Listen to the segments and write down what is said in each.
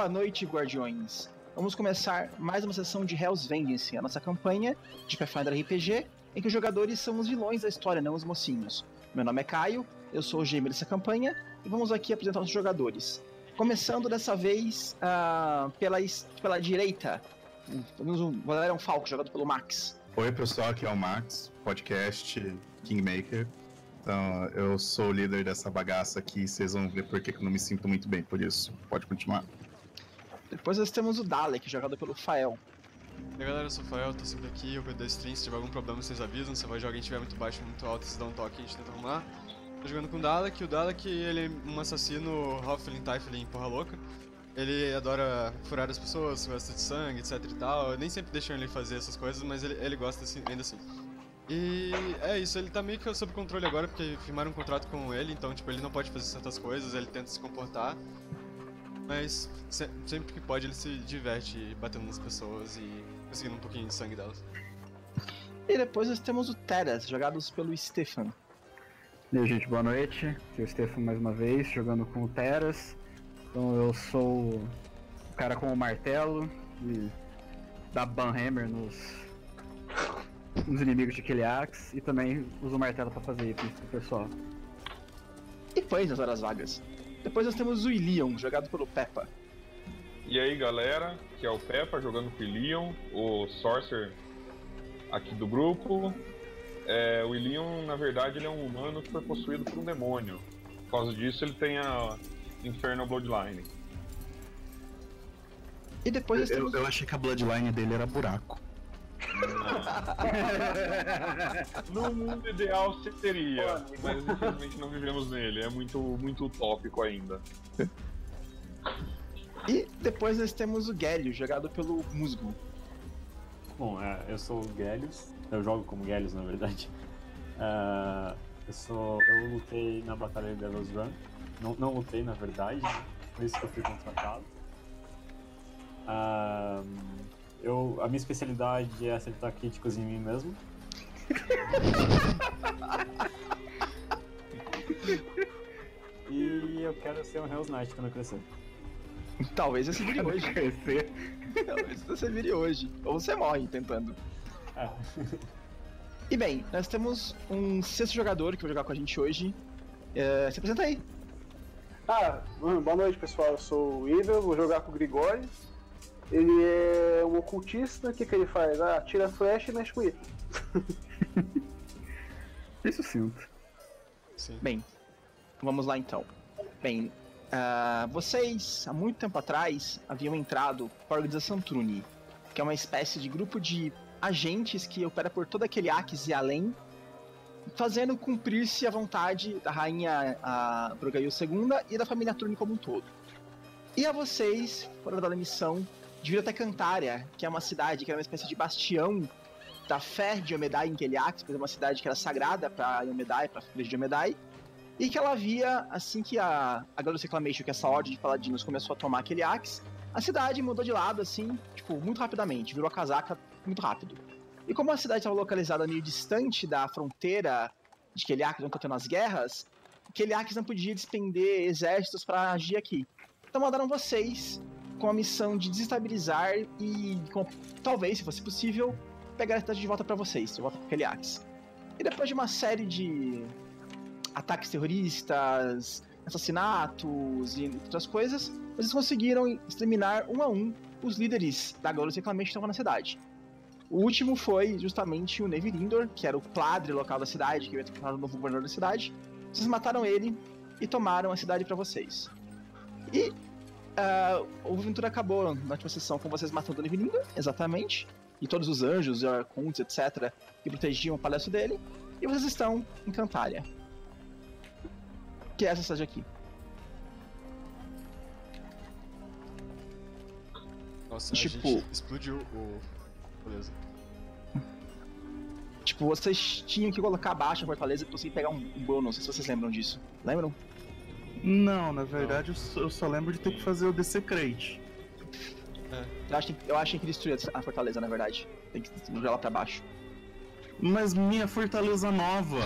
Boa noite, guardiões. Vamos começar mais uma sessão de Hell's Vengeance, a nossa campanha de Pathfinder RPG, em que os jogadores são os vilões da história, não os mocinhos. Meu nome é Caio, eu sou o GM dessa campanha, e vamos aqui apresentar os jogadores. Começando dessa vez uh, pela, pela direita, temos um Valerian Falco, jogado pelo Max. Oi pessoal, aqui é o Max, podcast Kingmaker. Então, eu sou o líder dessa bagaça aqui, vocês vão ver porque eu não me sinto muito bem por isso. Pode continuar. Depois nós temos o Dalek, jogado pelo Fael. E aí galera, eu sou o Fael, tô sempre aqui, eu cuido da stream, se tiver algum problema vocês avisam, se a alguém estiver muito baixo, muito alto, vocês dão um toque e a gente tenta arrumar. Tô jogando com o Dalek, o Dalek ele é um assassino Hoffling Typhling porra louca. Ele adora furar as pessoas, gosta de sangue, etc e tal. Eu nem sempre deixam ele fazer essas coisas, mas ele, ele gosta assim, ainda assim. E é isso, ele tá meio que sob controle agora, porque firmaram um contrato com ele, então, tipo, ele não pode fazer certas coisas, ele tenta se comportar. Mas se sempre que pode, ele se diverte batendo nas pessoas e conseguindo um pouquinho de sangue delas. E depois nós temos o Teras, jogados pelo Stefan. E aí, gente, boa noite. Aqui é o Stefan mais uma vez, jogando com o Teras. Então eu sou o cara com o martelo e dá Banhammer nos nos inimigos de Kiliax e também usa o martelo para fazer isso pro pessoal. E depois nas horas vagas. Depois nós temos o Ilion, jogado pelo Peppa. E aí galera, que é o Peppa jogando com o Ilion, o Sorcerer aqui do grupo. É, o Ilion, na verdade, ele é um humano que foi possuído por um demônio. Por causa disso, ele tem a Infernal Bloodline. E depois eu, temos... eu achei que a Bloodline dele era buraco. no mundo ideal seria, mas infelizmente não vivemos nele. É muito, muito utópico ainda. E depois nós temos o Gélios, jogado pelo Musgo. Bom, é, eu sou o Gélios, eu jogo como Gélios na verdade. Uh, eu, sou, eu lutei na Batalha de Devil's Run. Não, não lutei na verdade, por isso que eu fui contratado. Uh, eu, a minha especialidade é acertar críticos em mim mesmo. e eu quero ser um Hell's Knight quando eu crescer. Talvez você vire hoje. Crescer. Talvez você vire hoje. Ou você morre tentando. É. E bem, nós temos um sexto jogador que vai jogar com a gente hoje. É, se apresenta aí. Ah, boa noite pessoal, eu sou o Ida, vou jogar com o Grigori. Ele é um ocultista, o que, que ele faz? Ah, tira flecha e mexe com item. Isso sinto. Sim. Bem, vamos lá então. Bem, uh, vocês, há muito tempo atrás, haviam entrado para a organização Truni, que é uma espécie de grupo de agentes que opera por todo aquele Axis e além, fazendo cumprir-se a vontade da rainha a Brogail II e da família Truni como um todo. E a vocês foram dada a missão de vir até Cantária, que é uma cidade que era uma espécie de bastião da fé de Omedai em Keliax, uma cidade que era sagrada para Omedai, para a filha de Omedai, e que ela via, assim que a, a Glorious Reclamation, que é essa ordem de paladinos, começou a tomar Keliax, a cidade mudou de lado, assim, tipo, muito rapidamente, virou a casaca muito rápido. E como a cidade estava localizada meio distante da fronteira de Keliax, onde está tendo as guerras, Keliax não podia despender exércitos para agir aqui. Então mandaram vocês com a missão de desestabilizar e, com, talvez, se fosse possível, pegar a cidade de volta para vocês, de volta para Keliax. E depois de uma série de ataques terroristas, assassinatos e outras coisas, vocês conseguiram exterminar um a um os líderes da Glorious Reclamation que estavam na cidade. O último foi justamente o Nevirindor, que era o padre local da cidade, que ia tornar o novo governador da cidade. Vocês mataram ele e tomaram a cidade para vocês. E uh, o aventura acabou na última sessão com vocês matando o Nevilinda, exatamente, e todos os anjos, arcontes, etc., que protegiam o palácio dele, e vocês estão em Cantária. Que é essa cidade aqui. Nossa, tipo, explodiu o. Beleza. Tipo, vocês tinham que colocar abaixo a fortaleza pra conseguir pegar um, um bônus. Não sei se vocês lembram disso. Lembram? Não, na verdade não. Eu, só, lembro de ter que fazer o Desecrate. É. Eu, acho, eu acho que destruir a fortaleza, na verdade. Tem que jogar lá pra baixo. Mas minha fortaleza nova!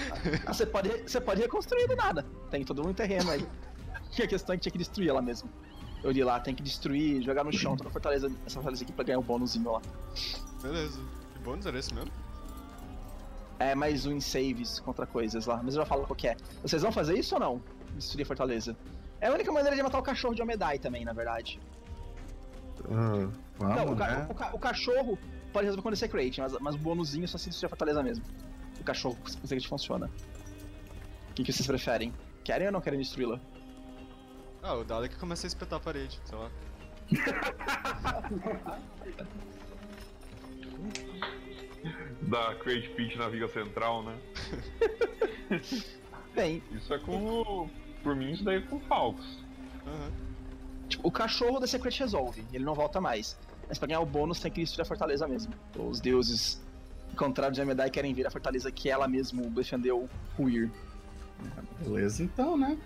você, pode, você pode reconstruir do nada. Tem todo um terreno aí. que a questão é que tinha que destruir ela mesmo. Eu li lá, tem que destruir, jogar no chão toda a fortaleza, essa fortaleza aqui pra ganhar o um bônusinho lá. Beleza. Que bônus era esse mesmo? É mais um em saves contra coisas lá, mas eu já falo qual que é. Vocês vão fazer isso ou não? Destruir a fortaleza. É a única maneira de matar o cachorro de Omedai também, na verdade. Uh, vamos, não, o, ca né? o, ca o, cachorro pode resolver quando é secret, mas, mas o bônusinho é só se destruir a fortaleza mesmo. O cachorro com secret funciona. O que, que vocês preferem? Querem ou não querem destruí-la? Ah, o Dalek começa a espetar a parede, sei lá. da Crate Pit na Viga Central, né? Bem. Isso é com o. Por mim, isso daí é com o Falcos. Uhum. Tipo, o cachorro da Secret resolve, ele não volta mais. Mas pra ganhar o bônus tem que destruir a fortaleza mesmo. Os deuses, ao contrário de Amedai, querem vir a fortaleza que ela mesmo defendeu ruir. Beleza, então, né?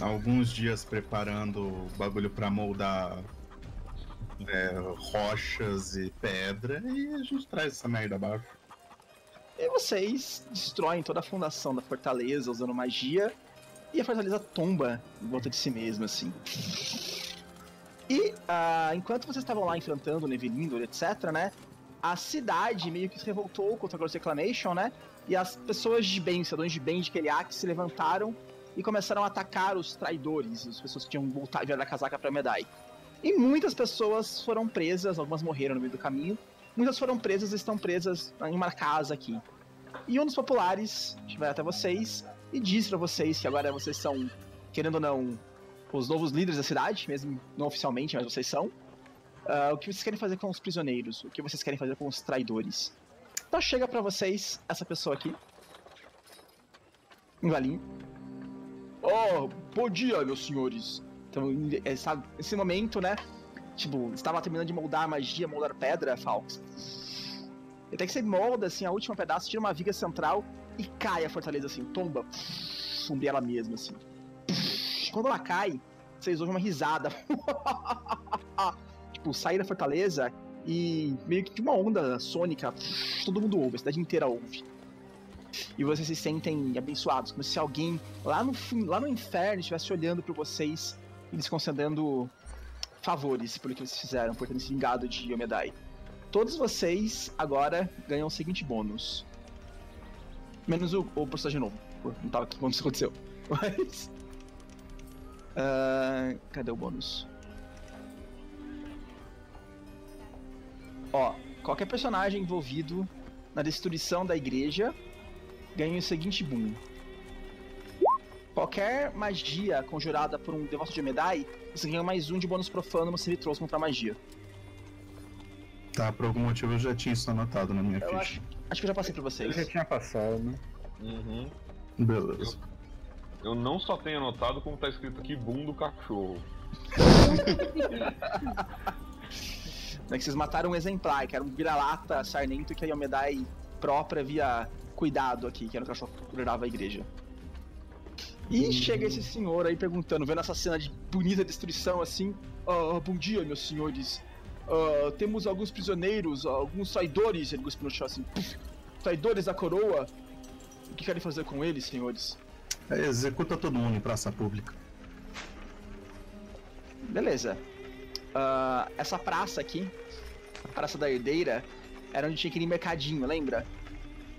Alguns dias preparando o bagulho pra moldar é, rochas e pedra e a gente traz essa merda abaixo. E vocês destroem toda a fundação da fortaleza usando magia e a fortaleza tomba em volta de si mesma, assim. E uh, enquanto vocês estavam lá enfrentando o etc., né? A cidade meio que se revoltou contra a Gross Reclamation, né? E as pessoas de bem, os cidadãos de bem de Keliak se levantaram e começaram a atacar os traidores, as pessoas que tinham voltado da casaca para Medai. E muitas pessoas foram presas, algumas morreram no meio do caminho. Muitas foram presas e estão presas em uma casa aqui. E um dos populares vai até vocês e diz para vocês que agora vocês são, querendo ou não, os novos líderes da cidade, mesmo não oficialmente, mas vocês são. Uh, o que vocês querem fazer com os prisioneiros? O que vocês querem fazer com os traidores? Então chega para vocês essa pessoa aqui. Um galinho. Oh, bom dia, meus senhores. Então, esse momento, né? Tipo, estava terminando de moldar magia, moldar pedra, Falks. Até que você molda, assim, a última pedaço, tira uma viga central e cai a fortaleza, assim, tomba. Sombria ela mesma, assim. Quando ela cai, vocês ouvem uma risada. tipo, sair da fortaleza e meio que de uma onda sônica, todo mundo ouve, a cidade inteira ouve. E vocês se sentem abençoados, como se alguém lá no, lá no inferno estivesse olhando para vocês e lhes concedendo favores pelo que vocês fizeram, por terem se vingado de Yomedai. Todos vocês agora ganham o seguinte bônus. Menos o, o personagem novo. Não tava aqui quando isso aconteceu. Mas. Uh, cadê o bônus? Ó, qualquer personagem envolvido na destruição da igreja ganha o seguinte boom. Qualquer magia conjurada por um devoto de Medai, você ganha mais um de bônus profano no Save Throws contra a magia. Tá, por algum motivo eu já tinha isso anotado na minha eu ficha. Acho, acho que eu já passei pra vocês. Eu já tinha passado, né? Uhum. Beleza. Eu, eu, não só tenho anotado, como tá escrito aqui boom do cachorro. é que vocês mataram um exemplar, que era um vira-lata sarnento que a Yomedai própria havia cuidado aqui, que era o cachorro que cuidava a igreja. E hum. chega esse senhor aí perguntando, vendo essa cena de bonita destruição assim. Ah, bom dia, meus senhores. Uh, temos alguns prisioneiros, alguns traidores, ele cuspiu no chão assim. Puff, traidores da coroa. O que querem fazer com eles, senhores? É, executa todo mundo em praça pública. Beleza. Uh, essa praça aqui, a Praça da Herdeira, era onde tinha aquele mercadinho, lembra?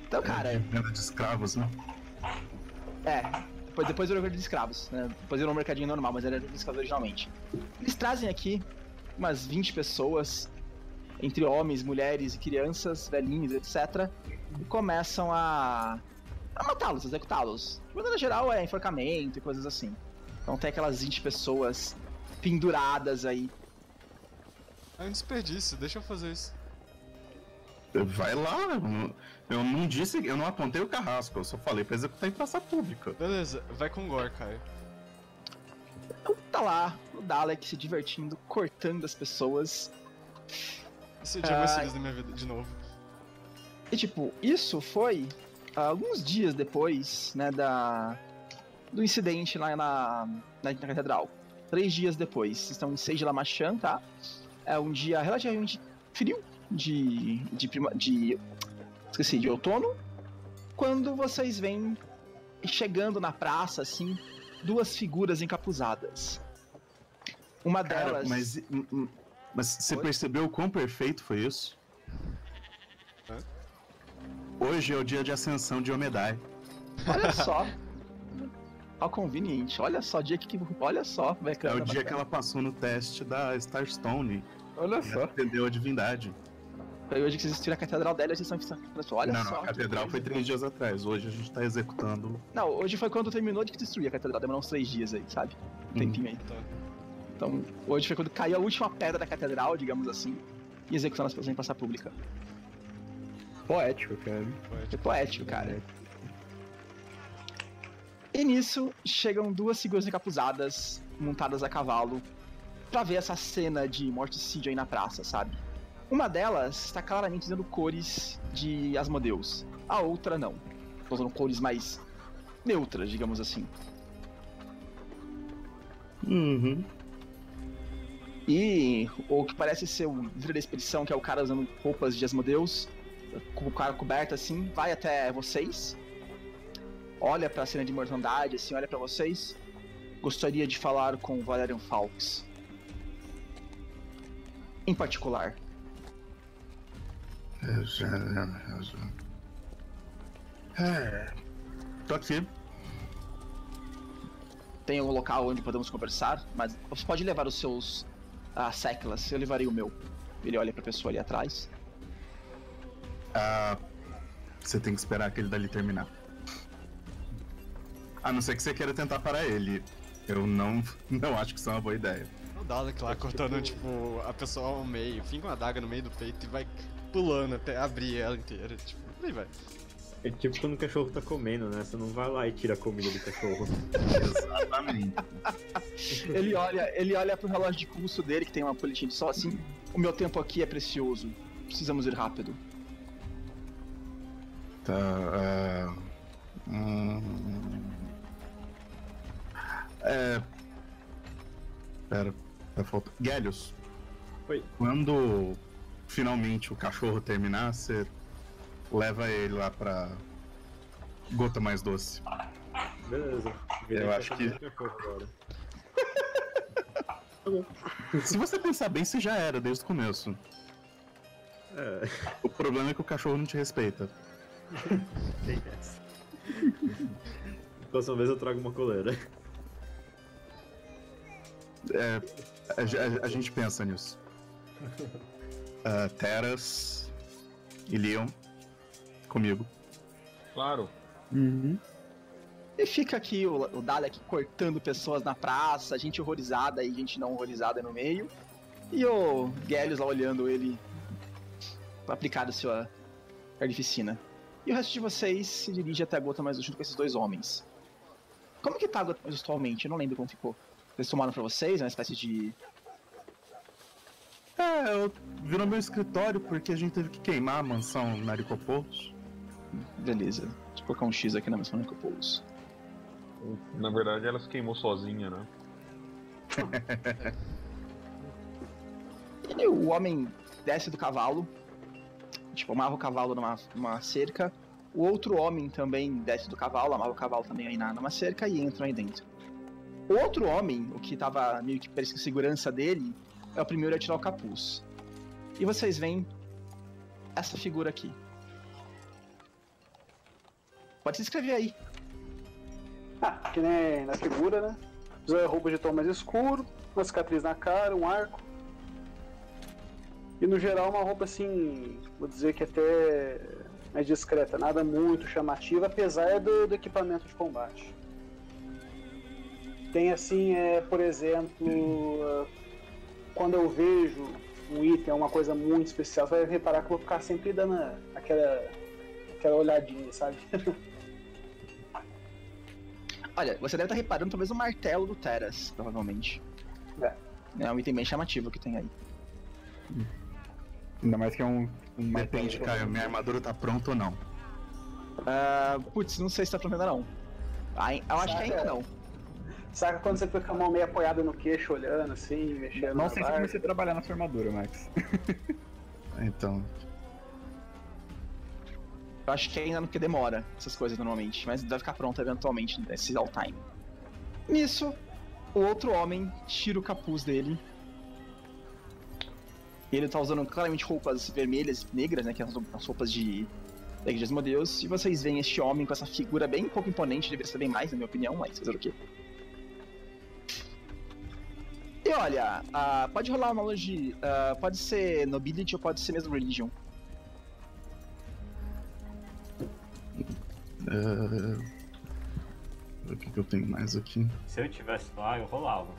Então, é, cara. Venda de escravos, né? É, depois, depois virou de escravos, né? Depois virou um mercadinho normal, mas era de escravos originalmente. Eles trazem aqui umas 20 pessoas, entre homens, mulheres crianças, velhinhos, etc. E começam a, a matá-los, executá-los. De maneira geral é enforcamento e coisas assim. Então tem aquelas 20 pessoas penduradas aí. É um desperdício, deixa eu fazer isso. Vai lá, eu não disse, eu não apontei o carrasco, eu só falei pra executar em praça pública. Beleza, vai com gore, Caio. Então tá lá, o Dalek se divertindo, cortando as pessoas. Esse dia mais feliz da minha vida, de novo. E tipo, isso foi alguns dias depois, né, da do incidente lá na, na, na catedral. Três dias depois. Estão em 6 de Lamachan, tá? É um dia relativamente frio de, de, prima, de esqueci, de outono, quando vocês vêm chegando na praça, assim, duas figuras encapuzadas. Uma Cara, delas. mas, hum, hum, mas você Oi? percebeu o quão perfeito foi isso? Hã? Hoje é o dia de ascensão de Omedai. Olha só. How conveniente. Olha só, dia que. Olha só. É o dia que ela passou no teste da Starstone. Olha Ela só. entendeu a divindade. Foi hoje que vocês destruíram a catedral dela e vocês estão. Olha não, só. não, a catedral foi três dias atrás. Hoje a gente tá executando. Não, hoje foi quando terminou de destruir a catedral. Demorou uns três dias aí, sabe? Um tempinho aí. Então, hoje foi quando caiu a última pedra da catedral, digamos assim. E executando as pessoas em praça pública. Poético, cara. É poético, cara. E nisso chegam duas figuras encapuzadas, montadas a cavalo, pra ver essa cena de morticídio aí na praça, sabe? Uma delas está claramente usando cores de Asmodeus, a outra não. Tá usando cores mais neutras, digamos assim. Uhum. E o que parece ser o líder da expedição, que é o cara usando roupas de Asmodeus, com o cara coberto assim, vai até vocês. Olha pra cena de mortandade, assim, olha pra vocês. Gostaria de falar com o Valerian Falks. Em particular. Eu já- eu já- É. Tô aqui. Tem um local onde podemos conversar, mas você pode levar os seus ah, seclas, eu levarei o meu. Ele olha pra pessoa ali atrás. Ah, você tem que esperar aquele dali terminar. A não ser que você queira tentar parar ele. Eu não, não acho que isso é uma boa ideia. O Dalek lá cortando, tipo, a pessoa ao meio, finca uma adaga no meio do peito e vai pulando até abrir ela inteira, tipo, aí vai. É tipo quando o cachorro tá comendo, né? Você não vai lá e tira a comida do cachorro. Exatamente. Ele olha, ele olha pro relógio de pulso dele, que tem uma politinha de sol assim. O meu tempo aqui é precioso. Precisamos ir rápido. Tá. É... hum, É. Pera, tá falta. Gélios. Oi. Quando finalmente o cachorro terminar, você leva ele lá pra. Gota mais doce. Beleza. Eu acho que-. Se você pensar bem, você já era desde o começo. É, O problema é que o cachorro não te respeita. tem essa. Próxima vez eu trago uma coleira. É, a, a- a gente pensa nisso. Ah, Teras e Leon comigo. Claro. Uhum. E fica aqui o, o Dalek cortando pessoas na praça, gente horrorizada e gente não horrorizada no meio. E o Gélios lá olhando ele aplicado a sua carnificina. E o resto de vocês se dirige até a Gota mais junto com esses dois homens. Como que tá a Gota mais atualmente? Eu não lembro como ficou. Eles tomaram pra vocês, uma espécie de. É, eu virou meu escritório porque a gente teve que queimar a mansão Naricopoulos. Beleza. Deixa eu colocar um X aqui na mansão Necropoulos. Na verdade, ela se queimou sozinha, né? E o homem desce do cavalo, tipo, amarra o cavalo numa, numa cerca. O outro homem também desce do cavalo, amarra o cavalo também aí na, numa cerca e entra aí dentro. O outro homem, o que tava meio que parecia segurança dele, é o primeiro a tirar o capuz. E vocês veem essa figura aqui. Pode se inscrever aí. Ah, que nem na figura, né? Usa roupa de tom mais escuro, uma cicatriz na cara, um arco. E no geral uma roupa assim, vou dizer que até mais discreta, nada muito chamativa, apesar do, do equipamento de combate. Tem assim, é, por exemplo, quando eu vejo um item, uma coisa muito especial, você vai reparar que eu vou ficar sempre dando aquela, aquela olhadinha, sabe? Olha, você deve estar reparando talvez o martelo do Teras, provavelmente. É. É um item bem chamativo que tem aí. Ainda mais que é um. um Depende, Caio, minha armadura tá pronta ou não. Ah, putz, não sei se tá pronto ainda não. Eu acho que ainda não. Saca quando você fica com a mão meio apoiada no queixo, olhando assim, mexendo Não sei se eu comecei a trabalhar na sua armadura, Max. Então. Eu acho que ainda não que demora essas coisas normalmente, mas vai ficar pronto eventualmente nesse all time. Nisso, o outro homem tira o capuz dele. Ele tá usando claramente roupas vermelhas e negras, né? Que são as roupas de da Igreja dos Deus. E vocês veem este homem com essa figura bem pouco imponente, deveria ser bem mais, na minha opinião, mas fazer o quê? E olha, uh, pode rolar uma loja. Uh, pode ser Nobility ou pode ser mesmo Religion. Uh, o que, que eu tenho mais aqui? Se eu tivesse lá, eu rolava.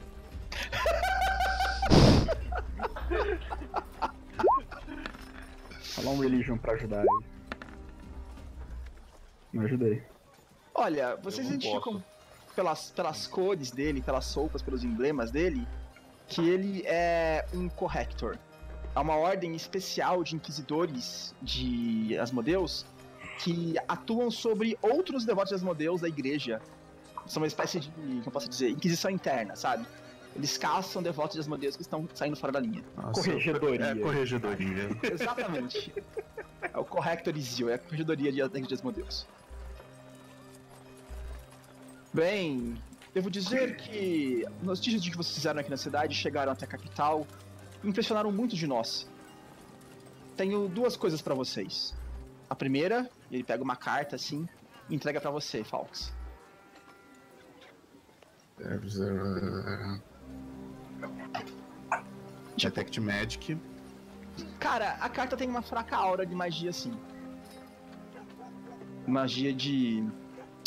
Falar um Religion pra ajudar aí. Não ajudei. Olha, vocês identificam pelas, pelas cores dele, pelas roupas, pelos emblemas dele, que ele é um corrector. É uma ordem especial de inquisidores de Asmodeus que atuam sobre outros devotos de Asmodeus da igreja são uma espécie de, como posso dizer, inquisição interna, sabe? Eles caçam devotos de Asmodeus que estão saindo fora da linha. Nossa, corregedoria. É, corregedoria. Exatamente. é o correctorizio, é a corregedoria de, de Asmodeus. Bem, devo dizer que notícias de que vocês fizeram aqui na cidade chegaram até a capital impressionaram muito de nós. Tenho duas coisas para vocês. A primeira, ele pega uma carta assim e entrega para você, Falks. Detect Magic. Cara, a carta tem uma fraca aura de magia, assim. Magia de.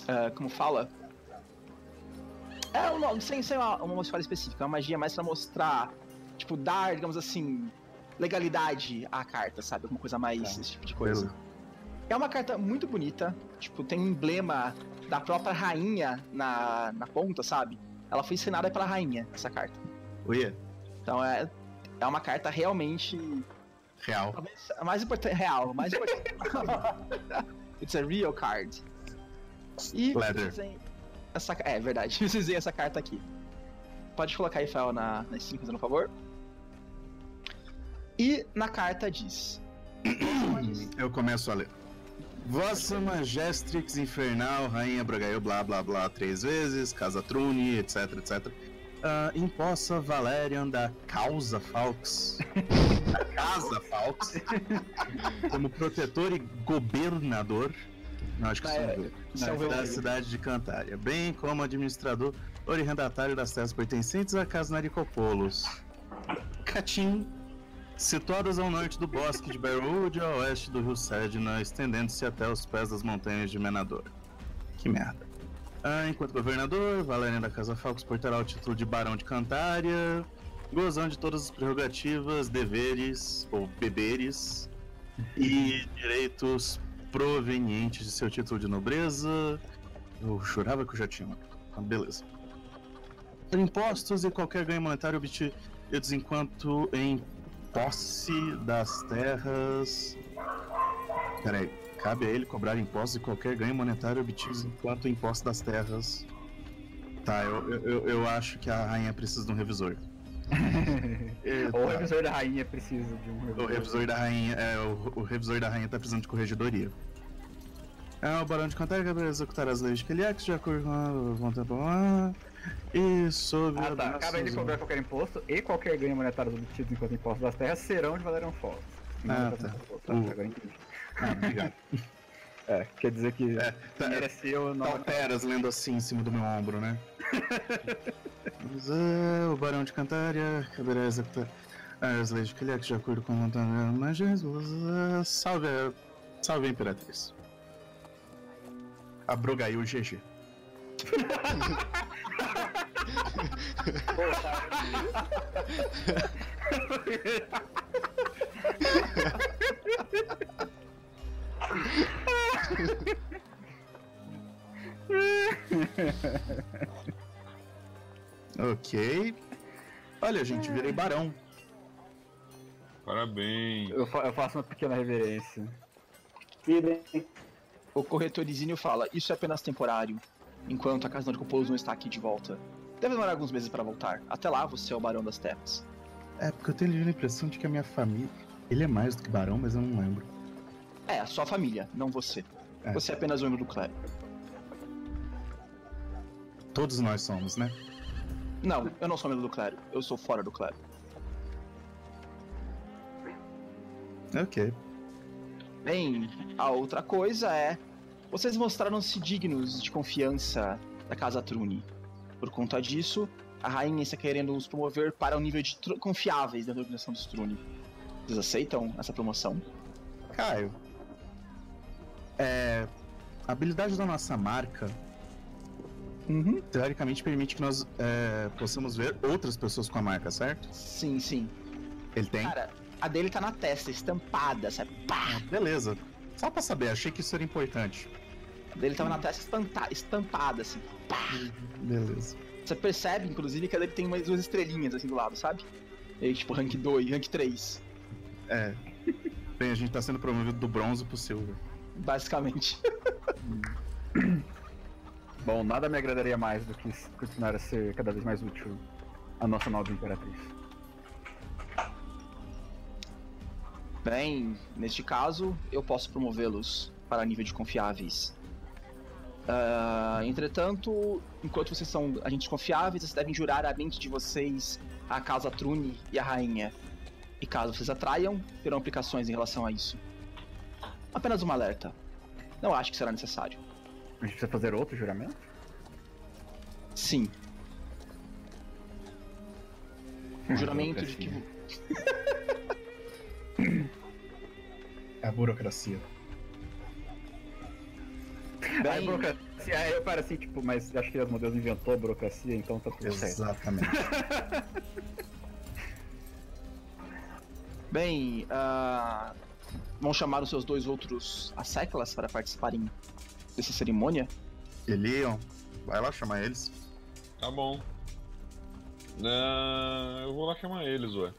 Uh, como fala? É um sem, sem uma, uma específica, é uma magia mais pra mostrar, tipo, dar, digamos assim, legalidade à carta, sabe? Alguma coisa mais, é. esse tipo de coisa. É uma carta muito bonita, tipo, tem um emblema da própria rainha na, na ponta, sabe? Ela foi ensinada pela rainha, essa carta. Uia. Então é, é uma carta realmente. Real. A mais importante. Real, mais importante. It's a real card. E Leather. Essa, é verdade, veem essa carta aqui. Pode colocar aí, Fel, na, na Steam, fazendo um favor. E na carta diz. Eu começo a ler. Vossa Majestrix Infernal, Rainha Bragaio, blá blá blá, três vezes, Casa Trune, etc, etc. Uh, impossa Valerian da Causa Falx, da Casa Falx, como protetor e governador, não, acho que é, é, da cidade de Cantária, bem como administrador orientário das terras pertencentes à Casa Naricopolos. Catim situadas ao norte do bosque de Bearwood e a oeste do rio Sedna, estendendo-se até os pés das montanhas de Menador. Que merda. Ah, enquanto governador, Valerian da Casa Falcos portará o título de Barão de Cantária, gozando de todas as prerrogativas, deveres ou beberes e direitos provenientes de seu título de nobreza. Eu jurava que eu já tinha. Ah, beleza. Impostos e qualquer ganho monetário obtidos enquanto em posse das terras. Peraí, cabe a ele cobrar impostos e qualquer ganho monetário obtido enquanto em posse das terras. Tá, eu, eu, eu acho que a rainha precisa de um revisor. Ou o revisor da rainha precisa de um revisor. O revisor da rainha, é, o, o revisor da rainha tá precisando de corregedoria. É, o Barão de Cantar vai executar as leis de Keliax de acordo com a e sobre ah, tá. Cabe ele cobrar qualquer imposto e qualquer ganho monetário obtido enquanto imposto das terras serão de Valerian Falls. Ah, tá. tá. Uh. Agora entendi. Ah, obrigado. É, quer dizer que é, tá, mereceu não. Talteras lendo assim em cima do meu ombro, né? Mas, uh, o Barão de Cantária, caberá executar as leis de Kiliak de acordo com a vontade mas uh, salve, salve a Imperatriz. Abrogaí o GG. ok. Olha, gente, virei barão. Parabéns. Eu, fa eu faço uma pequena reverência. O corretorizinho fala: Isso é apenas temporário enquanto a Casa de Copoulos não está aqui de volta. Deve demorar alguns meses para voltar. Até lá, você é o Barão das Terras. É, porque eu tenho a impressão de que a minha família. Ele é mais do que Barão, mas eu não lembro. É, a sua família, não você. É. Você é apenas um membro do clero. Todos nós somos, né? Não, eu não sou membro do clero. Eu sou fora do clero. Ok. Bem, a outra coisa é. Vocês mostraram-se dignos de confiança da Casa Trune. Por conta disso, a rainha está querendo nos promover para o nível de confiáveis da organização dos Trune. Vocês aceitam essa promoção? Caio. É. A habilidade da nossa marca. Uhum. Teoricamente permite que nós é, possamos ver outras pessoas com a marca, certo? Sim, sim. Ele tem? Cara, a dele tá na testa, estampada, sabe? Pá! Beleza. Só pra saber, achei que isso era importante. A dele tava na testa espanta- estampada, assim. Pá! Beleza. Você percebe, inclusive, que a dele tem umas duas estrelinhas assim do lado, sabe? E, tipo, rank 2, rank 3, É. Bem, a gente tá sendo promovido do bronze pro silver. Basicamente. Bom, nada me agradaria mais do que continuar a ser cada vez mais útil a nossa nova imperatriz. Bem, neste caso, eu posso promovê-los para nível de confiáveis. Ah, entretanto, enquanto vocês são agentes confiáveis, vocês devem jurar a mente de vocês à Casa Trune e à Rainha. E caso vocês atraiam, terão aplicações em relação a isso. Apenas um alerta. Não acho que será necessário. A gente precisa fazer outro juramento? Sim. Um juramento de que. É a burocracia. Aí, a Bem, burocracia, aí eu paro assim, tipo, mas acho que as modelos inventou a burocracia, então tá tudo certo. Exatamente. Bem, ah, vão chamar os seus dois outros asseclas para participarem dessa cerimônia. Elion, vai lá chamar eles. Tá bom. Ah, eu vou lá chamar eles, ué.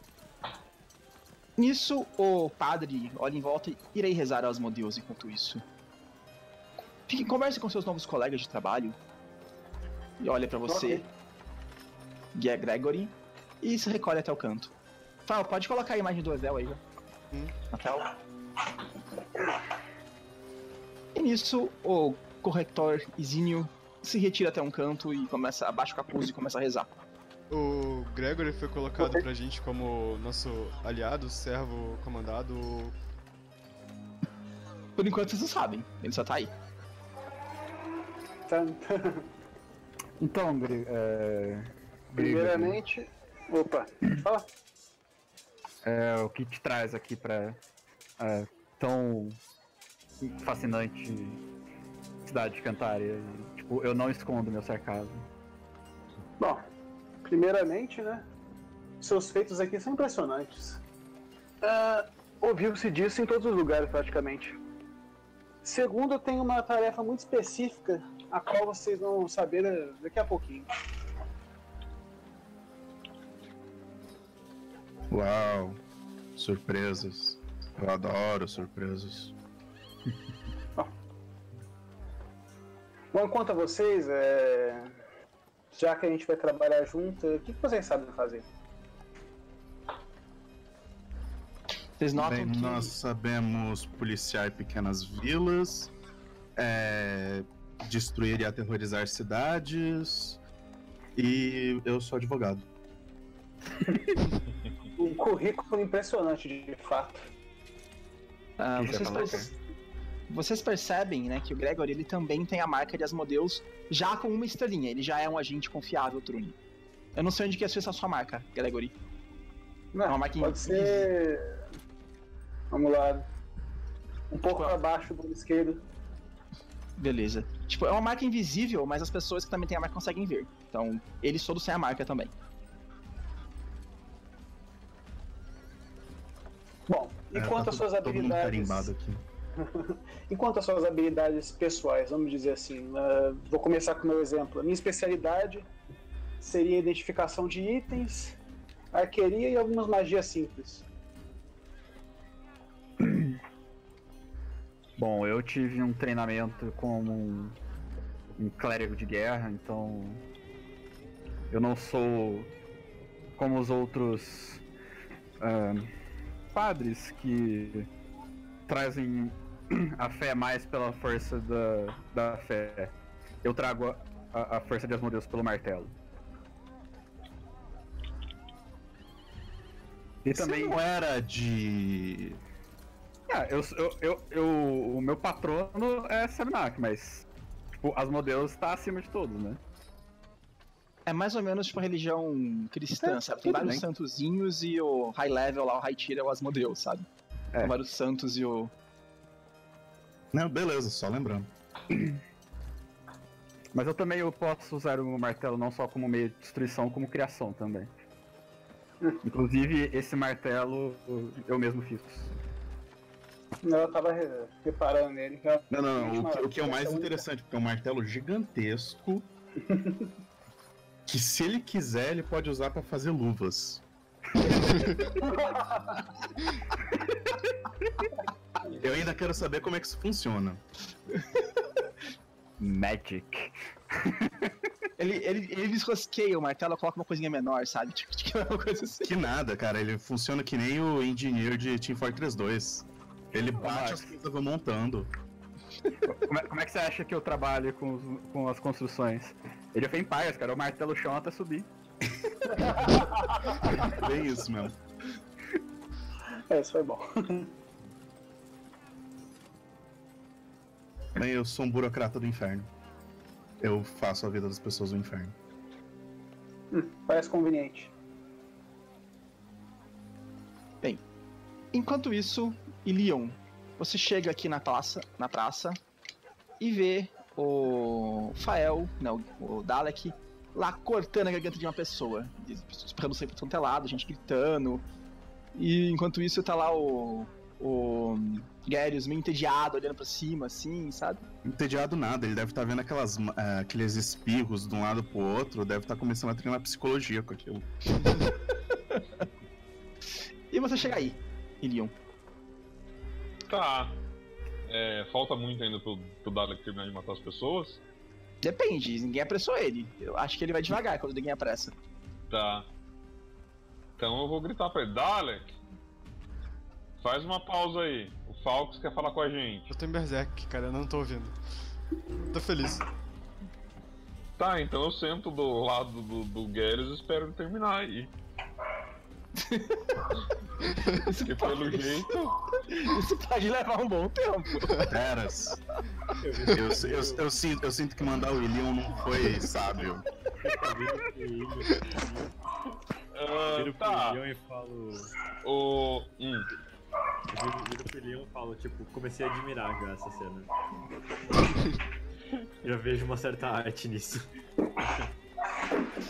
Nisso, o padre olha em volta e irei rezar aos modeus enquanto isso. Fique, converse com seus novos colegas de trabalho. E olha pra você, Ok. Guia Gregory, e se recolhe até o canto. Fala, pode colocar a imagem do Evel aí, já. Hum. Na tela. E nisso, o corretor Isínio se retira até um canto e começa, abaixa o capuz e começa a rezar. O Gregory foi colocado pra gente como nosso aliado, servo, comandado. Por enquanto vocês não sabem, ele só tá aí. Tá- Então, é... Primeiramente. Opa, fala. é, o que te traz aqui pra é, tão fascinante cidade de Cantária? Tipo, eu não escondo meu sarcasmo. Bom, primeiramente, né? Seus feitos aqui são impressionantes. Ah, Ouviu-se disso em todos os lugares, praticamente. Segundo, eu tenho uma tarefa muito específica, a qual vocês vão saber eh, daqui a pouquinho. Uau, surpresas. Eu adoro surpresas. Bom, quanto a vocês, é... já que a gente vai trabalhar junto, o que vocês sabem fazer? Vocês notam Bem, que. nós sabemos policiar pequenas vilas, é, destruir e aterrorizar cidades. E eu sou advogado. Um currículo impressionante, de fato. Deixa vocês, perce- vocês percebem, né, que o Gregory ele também tem a marca de Asmodeus já com uma estrelinha. Ele já é um agente confiável, Trune. Eu não sei onde que ia ser essa sua marca, Gregory. Não, Uma máquina pode ser. Vamos lá. Um pouco Qual? para baixo do esquerdo. Beleza. Tipo, é uma marca invisível, mas as pessoas que também têm a marca conseguem ver. Então, eles todos têm a marca também. Bom, e quanto tá às suas todo- todo mundo habilidades. E quanto às suas habilidades pessoais, vamos dizer assim. ah, vou começar com o meu exemplo. A minha especialidade seria a identificação de itens, arqueria e algumas magias simples. Bom, eu tive um treinamento como um, um clérigo de guerra, então eu não sou como os outros ah, padres que trazem a fé mais pela força da, da fé. Eu trago a, a força de Asmodeus pelo martelo. E também não era de. Ah, eu, eu, eu, eu, o meu patrono é Sarnak, mas tipo, Asmodeus está acima de todos, né? É mais ou menos tipo a religião cristã, é, sabe? Tem vários bem. santozinhos e o high level lá, o high tier é o Asmodeu, sabe? É. Tem vários santos e o. Não, beleza, só lembrando. Mas eu também eu posso usar o martelo não só como meio de destruição, como criação também. Inclusive, esse martelo eu mesmo fiz. Não, eu tava reparando nele. Não, não, não. O, que, o que é o mais interessante, porque é um martelo gigantesco. que se ele quiser, ele pode usar para fazer luvas. eu ainda quero saber como é que isso funciona. Magic. ele, ele, ele desrosqueia o martelo, coloca uma coisinha menor, sabe? Tipo, tipo, uma coisa assim. Que nada, cara. Ele funciona que nem o engineer de Team Fortress 2. Ele bate as coisas vão montando. Como é, como é, que você acha que eu trabalho com, os, com as construções? Ele é Empires, cara. Eu martelo o chão até subir. Bem isso mesmo. É, isso foi bom. Bem, eu sou um burocrata do inferno. Eu faço a vida das pessoas no inferno. Hum, parece conveniente. Bem, enquanto isso, Ilion, você chega aqui na praça, na praça e vê o Fael, não, o Dalek, lá cortando a garganta de uma pessoa, esperando sempre pro lado, gente gritando. E enquanto isso tá lá o o Garius meio entediado, olhando pra cima, assim, sabe? Entediado nada, ele deve estar tá vendo aquelas, uh, aqueles espirros de um lado pro outro, deve estar tá começando a treinar psicologia com aquilo. e você chega aí, Ilion. Tá. É, falta muito ainda pro, pro Dalek terminar de matar as pessoas? Depende, ninguém apressou ele. Eu acho que ele vai devagar quando ninguém apressa. Tá. Então eu vou gritar pra ele, Dalek! Faz uma pausa aí. O Falcos quer falar com a gente. Eu tô em Berserk, cara, eu não tô ouvindo. Tô feliz. Tá, então eu sento do lado do, do Geras e espero ele terminar aí. Porque pelo jeito. Isso pode levar um bom tempo. Peras. Eu, eu, eu, eu, sinto, eu sinto que mandar o William não foi sábio. Uh, tá. e falo. O. Hum. Eu viro, viro pro Leon e falo, tipo, comecei a admirar já essa cena. já vejo uma certa arte nisso.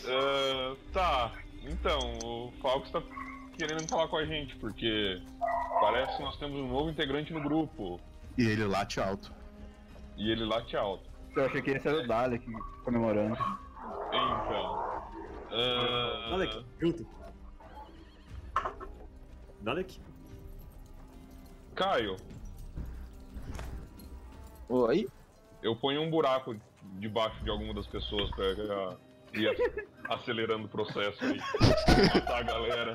Uh, tá, então, o Falcos tá querendo falar com a gente, porque parece que nós temos um novo integrante no grupo. E ele late alto. E ele late alto. Eu achei que esse era o Dalek comemorando. Então. Uh... Dalek, junto. Dalek? Caio. Oi? Eu ponho um buraco debaixo de alguma das pessoas pra ir acelerando o processo aí. matar a galera.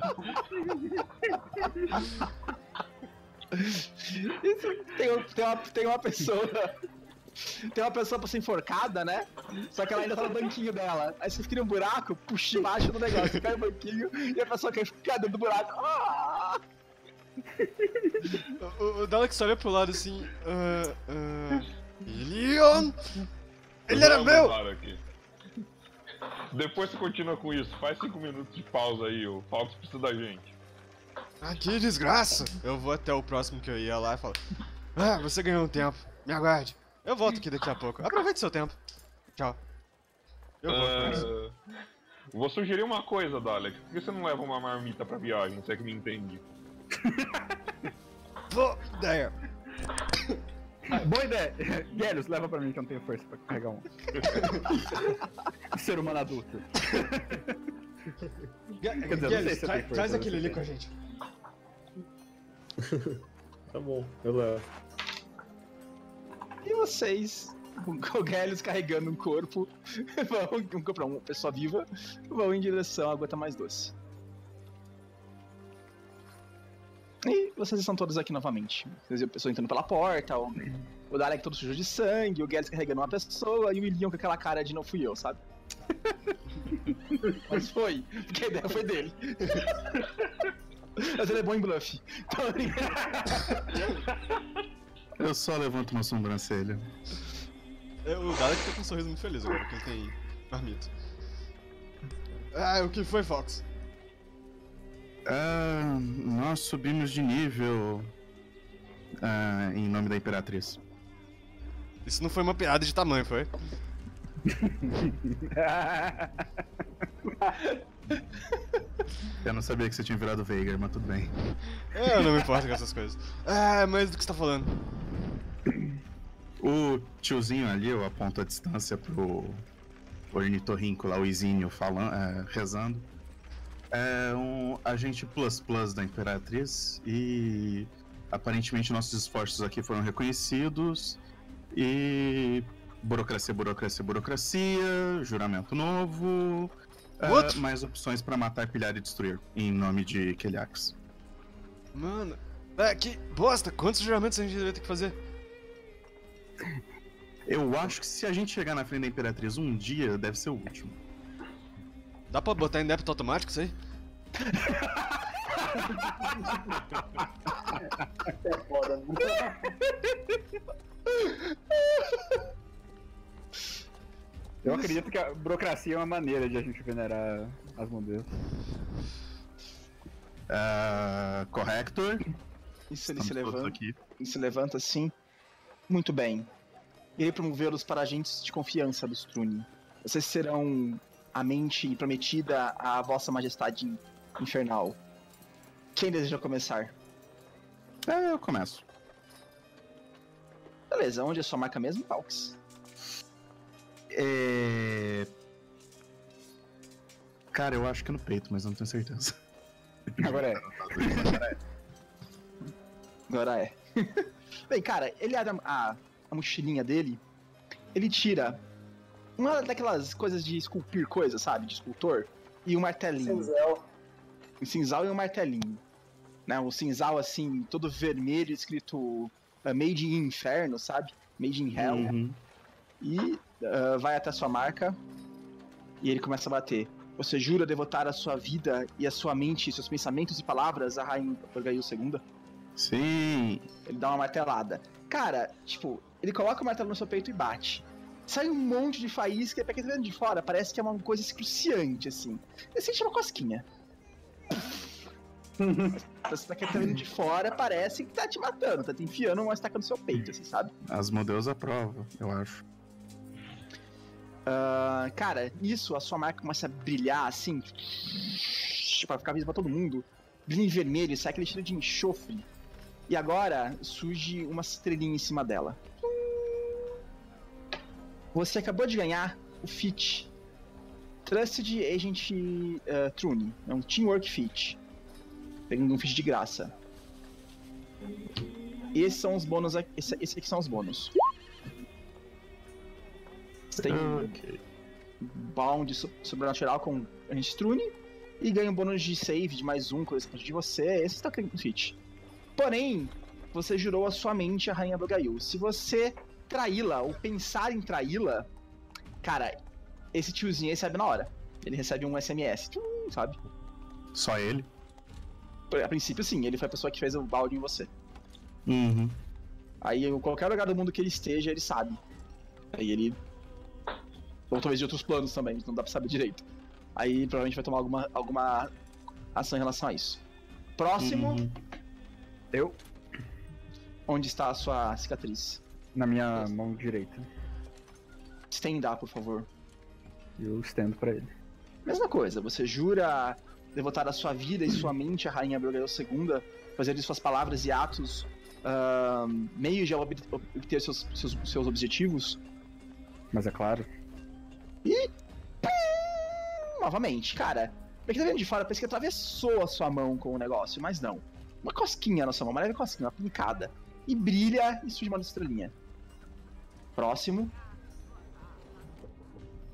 tem, tem, uma, tem uma pessoa. Tem uma pessoa pra ser enforcada, né? Só que ela ainda tá no banquinho dela. Aí você cria um buraco, puxa embaixo do negócio, cai no banquinho e a pessoa quer ficar dentro do buraco. Ah! o, o Dalek só olha pro lado assim. Uh, uh, Ilion! Ele era meu! Depois você continua com isso. Faz 5 minutos de pausa aí, o Falcos precisa da gente. Ah, que desgraça! Eu vou até o próximo que eu ia lá e falo: Ah, você ganhou um tempo. Me aguarde. Eu volto aqui daqui a pouco. Aproveite seu tempo. Tchau. Eu volto. Uh, vou sugerir uma coisa, Dalek. Por que você não leva uma marmita pra viagem? Você é que me entende. Boa ideia. boa ideia. Gelios, leva pra mim que eu não tenho força pra carregar um. Ser humano adulto. Quer dizer, se tra força, traz aquele ali com a gente. tá bom, eu levo. E vocês, com o Gelios carregando um corpo, vão, um, uma pessoa viva, vão em direção à gota mais doce. E vocês estão todos aqui novamente. Vocês viram a pessoa entrando pela porta, o, o Dalek todo sujo de sangue, o Guedes carregando uma pessoa e o Ilion com aquela cara de não fui eu, sabe? Mas foi, porque a ideia foi dele. Mas ele é bom em bluff. Eu só levanto uma sobrancelha. É, o Dalek tá com um sorriso muito feliz agora, porque ele tem marmito. Ah, o que foi, Fox? Ah, nós subimos de nível ah, em nome da Imperatriz. Isso não foi uma piada de tamanho, foi? Eu não sabia que você tinha virado Veigar, mas tudo bem. Eu não me importo com essas coisas. Ah, mas do que você tá falando? O tiozinho ali, eu aponto a distância pro ornitorrinco lá, o Izinho, falando, é, rezando. É um agente plus plus da Imperatriz e aparentemente nossos esforços aqui foram reconhecidos e burocracia, burocracia, burocracia, juramento novo, é, mais opções para matar, pilhar e destruir em nome de Keliax. Mano, é, que bosta! Quantos juramentos a gente deveria ter que fazer? Eu acho que se a gente chegar na frente da Imperatriz um dia, deve ser o último. Dá pra botar em débito automático isso aí? É foda, né? Eu acredito que a burocracia é uma maneira de a gente venerar as modelos. Uh, corrector. Isso ele se Estamos levanta. aqui. Ele se levanta assim. Muito bem. Irei promovê-los para agentes de confiança do Strune. Vocês serão a mente prometida à vossa majestade infernal. Quem deseja começar? É, eu começo. Beleza, onde é sua marca mesmo, Falks? É... Cara, eu acho que é no peito, mas eu não tenho certeza. Agora é. Agora é. Bem, cara, ele abre a, a mochilinha dele, ele tira uma daquelas coisas de esculpir coisas, sabe? De escultor, e um martelinho. Cinzel. Um cinzal e um martelinho. Né? Um cinzal assim, todo vermelho, escrito uh, Made in Inferno, sabe? Made in Hell. Uhum. E uh, vai até a sua marca e ele começa a bater. Você jura devotar a sua vida e a sua mente, seus pensamentos e palavras a Rainha Orgail II? Sim. Ele dá uma martelada. Cara, tipo, ele coloca o martelo no seu peito e bate. Sai um monte de faísca e pra quem tá vendo de fora, parece que é uma coisa excruciante, assim. Ele sente uma cosquinha. Você tá vendo de fora, parece que tá te matando, tá te enfiando uma estaca no seu peito, assim, sabe? As modelos aprovam, eu acho. Ah, cara, isso, a sua marca começa a brilhar assim, pra ficar visível pra todo mundo. Brilha em vermelho, sai aquele cheiro de enxofre. E agora surge uma estrelinha em cima dela. Você acabou de ganhar o Fit Trusted Agent uh, Trune. É um Teamwork Fit. Pegando um Fit de graça. Esses são os bônus. aqui- Esse, esse aqui são os bônus. Você tem Ok. Bound so- Sobrenatural com Agent Trune. E ganha um bônus de save de mais um, coisa de você. Esse está no Fit. Porém, você jurou a sua mente a Rainha Brogail. Se você traí-la ou pensar em traí-la, cara, esse tiozinho aí recebe na hora. Ele recebe um SMS, sabe? Só ele? A princípio, sim, ele foi a pessoa que fez o balde em você. Uhum. Aí, em qualquer lugar do mundo que ele esteja, ele sabe. Aí ele. Ou talvez de outros planos também, não dá pra saber direito. Aí provavelmente vai tomar alguma, alguma ação em relação a isso. Próximo, Uhum. Eu, onde está a sua cicatriz? Na minha mão direita. Estenda, por favor. Eu estendo pra ele. Mesma coisa, você jura devotar a sua vida e sua mente à Rainha Abigail II, fazer de suas palavras e atos meios de ob- obter seus, seus, seus objetivos? Mas é claro. Novamente, cara, pra quem tá vendo de fora, parece que atravessou a sua mão com o negócio, mas não. Uma cosquinha na sua mão, uma leve cosquinha, uma pincada. E brilha e surge uma estrelinha. Próximo,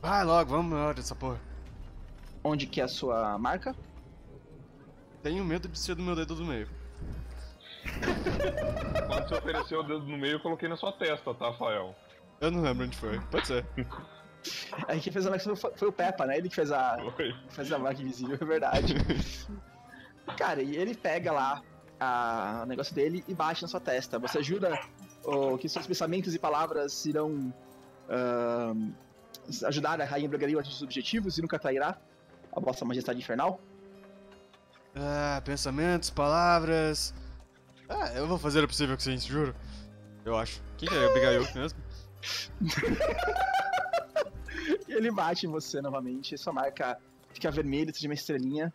Vai logo, vamos embora dessa porra. onde que é a sua marca? Tenho medo de ser do meu dedo do meio. Quando você ofereceu o dedo no meio, eu coloquei na sua testa, tá, Rafael? Eu não lembro onde foi. Pode ser. Aí quem fez a marca foi, foi o Peppa, né? Ele que fez a, Foi. fez a marca invisível, é verdade. Cara, e ele pega lá a, o negócio dele e bate na sua testa. Você jura oh, que seus pensamentos e palavras irão uh, ajudar a Rainha Bragario a atingir seus objetivos e nunca trairá a vossa majestade infernal? Ah, pensamentos, palavras. Ah, eu vou fazer o possível que sim, juro. Eu acho. Quem que é Abigail mesmo? ele bate em você novamente. Sua marca fica vermelha, de uma estrelinha.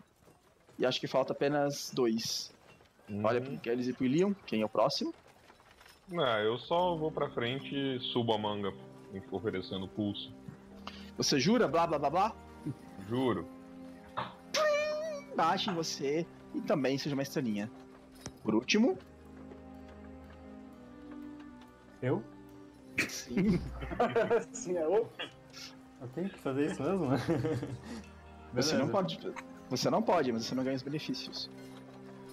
E acho que falta apenas dois. Hum. Olha pro Kelly e pro Leon, quem é o próximo? Ah, eu só vou pra frente e subo a manga, oferecendo pulso. Você jura? Blá blá blá blá? Juro. Bate em você e também seja uma estrelinha. Por último. Eu? Sim. Sim, é o. Eu tenho que fazer isso mesmo? você não pode. Você não pode, mas você não ganha os benefícios.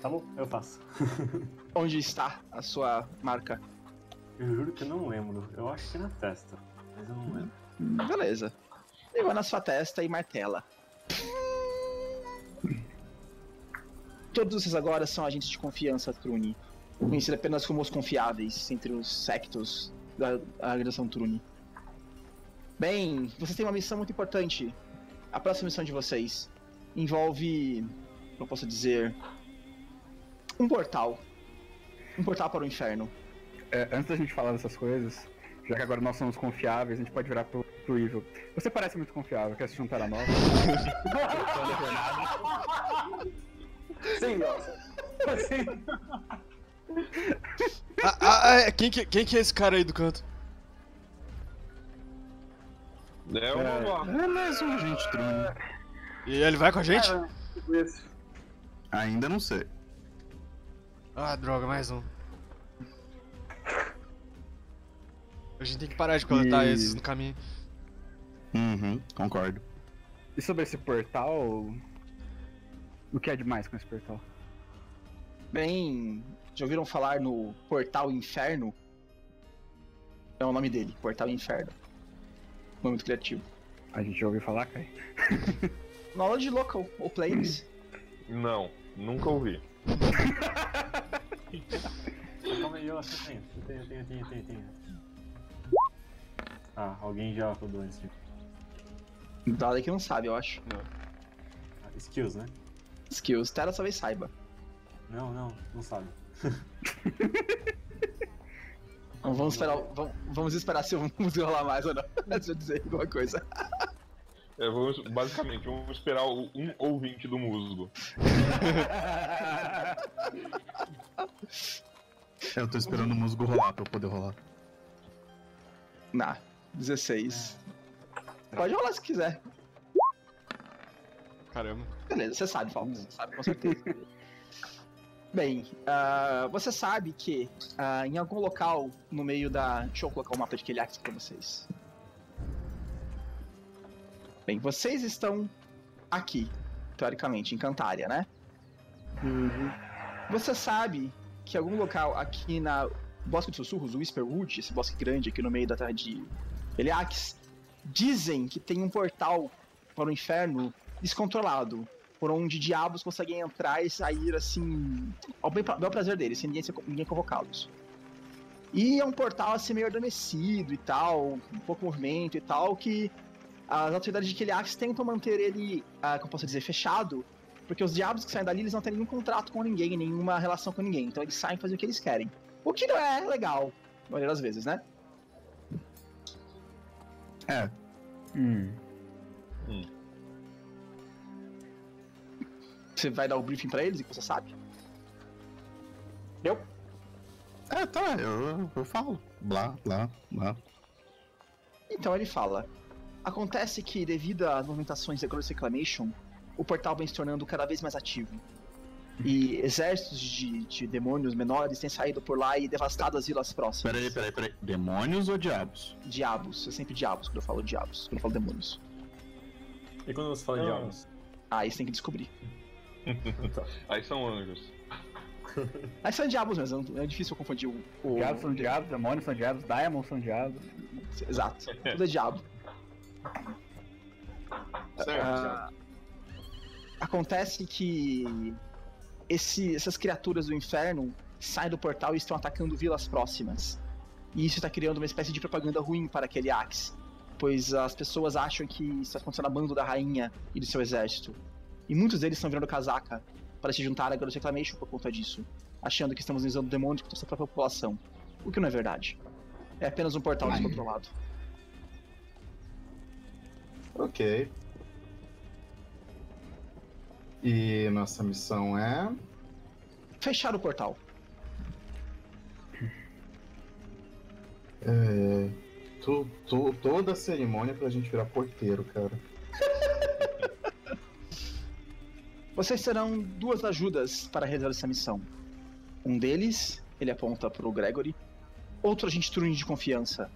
Tá bom, eu faço. Onde está a sua marca? Eu juro que eu não lembro. Eu acho que é na testa, mas eu não lembro. Beleza. Ele vai na sua testa e martela. Todos vocês agora são agentes de confiança, Trune. Conhecido apenas como os confiáveis entre os sectos da agressão Trune. Bem, vocês têm uma missão muito importante. A próxima missão de vocês envolve, como posso dizer, um portal. Um portal para o inferno. É, antes da gente falar dessas coisas, já que agora nós somos confiáveis, a gente pode virar pro, pro Evil. Você parece muito confiável, quer se juntar a nós? Sim, nossa. Sim. ah, ah, é, quem, que, quem que é esse cara aí do canto? É, o é, é mais um agente Trune. E ele vai com a gente? Ainda não sei. Ah, droga, mais um. A gente tem que parar de coletar e... esses no caminho. Uhum, concordo. E sobre esse portal? O que é demais com esse portal? Bem, já ouviram falar no Portal Inferno? É o nome dele, Portal Inferno. Nome muito criativo. A gente já ouviu falar, Kai? Knowledge local, ou players. Não, nunca ouvi. Calma aí, eu acho que tenho. Eu tenho, eu tenho, eu tenho, eu tenho, eu tenho. Ah, alguém já rodou antes de Dada que não sabe, eu acho. Não. Ah, skills, né? Skills, Terra talvez saiba. Não, não, não sabe. Vamos esperar, vamos, vamos esperar se vamos rolar mais ou não. Antes de dizer alguma coisa. É, vamos, basicamente, vamos esperar o, um ouvinte do musgo. Eu tô esperando o musgo rolar pra eu poder rolar. Na, 16. Pode rolar se quiser. Caramba. Beleza, você sabe, Falcon. Você sabe com certeza. Bem, uh, você sabe que uh, em algum local no meio da. Deixa eu colocar o mapa de Keliax pra vocês. Bem, vocês estão aqui, teoricamente, em Cantária, né? Uhum. Você sabe que algum local aqui na Bosque de Sussurros, o Whisperwood, esse bosque grande aqui no meio da terra de Eliax, dizem que tem um portal para o inferno descontrolado, por onde diabos conseguem entrar e sair assim, ao bem, bem prazer deles, sem ninguém, ninguém convocá-los. E é um portal assim meio adormecido e tal, um pouco movimento e tal, que as autoridades de Kiliax tentam manter ele, uh, como posso dizer, fechado, porque os diabos que saem dali, eles não têm nenhum contrato com ninguém, nenhuma relação com ninguém, então eles saem e fazem o que eles querem. O que não é legal, na maioria das vezes, né? É. Hum. Hum. Você vai dar o briefing pra eles e que você sabe? Eu? É, tá, eu, eu falo. Blá, blá, blá. Então ele fala: Acontece que, devido às movimentações da Gross Reclamation, o portal vem se tornando cada vez mais ativo. E exércitos de, de demônios menores têm saído por lá e devastado as vilas próximas. Peraí, peraí, peraí. Demônios ou diabos? Diabos. É sempre diabos quando eu falo diabos, quando eu falo demônios. E quando você fala Ah. diabos? Ah, isso tem que descobrir. Aí são anjos. Mas são diabos mesmo, é difícil eu confundir o. o... Diabos são diabos, demônios são diabos, diamonds são diabos. Exato. Tudo é diabo. Certo. Ah, acontece que esse, essas criaturas do inferno saem do portal e estão atacando vilas próximas. E isso está criando uma espécie de propaganda ruim para aquele Axe, pois as pessoas acham que está acontecendo a bando da rainha e do seu exército. E muitos deles estão virando casaca para se juntar a Girls Reclamation por conta disso, achando que estamos usando demônios contra a própria população, o que não é verdade. É apenas um portal descontrolado. Ok. E nossa missão é. Fechar o portal. É. Tu, tu, toda a cerimônia pra gente virar porteiro, cara. Vocês terão duas ajudas para realizar essa missão. Um deles, ele aponta para o Gregory. Outro agente Trune de confiança.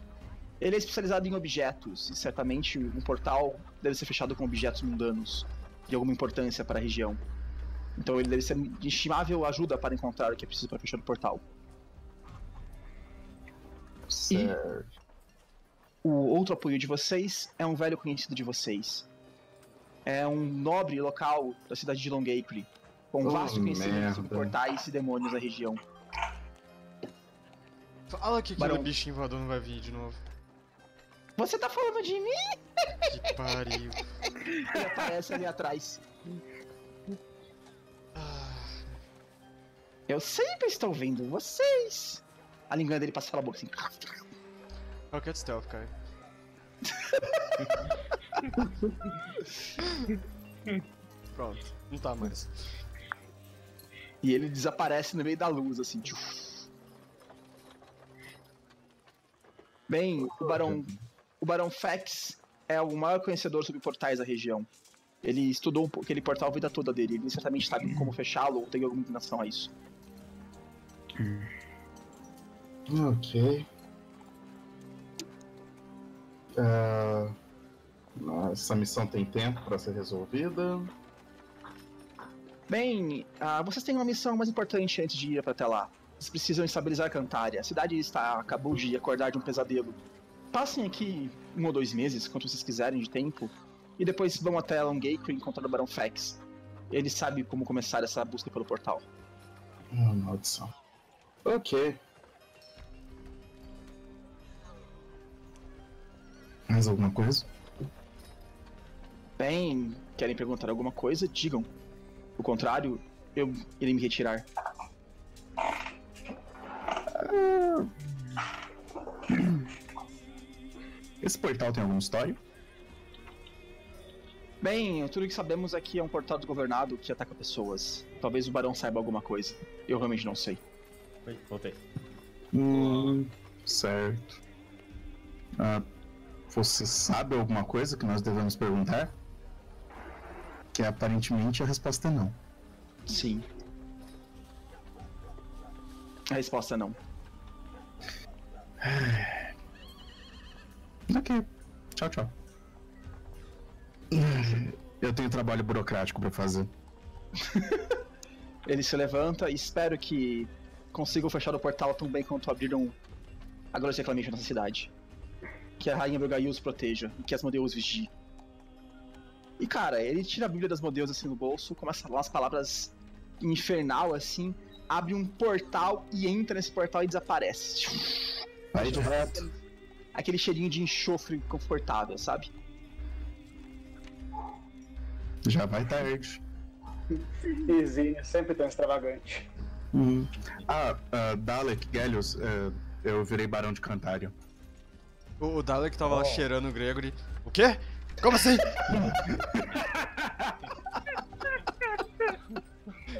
Ele é especializado em objetos, e certamente um portal deve ser fechado com objetos mundanos de alguma importância para a região. Então ele deve ser de estimável ajuda para encontrar o que é preciso para fechar o portal. Certo. E o outro apoio de vocês é um velho conhecido de vocês. É um nobre local da cidade de Longacre, com Oh, vasto conhecimento merda. sobre portais e demônios da região. Fala que aquele Barão. bicho invador não vai vir de novo. Você tá falando de mim? Que pariu. Ele aparece ali atrás. Ah, Eu sempre estou vendo vocês. A língua dele passa pela boca assim. Rocket Stealth, cara. Pronto, não tá mais. E ele desaparece no meio da luz, assim. tchuf. Bem, o Barão, o Barão Fex é o maior conhecedor sobre portais da região. Ele estudou aquele portal a vida toda dele. Ele certamente sabe como fechá-lo ou tem alguma inclinação a isso. Ok. Ah, essa missão tem tempo para ser resolvida. Bem, ah, vocês têm uma missão mais importante antes de ir até lá. Vocês precisam estabilizar Cantária. A cidade está acabou de acordar de um pesadelo. Passem aqui um ou dois meses, quanto vocês quiserem de tempo, e depois vão até Longacre encontrar o Barão Fex. Ele sabe como começar essa busca pelo portal. Ah, maldição. Ok. Mais alguma coisa? Bem, querem perguntar alguma coisa? Digam. O contrário, eu irei me retirar. Esse portal tem alguma história? Bem, tudo que sabemos é que é um portal desgovernado que ataca pessoas. Talvez o Barão saiba alguma coisa. Eu realmente não sei. Oi, voltei. Hum, certo. Ah, você sabe alguma coisa que nós devemos perguntar? Que aparentemente a resposta é não. Sim. A resposta é não. Ok. Tchau, tchau. Eu tenho trabalho burocrático pra fazer. Ele se levanta e espero que consigam fechar o portal tão bem quanto abriram a Glória Reclamation nessa cidade. Que a Rainha Belgail os proteja e que as Modeus vigiem. E cara, ele tira a Bíblia das Modeus assim no bolso, começa a falar umas palavras infernal assim, abre um portal e entra nesse portal e desaparece. Vai direto. Aquele cheirinho de enxofre confortável, sabe? Já vai tarde. Easy, sempre tão extravagante. Uhum. Ah, ah, Dalek, Gallius, eh, eu virei Barão de Cantário. O, o Dalek tava lá cheirando o Gregory. O quê? Como assim?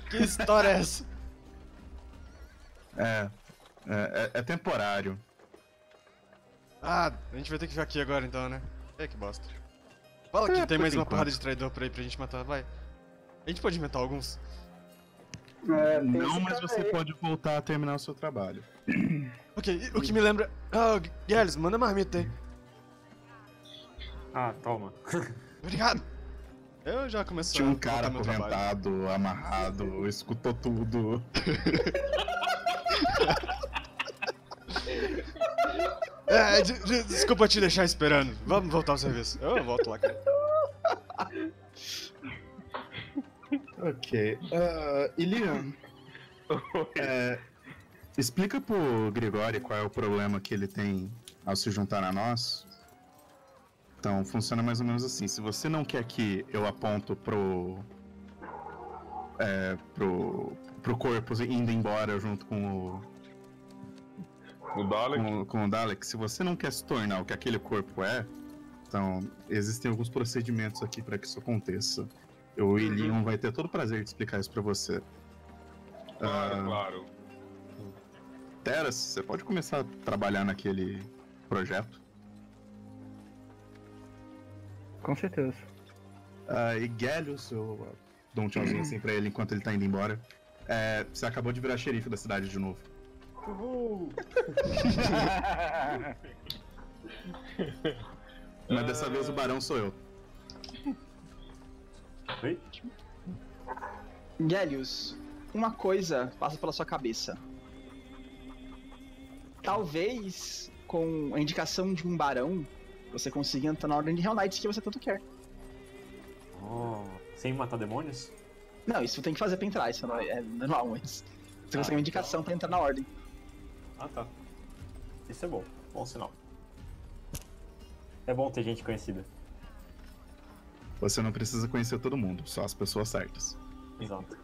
que história é essa? É, é, é- é temporário. Ah, a gente vai ter que ficar aqui agora então, né? É que bosta. Fala que É, tem mais uma enquanto. porrada de traidor por aí pra gente matar, vai. A gente pode inventar alguns? É, Não, mas você aí. pode voltar a terminar o seu trabalho. Ok, o que me lembra. Ah, Gales, manda marmita aí. Ah, toma. Obrigado! Eu já começo Tinha um cara acorrentado, amarrado, escutou tudo. É, de- de- desculpa te deixar esperando. Vamos voltar ao serviço. Eu volto lá, cara. Ok. Uh, Ilian, é, explica pro Grigori qual é o problema que ele tem ao se juntar a nós. Então, funciona mais ou menos assim. Se você não quer que eu aponto pro. É, pro, pro corpo indo embora junto com o. O Dalek? Com, com o Dalek, se você não quer se tornar o que aquele corpo é, então existem alguns procedimentos aqui para que isso aconteça. O Ilion vai ter todo o prazer de explicar isso para você. Claro, uh, claro. Teras, você pode começar a trabalhar naquele projeto? Com certeza. Uh, e Gelius, eu dou um tchauzinho assim pra ele enquanto ele tá indo embora. É, você acabou de virar xerife da cidade de novo. Uhul! Mas dessa vez o barão sou eu. Oi? Uma coisa passa pela sua cabeça. Talvez, com a indicação de um barão, você consiga entrar na ordem de Hell Knights que você tanto quer. Oh, sem matar demônios? Não, isso tem que fazer pra entrar, isso não é, é normal, mas você ah, consegue uma indicação então... pra entrar na ordem. Ah tá. Isso é bom, bom sinal. É bom ter gente conhecida. Você não precisa conhecer todo mundo, só as pessoas certas. Exato.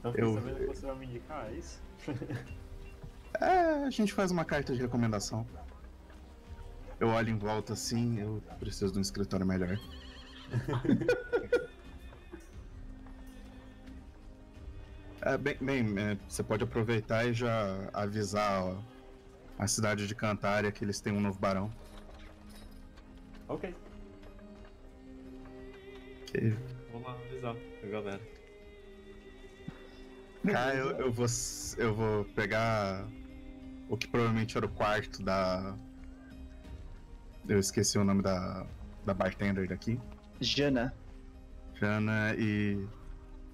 então, eu sabendo que você vai me indicar, é isso? é, a gente faz uma carta de recomendação. Eu olho em volta assim, eu preciso de um escritório melhor. é, bem, bem é, você pode aproveitar e já avisar ó, a cidade de Cantária que eles têm um novo barão. Ok. Ok. Vamos lá avisar a galera. Cara, eu, eu, vou, eu vou pegar o que provavelmente era o quarto da. Eu esqueci o nome da, da bartender daqui. Jana. Jana e.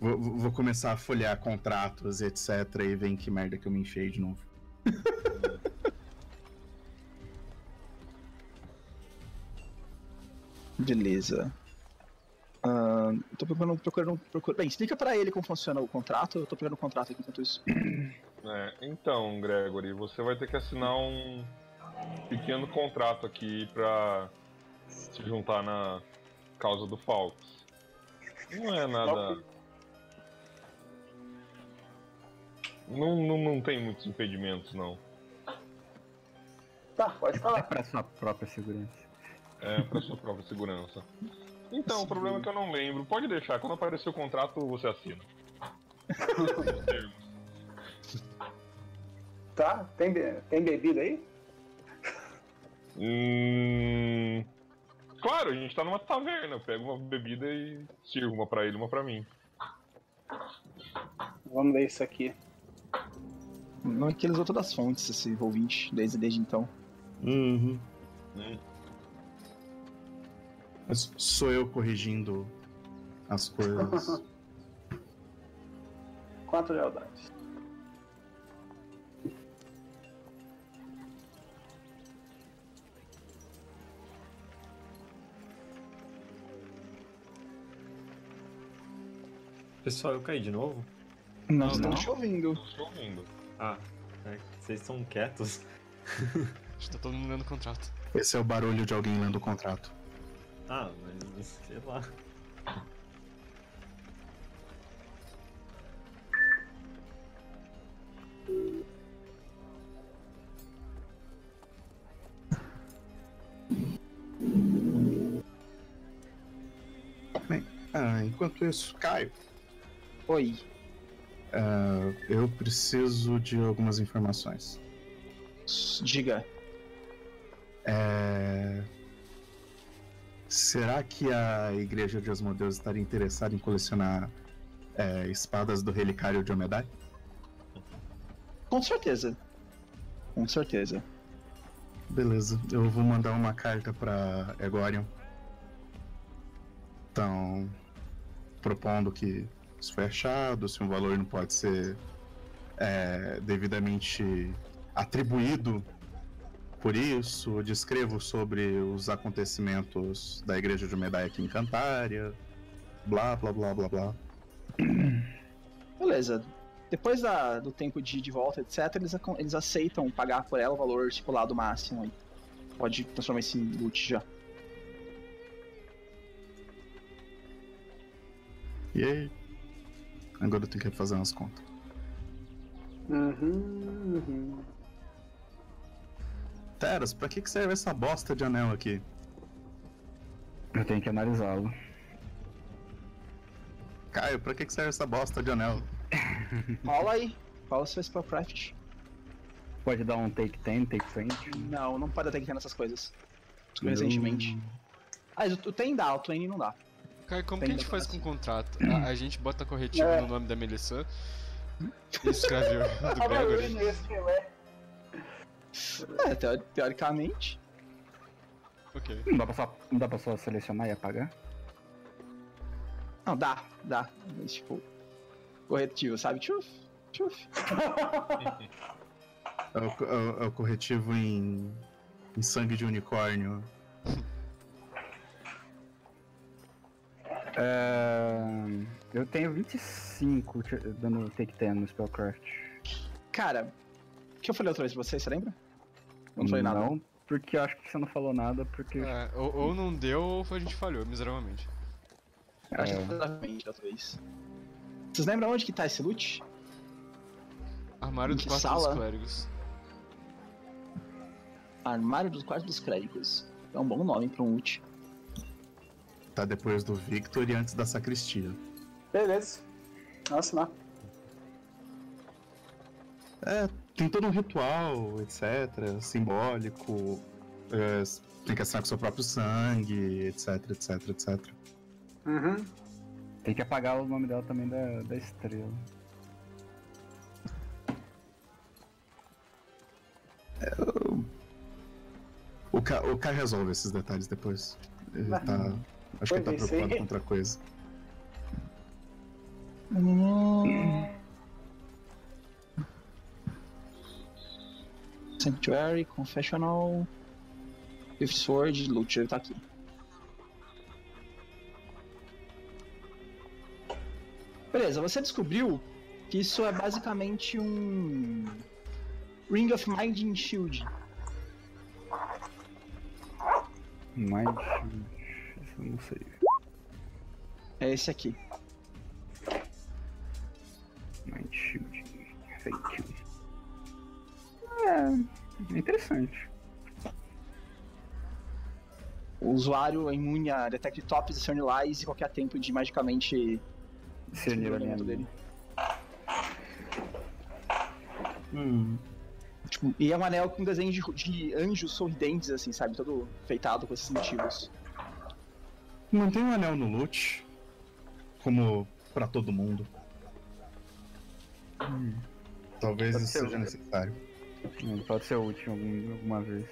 Vou, vou começar a folhear contratos etc. e ver em que merda que eu me enchei de novo. Beleza. Uh, tô procurando, procurando, procurando. Bem, explica para ele como funciona o contrato. Eu tô pegando o contrato aqui enquanto isso. É, então, Gregory, você vai ter que assinar um pequeno contrato aqui pra se juntar na causa do Falcos. Não é nada. Não, não, não tem muitos impedimentos, não. Tá, pode falar. É pra sua própria segurança. É, pra sua própria segurança. Então, Sim. o problema é que eu não lembro. Pode deixar, quando aparecer o contrato, você assina. tá, tem, tem bebida aí? Hum... Claro, a gente tá numa taverna. Eu pego uma bebida e sirvo uma pra ele, uma pra mim. Vamos ler isso aqui. Não é que ele usou todas as fontes, esse ouvinte, desde, desde então. Uhum. Hum. Mas sou eu corrigindo as coisas. Quatro lealdades. Pessoal, eu caí de novo? Não, não, não. chovendo. chovendo. Ah, é, vocês estão quietos. Acho que tá todo mundo lendo o contrato. Esse é o barulho de alguém lendo o contrato. Ah, mas sei lá. Bem, ah, enquanto isso, Caio. Oi. Uh, eu preciso de algumas informações. Diga. É... Será que a Igreja de Osmodeus estaria interessada em colecionar é, espadas do Relicário de Omedai? Com certeza. Com certeza. Beleza, eu vou mandar uma carta para Egorion. Então, propondo que isso foi achado, se um valor não pode ser é, devidamente atribuído por isso, descrevo sobre os acontecimentos da igreja de Medai aqui em Cantária, blá blá blá blá blá. Beleza. Depois da, do tempo de, de volta, etc., eles, eles aceitam pagar por ela o valor estipulado máximo aí. Pode transformar esse em loot já. E aí? Agora eu tenho que fazer umas contas. Uhum, uhum. Teras, pra que, que serve essa bosta de anel aqui? Eu tenho que analisá-lo. Caio, pra que, que serve essa bosta de anel? Rola aí. Qual o seu Spellcraft? Pode dar um take 10, take 20? Não, não pode dar take 10 nessas coisas. Recentemente. Ah, o tem dá, o Twain não dá. Cara, como que a gente faz com o contrato? A, a gente bota corretivo é. no nome da Melissa e escreve o do Gregory. É, teoricamente. Ok. Não dá, pra só, não dá pra só selecionar e apagar? Não, dá, dá. Mas, tipo, corretivo, sabe? Tchuf, tchuf. é, o, é, é, o, corretivo em, em sangue de unicórnio. Uh, eu tenho 25 dando take 10 no Spellcraft. Cara, o que eu falei outra vez pra você, você lembra? Eu não falei nada. Não, porque eu acho que você não falou nada, porque... É, ou, ou, não deu ou a gente falhou, miseravelmente. Eu acho que miseravelmente outra vez. Vocês lembram onde que tá esse loot? Armário do quarto sala? dos clérigos. Armário do quarto dos clérigos. É um bom nome pra um loot. Tá depois do Victor e antes da sacristia. Beleza. Nossa, não. É, tem todo um ritual, etc. Simbólico. É, tem que assinar com seu próprio sangue, etc, etc, etc. Uhum. Tem que apagar o nome dela também da, da estrela. É, o... O, K, o K resolve esses detalhes depois. Ele tá. Acho que ele tá preocupado com outra coisa. Sanctuary, Confessional, Fifth Sword, Lutcher tá aqui. Beleza, você descobriu que isso é basicamente um Ring of Mind Shield. Mind Shield, eu não sei. É esse aqui. Mind Shield, fake. É, interessante. O usuário é imune a detect tops e Cernilize e qualquer tempo de magicamente discernir o elemento dele. Hum. Tipo, e é um anel com desenho de, de, anjos sorridentes, assim, sabe? Todo feitado com esses motivos. Mantém um anel no loot, como para todo mundo. Hum. Talvez pode isso seja necessário. Hum, pode ser útil algum, alguma vez.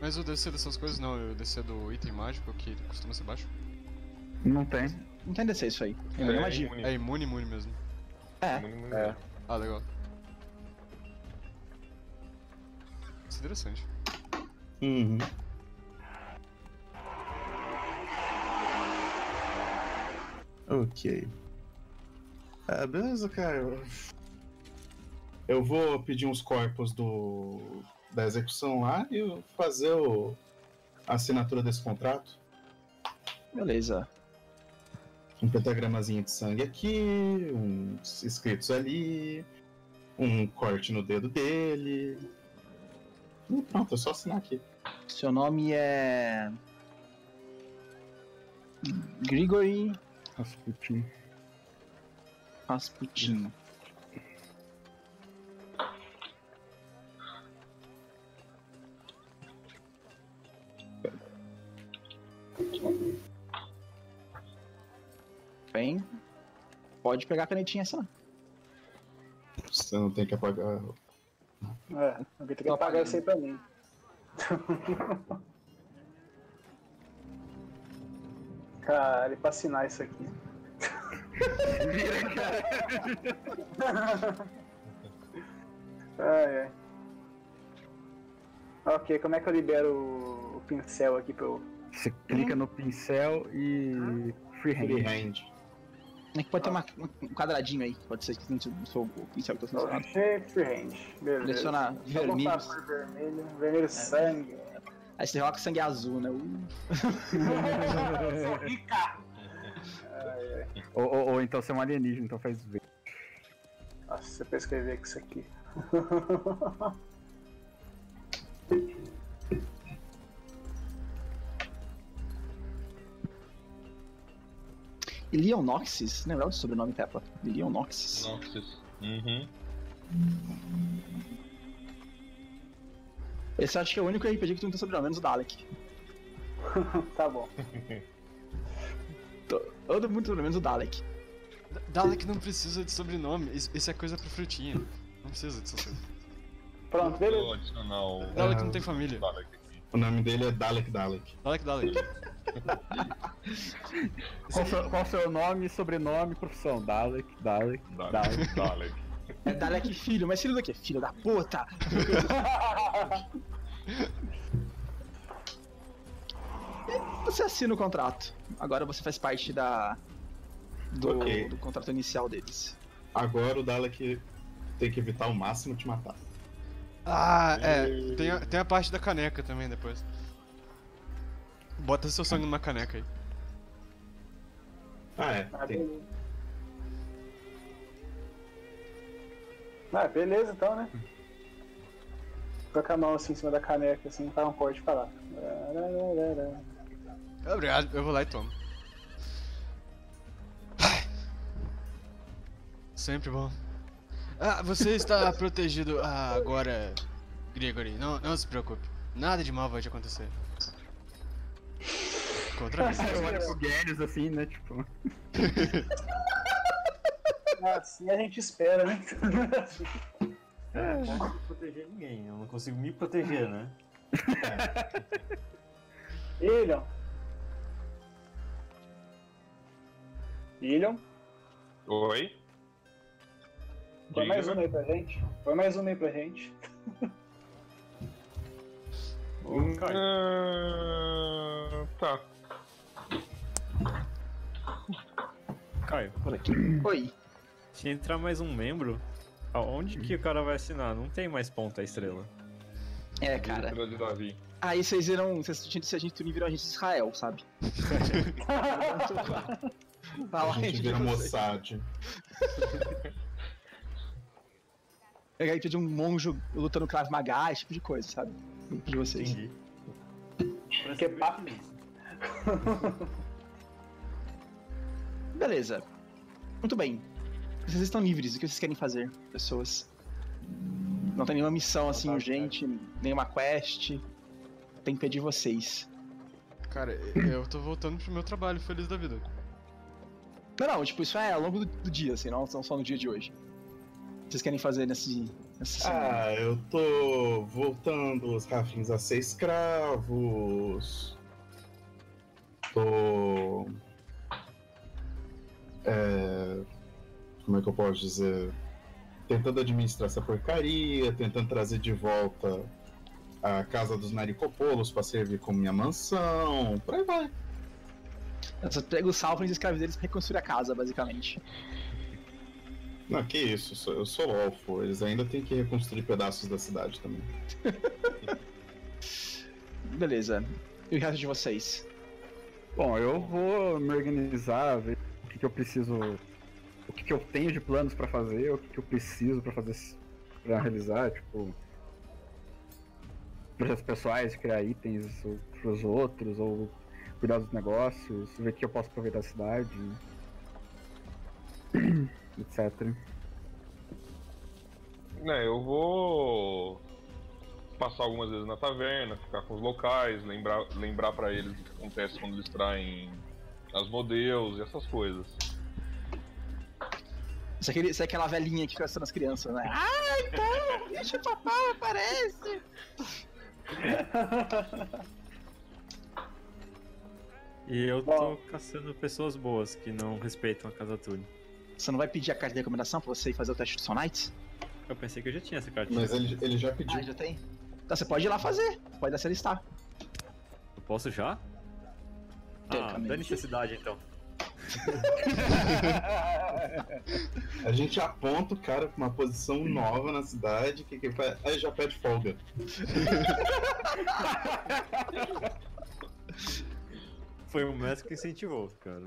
Mas o DC dessas coisas não, o DC do item mágico que costuma ser baixo? Não tem. Não tem DC isso aí. É, imune é, magia. Imune. É imune, imune mesmo. É. Imune, imune é. Ah, legal. Isso é interessante. Uhum. Ok. Ah, beleza, cara. Eu vou pedir uns corpos do da execução lá e fazer o... a assinatura desse contrato. Beleza um pentagramazinho de sangue aqui, uns escritos ali, um corte no dedo dele. E pronto, é só assinar aqui. Seu nome é. Grigory Rasputin. Rasputin. bem, pode pegar a canetinha e assinar. Você não tem que apagar. É, alguém tem que apagar isso aí pra mim. Cara, pra assinar isso aqui. Ai, ai. Ok, como é que eu libero o, pincel aqui pra eu. Você clica no pincel e. Freehand. Freehand. É que pode ter uma- um quadradinho aí, pode ser que não sou o pincel que tá funcionando. Ok, freehand. Beleza. Seleciona Vou vermelho. vermelho. Vermelho sangue. Aí você coloca sangue azul, né? Uh, rica! Ou, ou- ou então você é um alienígena, então faz ver. Nossa, você pra escrever com isso aqui. Leon Noxis, lembrava do sobrenome Peppa? Leon Noxis. Noxus. Uhum. Esse acho que é o único RPG que tu não tem sobrenome, menos o Dalek. tá bom. Todo mundo pelo menos o Dalek. D- Dalek não precisa de sobrenome, isso, é coisa pro frutinha. Não precisa disso. coisa. Pronto, beleza. O. Dalek não tem família. Dalek. O nome dele é Dalek Dalek. Dalek, Dalek. Qual, seu, qual seu nome, sobrenome, profissão? Dalek, Dalek, Dalek. Dalek. Dalek. É Dalek filho, mas filho do quê? Filho da puta! E você assina o contrato. Agora você faz parte da. Do, Ok. do contrato inicial deles. Agora o Dalek tem que evitar ao máximo te matar. Ah, é. Tem a, tem a parte da caneca também depois. Bota seu sangue numa caneca aí. Ah, é. Ah, Tem. Ah, beleza então, né? Colocar a mão assim em cima da caneca, assim, tá, não pode falar. Obrigado, eu vou lá e tomo. Ai. Sempre bom. Ah, você está protegido ah, agora, Gregory. Não, não se preocupe. Nada de mal vai te acontecer. Contra mim. Eu olho pro Guedes assim, né? Tipo. Assim a gente espera, né? Eu não consigo proteger ninguém, eu não consigo me proteger, né? Ilham. Ilham. Oi? Põe mais uma aí pra gente. Põe mais uma aí pra gente. Ah, tá. Caio, Por aqui. Oi. Se entrar mais um membro, aonde que o cara vai assinar? Não tem mais ponta a estrela. É, cara. Aí vocês viram. Vocês se a gente viram a gente de Israel, sabe? Fala A gente vira Mossad. É aí de um monge lutando Krav Maga, esse tipo de coisa, sabe? De vocês. Entendi. Que papo. divertido. Beleza. Muito bem. Vocês estão livres. O que vocês querem fazer, pessoas? Não tem nenhuma missão assim tá, urgente, nenhuma quest. Tem que pedir vocês. Cara, eu tô voltando pro meu trabalho feliz da vida. Não, não, tipo, isso é ao longo do, do dia, assim, não, não só no dia de hoje. O que vocês querem fazer nesse. nessa? Ah, eu tô voltando os Rafins a ser escravos. Tô. É, como é que eu posso dizer? Tentando administrar essa porcaria, tentando trazer de volta a casa dos Naricopolos pra servir como minha mansão. Por aí vai. Você pega os salvos e escravos deles pra reconstruir a casa, basicamente. Não, que isso, eu sou, eu sou elfo. Eles ainda têm que reconstruir pedaços da cidade também. Beleza. E o resto de vocês? Bom, eu vou me organizar, ver o que, que eu preciso. O que, que eu tenho de planos pra fazer, o que, que eu preciso pra fazer. pra realizar, tipo. Projetos pessoais, criar itens ou, pros outros, ou cuidar dos negócios, ver o que eu posso aproveitar da cidade. etc. Né, eu vou passar algumas vezes na taverna, ficar com os locais, lembrar, lembrar para eles o que acontece quando eles traem as modelos e essas coisas. Você é, aquele, você é aquela velhinha que fica assustando as crianças, né? Ah, então, deixa o papai aparece. E eu tô Bom. caçando pessoas boas que não respeitam a Casa Tune. Você não vai pedir a carta de recomendação pra você ir fazer o teste do Sonites? Eu pensei que eu já tinha essa cartinha. Mas ele, ele já pediu. Ah, já tem? Então você pode ir lá fazer. Pode dar se alistar. Eu posso já? Ah, dá necessidade então. A gente aponta o cara pra uma posição nova na cidade, que que faz? Aí já pede folga. Foi o mestre que incentivou, cara.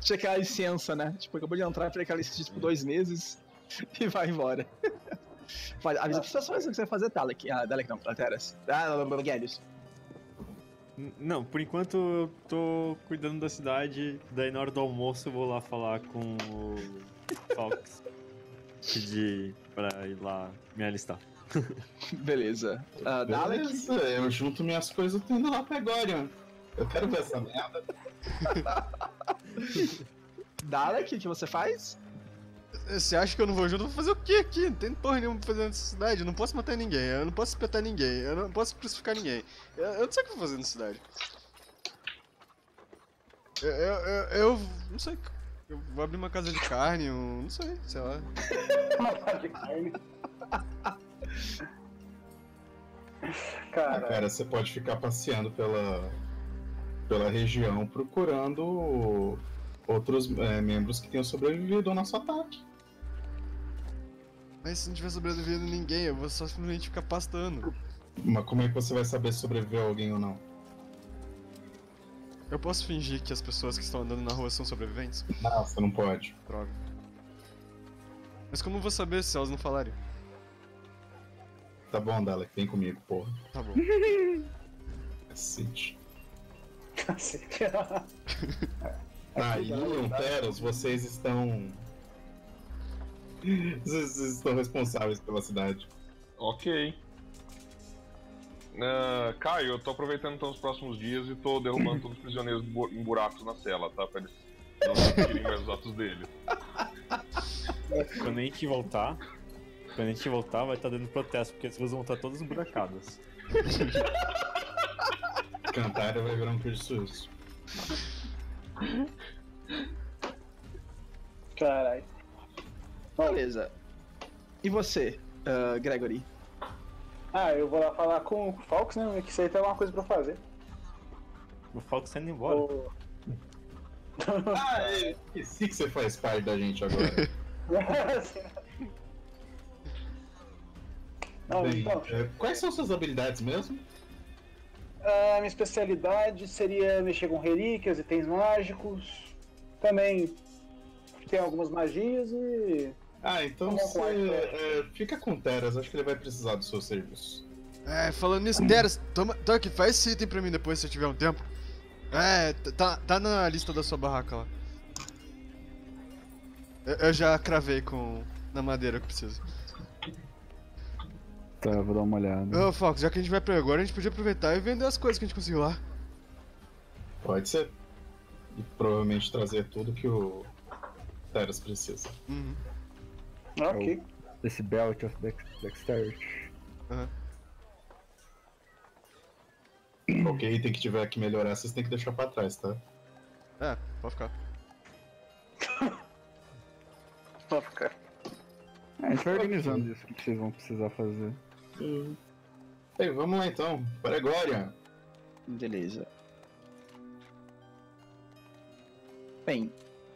Tinha aquela licença, né? Tipo, acabou de entrar, pega aquela licença de tipo dois meses e vai embora. Avisa pras pessoas o que você vai fazer, Dalek. Ah, Dalek não, Plateras. Ah, Guedes. Não, por enquanto eu tô cuidando da cidade, daí na hora do almoço eu vou lá falar com o Fox. Pedir pra ir lá me alistar. Beleza. Ah, Dalek. Beleza, eu junto minhas coisas e tô indo lá pra Egorion. Eu quero ver essa merda. Dalek, o que você faz? Você acha que eu não vou junto? Eu vou fazer o quê aqui? Não tem porra nenhuma pra fazer nessa cidade. Eu não posso matar ninguém, eu não posso espetar ninguém, eu não posso crucificar ninguém. Eu, eu não sei o que eu vou fazer nessa cidade. Eu, eu, eu, eu não sei. Eu vou abrir uma casa de carne, um, não sei, sei lá. Uma de carne. Ah, Cara, cara, você pode ficar passeando pela, pela região procurando outros é, membros que tenham sobrevivido ao nosso ataque. Mas se não tiver sobrevivido ninguém, eu vou só simplesmente ficar pastando. Mas como é que você vai saber se sobreviveu alguém ou não? Eu posso fingir que as pessoas que estão andando na rua são sobreviventes? Não, você não pode. Droga. Mas como eu vou saber se elas não falarem? Tá bom, Dalek, vem comigo, porra. Tá bom. Cacete. cacete. Ah, e Leon Teros, vocês estão. Vocês estão responsáveis pela cidade. Ok. Ah, Caio, eu tô aproveitando então os próximos dias e tô derrubando todos os prisioneiros bu- em buracos na cela, tá? Pra eles não repetirem mais os atos deles. Quando a gente voltar, quando a gente voltar vai estar dando protesto, porque as ruas vão estar todas buracadas. Cantária vai virar um curso. Caralho. Beleza. E você, ah, Gregory? Ah, eu vou lá falar com o Fox, né? Que isso aí tem alguma coisa pra fazer. O Fox tá indo embora. Ô, Ah, é, esqueci que você faz parte da gente agora. Não, Bem, então, é, quais são suas habilidades mesmo? a minha especialidade seria mexer com relíquias, itens mágicos. Também tem algumas magias e. Ah, então você é, fica com o Teras, acho que ele vai precisar do seu serviço. É, falando nisso, Teras, toma, toma aqui, faz esse item pra mim depois se eu tiver um tempo. É, tá, tá na lista da sua barraca lá. Eu, eu já cravei com. na madeira que preciso. Tá, eu vou dar uma olhada. Ô, Fox, já que a gente vai pra agora, a gente podia aproveitar e vender as coisas que a gente conseguiu lá. Pode ser. E provavelmente trazer tudo que o Teras precisa. Uhum. Ok. Esse Belt of Dex- Dexterity. Qualquer item que tiver que melhorar, vocês têm que deixar pra trás, tá? É, pode ficar. Vou ficar. É, a gente vai organizando isso, o que vocês vão precisar fazer. Ei, vamos lá então. Para Glória. Beleza. Bem,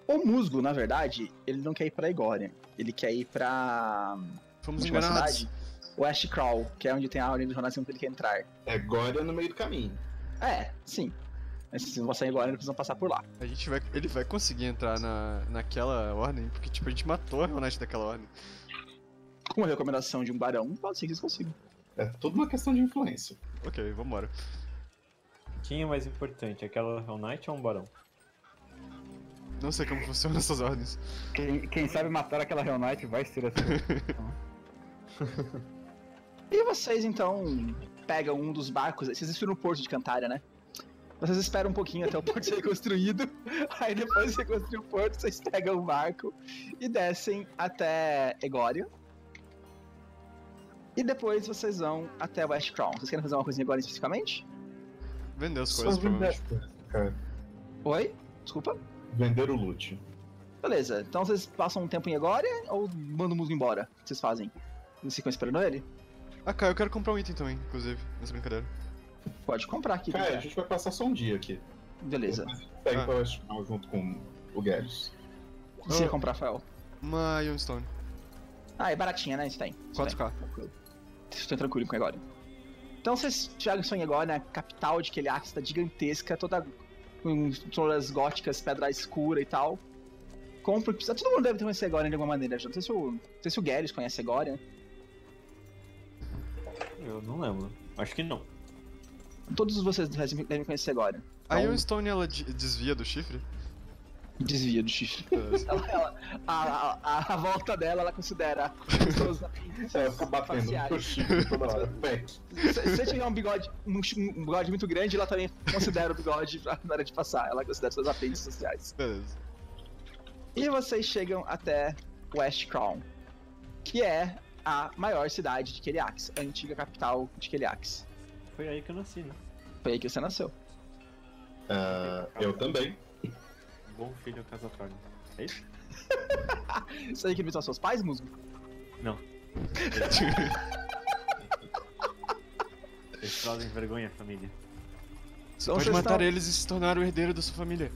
o musgo, na verdade, ele não quer ir pra Egória. Ele quer ir pra. Fomos enganados. cidade, West Crawl, que é onde tem a ordem do jornalismo que ele quer entrar. É Glória no meio do caminho. É, sim. Mas se não sair agora, eles precisam passar por lá. A gente vai. Ele vai conseguir entrar na, naquela ordem, porque tipo, a gente matou a Reonete daquela ordem. Com a recomendação de um barão, pode ser que eles consigam. É tudo uma questão de influência. Ok, vambora. Quem é mais importante, aquela Hell Knight ou um barão? Não sei como funcionam essas ordens. Quem, quem sabe matar aquela Hell Knight vai ser essa. E vocês então pegam um dos barcos. Vocês estão no porto de Cantária, né? Vocês esperam um pouquinho até o porto ser construído. Aí depois de você construir o porto, vocês pegam o barco e descem até Egória. E depois vocês vão até West Crown. Vocês querem fazer uma coisinha agora especificamente? Vender as coisas, provavelmente. cara. Oi? Desculpa? Vender o loot. Beleza, então vocês passam um tempo em Egória ou mandam o musgo embora? O que vocês fazem? Vocês ficam esperando ele? Ah, cara, eu quero comprar um item também, inclusive, nessa brincadeira. Pode comprar aqui. Cara, a gente vai passar só um dia aqui. Beleza. Pega Ah. pra Westmount junto com o Garrus. O que você ia comprar, Rafael? Uma Stone. Ah, é baratinha, né? Isso tem. Isso 4K. tem. Tranquilo. Estou tranquilo com agora. Então vocês chegam em agora, a capital de Keliax tá gigantesca, toda com todas góticas, pedra escura e tal. Compra o que precisa. Todo mundo deve conhecer agora de alguma maneira. já. Não sei se o, não sei se o Garrus conhece agora. Eu não lembro. Acho que não. Todos vocês devem conhecer agora. A Então, Stone ela de- desvia do chifre? Desvia do chifre. Ela, ela- a, a, a volta dela, ela considera apêndices É, fica batendo no chifre toda hora. Se se você tiver um bigode, um, um bigode muito grande, ela também considera o bigode pra- na hora de passar. Ela considera seus apêndices sociais. Beleza. E vocês chegam até West Crown, que é a maior cidade de Keliax, a antiga capital de Keliax. Foi aí que eu nasci, né? Foi aí que você nasceu. Ah, eu também. Bom filho, casa torna. É isso? Isso aí que imitam seus pais, musgo? Não. Eles trazem vergonha família. Você Então pode matar estão- eles e se tornar o herdeiro da sua família.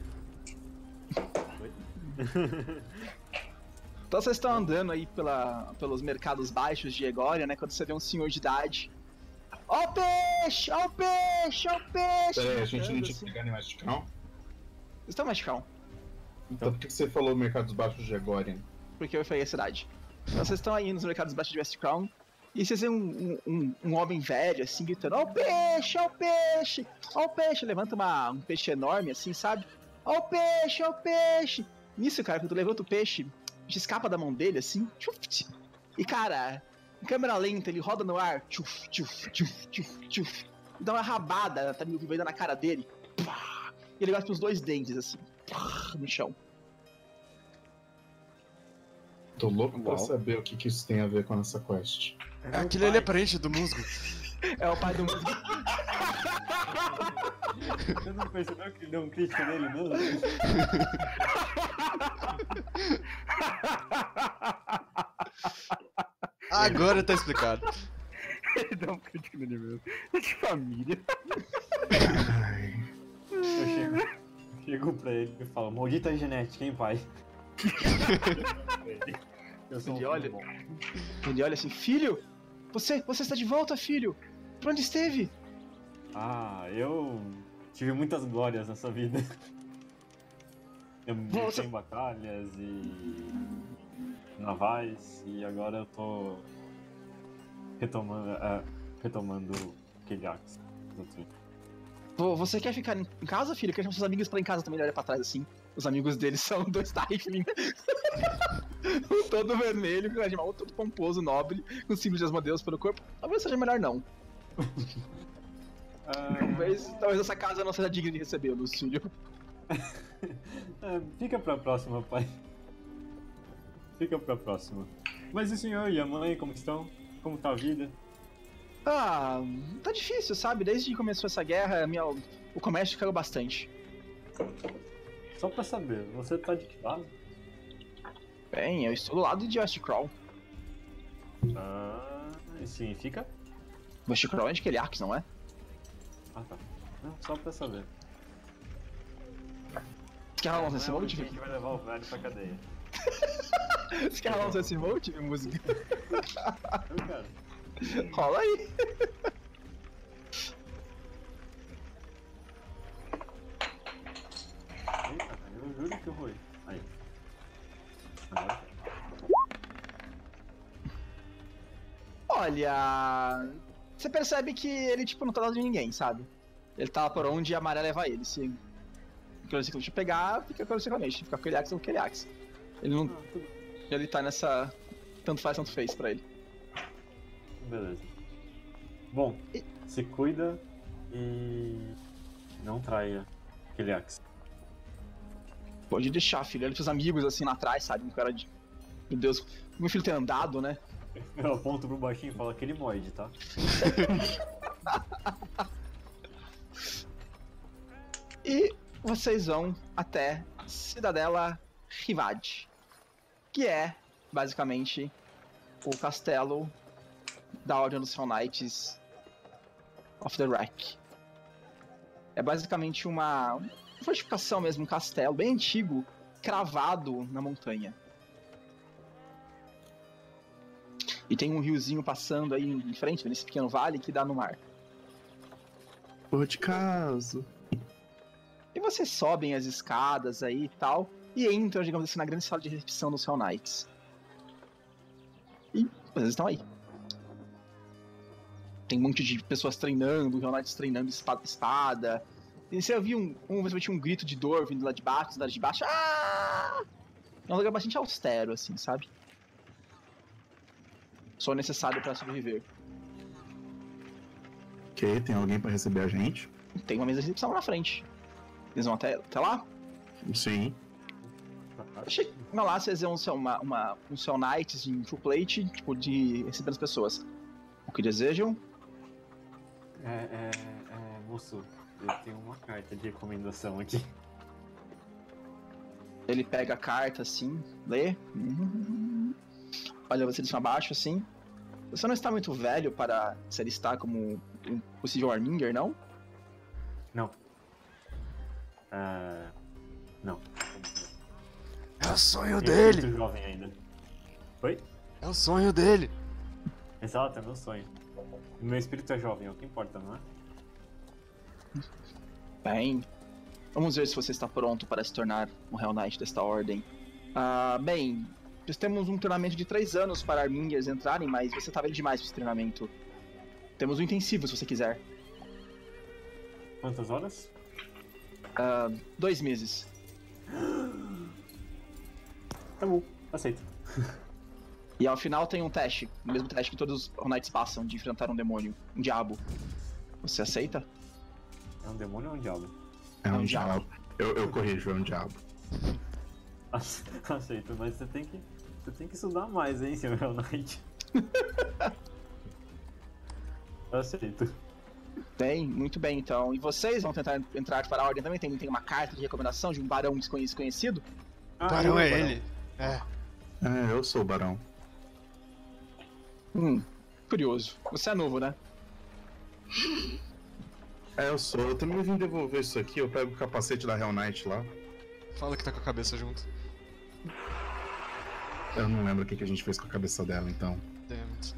Então vocês estão andando aí pela, pelos mercados baixos de Egória, né? Quando você vê um senhor de idade. Ó o peixe! Ó o peixe! Ó o peixe! Pera aí, a gente não tinha que assim. pegar em West Crown? Vocês estão mais calmo. Então por que você falou Mercados Baixos de Agorian? porque eu falei a cidade. Então vocês estão aí nos mercados baixos de West Crown e vocês veem um, um, um, homem velho assim gritando: Ó o peixe, ó o peixe, ó o peixe. Levanta uma, um peixe enorme assim, sabe? Ó o peixe, ó o peixe. Nisso, cara, quando tu levanta o peixe, peixe escapa da mão dele assim, tchuft. E cara, em câmera lenta, ele roda no ar, tchuf, tchuf, tchuf, tchuf, tchuf. E dá uma rabada, tá vindo na cara dele. Pá! E ele bate os dois dentes assim, no chão. Tô louco pra Uau. saber o que, que isso tem a ver com essa quest. Aquele ali é parente do musgo. É o pai do musgo. Você não percebeu que ele deu um crítico nele, não? Agora tá explicado. Ele dá um crítico nele mesmo. É de família. Eu chego, chego pra ele e falo, maldita genética, hein, pai? Eu sou um Ele olha- bom. Ele olha assim, filho, você, você está de volta, filho. Pra onde esteve? Ah, eu tive muitas glórias nessa vida. Eu Você- em batalhas e navais e agora eu tô retomando, é, retomando Keliax. Vo- Você quer ficar em casa, filho? Quer chamar seus amigos pra ir em casa também? Ele olha pra trás assim. Os amigos dele são dois Typhling. um todo vermelho, com um animal todo pomposo, nobre, com símbolo de Asmodeus pelo corpo. Talvez seja melhor não. Ah, Talvez, talvez essa casa não seja digna de recebê-los, filho. é, fica pra próxima, pai. Fica pra próxima. Mas e o senhor e a mãe, como estão? Como tá a vida? Ah, tá difícil, sabe? Desde que começou essa guerra, minha, o comércio caiu bastante. Só pra saber, você tá de que lado? Bem, eu estou do lado de Westcrawl. Ah, isso significa? Westcrawl é de Keliax, não é? Ah, tá. Não, só pra saber. Você quer a Motive? gente vai levar o velho pra cadeia. Você quer música? Eu quero. Rola aí. Eita, eu juro que eu vou. Aí. Agora. Olha. Você percebe que ele, tipo, não tá do lado de ninguém, sabe? Ele tá por onde a maré leva ele. Se o Cloriciclo te pegar, fica Cloriciclamente. Se ficar com Keliax, é com Keliax. Ele não. Ele tá nessa. Tanto faz, tanto fez pra ele. Beleza. Bom, se cuida e não traia aquele axe. Pode deixar, filho. Olha pros amigos assim lá atrás, sabe? Um cara de. Meu Deus, meu filho tem andado, né? Eu aponto pro baixinho e falo aquele moide, tá? E vocês vão até Cidadela Rivad, que é basicamente o castelo da Ordem dos Hell Knights of the Wreck. É basicamente uma, uma fortificação mesmo, um castelo bem antigo, cravado na montanha. E tem um riozinho passando aí em frente, nesse pequeno vale que dá no mar. Por de caso. E vocês sobem as escadas aí e tal, e entram, digamos assim, na grande sala de recepção dos Hell Knights. E vocês estão aí. Tem um monte de pessoas treinando, Knights treinando espada. espada. E você ouviu um, um, você um grito de dor vindo lá de baixo, lá de baixo. Ah! É um lugar bastante austero, assim, sabe? Só necessário para sobreviver. Ok, tem alguém para receber a gente? Tem uma mesa de recepção na frente. Eles vão até, até lá? Sim. Chega lá, vocês vão ser uma, uma, um Cell Knights em full plate, tipo, de receber as pessoas. O que desejam? É, é, é, moço, eu tenho uma carta de recomendação aqui. Ele pega a carta assim, lê. Olha você de cima abaixo assim. Você não está muito velho para se alistar como um possível Arminger, não? Não. Uh, não. É o sonho Eu dele! muito jovem ainda. Oi? É o sonho dele! Exato, é meu sonho. Meu espírito é jovem, é o que importa, não é? Bem, vamos ver se você está pronto para se tornar um Hell Knight desta ordem. Ah, bem, nós temos um treinamento de 3 anos para Armingers entrarem, mas você está velho demais para esse treinamento. Temos um intensivo se você quiser. Quantas horas? Ah, dois meses. Tá bom, aceito. E ao final tem um teste, o mesmo teste que todos os Knights passam, de enfrentar um demônio, um diabo. Você aceita? É um demônio ou um diabo? É um, um diabo. diabo. Eu, eu corrijo, é um diabo. Aceito, mas você tem que. Você tem que estudar mais, hein, seu Real Knight. Aceito. Tem, muito bem então. E vocês vão tentar entrar para a ordem também? Tem, tem uma carta de recomendação de um barão desconhecido? Ah, Barão é ele. É. É, eu sou o barão. Hum, curioso. Você é novo, né? É, eu sou. Eu também vim devolver isso aqui, eu pego o capacete da Hell Knight lá. Fala que tá com a cabeça junto. Eu não lembro o que, que a gente fez com a cabeça dela, então. Damn.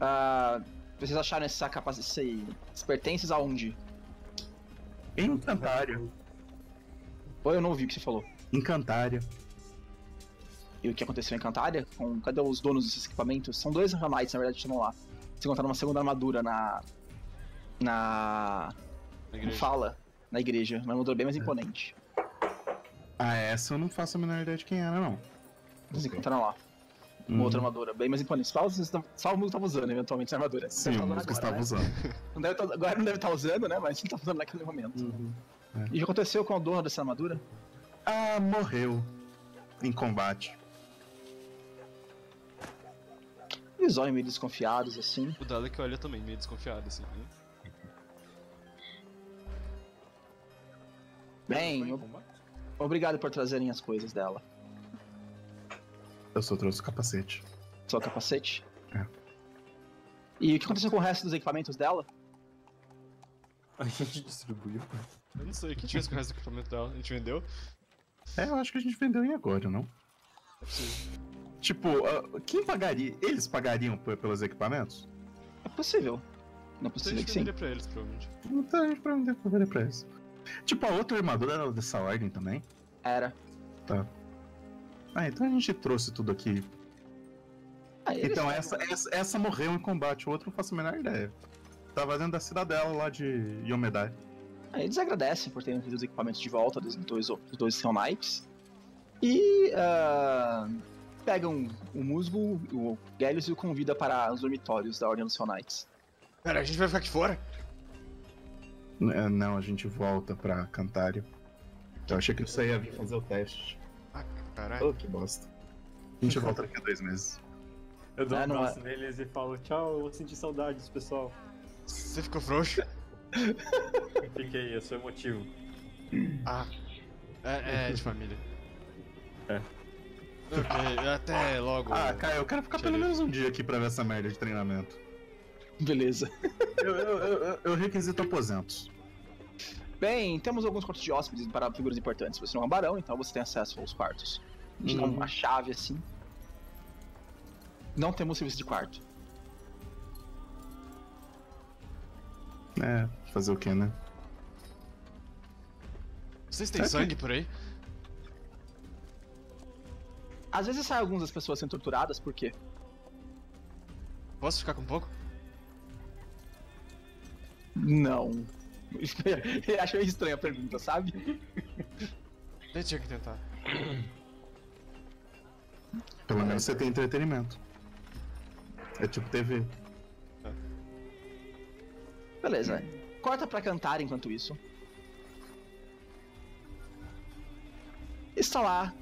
Ah, vocês acharam essa capacete, esses pertences aonde? Encantária. Ou eu não ouvi o que você falou. Encantária. E o que aconteceu em Cantária? Com, cadê os donos desses equipamentos? São dois Knights, na verdade, que estão lá. Você encontraram uma segunda armadura na. Na. Na fala? Na igreja. Uma armadura bem mais imponente. Ah, essa eu não faço a menor ideia de quem era, não. Vocês encontraram lá. Uma Hum. outra armadura, bem mais imponente. Só, vocês estão- só o mundo estava usando, eventualmente, essa armadura. Sim, o tá músico usando estava agora, né? usando. Não deve tá- agora não deve estar usando, né? Mas a gente tá usando naquele momento. Uhum. E o que aconteceu com o dono dessa armadura? Ah, morreu. Em combate. Eles olham meio desconfiados, assim. O Dalek olha também, meio desconfiado, assim. Né? Bem, obrigado por trazerem as coisas dela. Eu só trouxe o capacete. Só o capacete. É. E o que aconteceu com o resto dos equipamentos dela? A gente distribuiu. Eu não sei, o que tinha com o resto do equipamento dela? A gente vendeu? É, eu acho que a gente vendeu em agora, não? É possível. Tipo, ah, quem pagaria? Eles pagariam pelos equipamentos? É possível. Não é Então a possível gente que sim. pra eles, provavelmente. Então a gente vender pra vender pra eles. Tipo, a outra armadura era dessa ordem também? Era. Ah, então a gente trouxe tudo aqui. Ah, Então essa, essa, essa morreu em combate, o outro não faço a menor ideia. Tava dentro da cidadela lá de Yomedai. Ah, Eles agradecem por terem os equipamentos de volta dos dois, dos dois Hell Knights. E ah, pegam o musgo, o Gellius e o convida para os dormitórios da Ordem dos Knights. Pera, a gente vai ficar aqui fora? É, Não, a gente volta pra Cantário. Eu achei que isso aí ia vir fazer o teste. Ah, caralho. Oh, que bosta. A gente volta daqui a dois meses. Eu dou Ah, um não abraço neles e falo, tchau, eu vou sentir saudades, pessoal. Você ficou frouxo? Fiquei, eu sou emotivo. Ah. É, é de família. Ok, até logo. Ah, cara, eu quero ficar pelo menos um dia aqui pra ver essa merda de treinamento. Beleza. Eu, eu, eu, eu requisito aposentos. Bem, temos alguns quartos de hóspedes para figuras importantes. Você não é um barão, então você tem acesso aos quartos. A gente dá Uhum. uma chave assim. Não temos serviço de quarto. É, fazer o quê, né? Vocês têm Ok. sangue por aí? Às vezes saem algumas das pessoas sendo torturadas, por quê? Posso ficar com um pouco? Não. Eu achei estranha a pergunta, sabe? Nem tinha que tentar. Pelo menos você tem entretenimento. É tipo TV. Beleza. Corta pra cantar enquanto isso. Está lá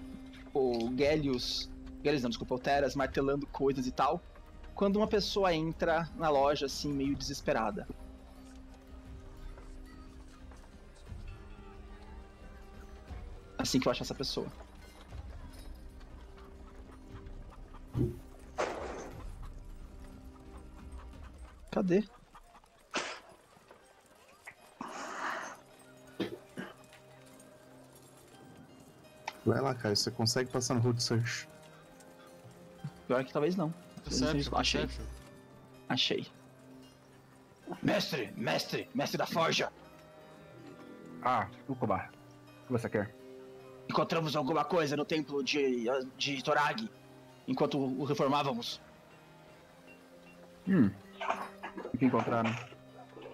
o Gélios. Gélios não, desculpa, o Teras martelando coisas e tal. Quando uma pessoa entra na loja assim, meio desesperada. Assim que eu achar essa pessoa. Cadê? Vai lá, Caio, você consegue passar no Road Search. Pior que talvez não. Perception, Achei. perception. Achei. Mestre, mestre, mestre da forja. Ah, o Kobar. O que você quer? Encontramos alguma coisa no templo de, de Torag enquanto o reformávamos. Hum. O que encontraram?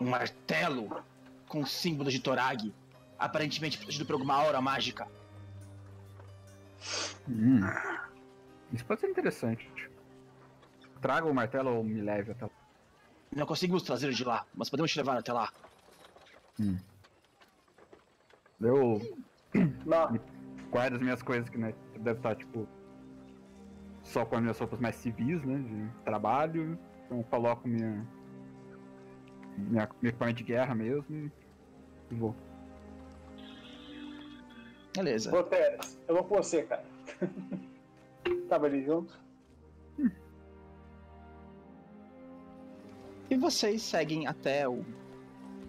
Um martelo com símbolos de Torag, aparentemente protegido por alguma aura mágica. Hum. Isso pode ser interessante. Traga o martelo ou me leve até lá. Não conseguimos trazer de lá, mas podemos te levar até lá. Eu Não, guardo as minhas coisas que né, deve estar, tipo, só com as minhas roupas mais civis, né? De trabalho. Então eu coloco minha, minha meu equipamento de guerra mesmo e vou. Beleza. ô Teres, eu vou com você, cara. Tava ali junto. E vocês seguem até o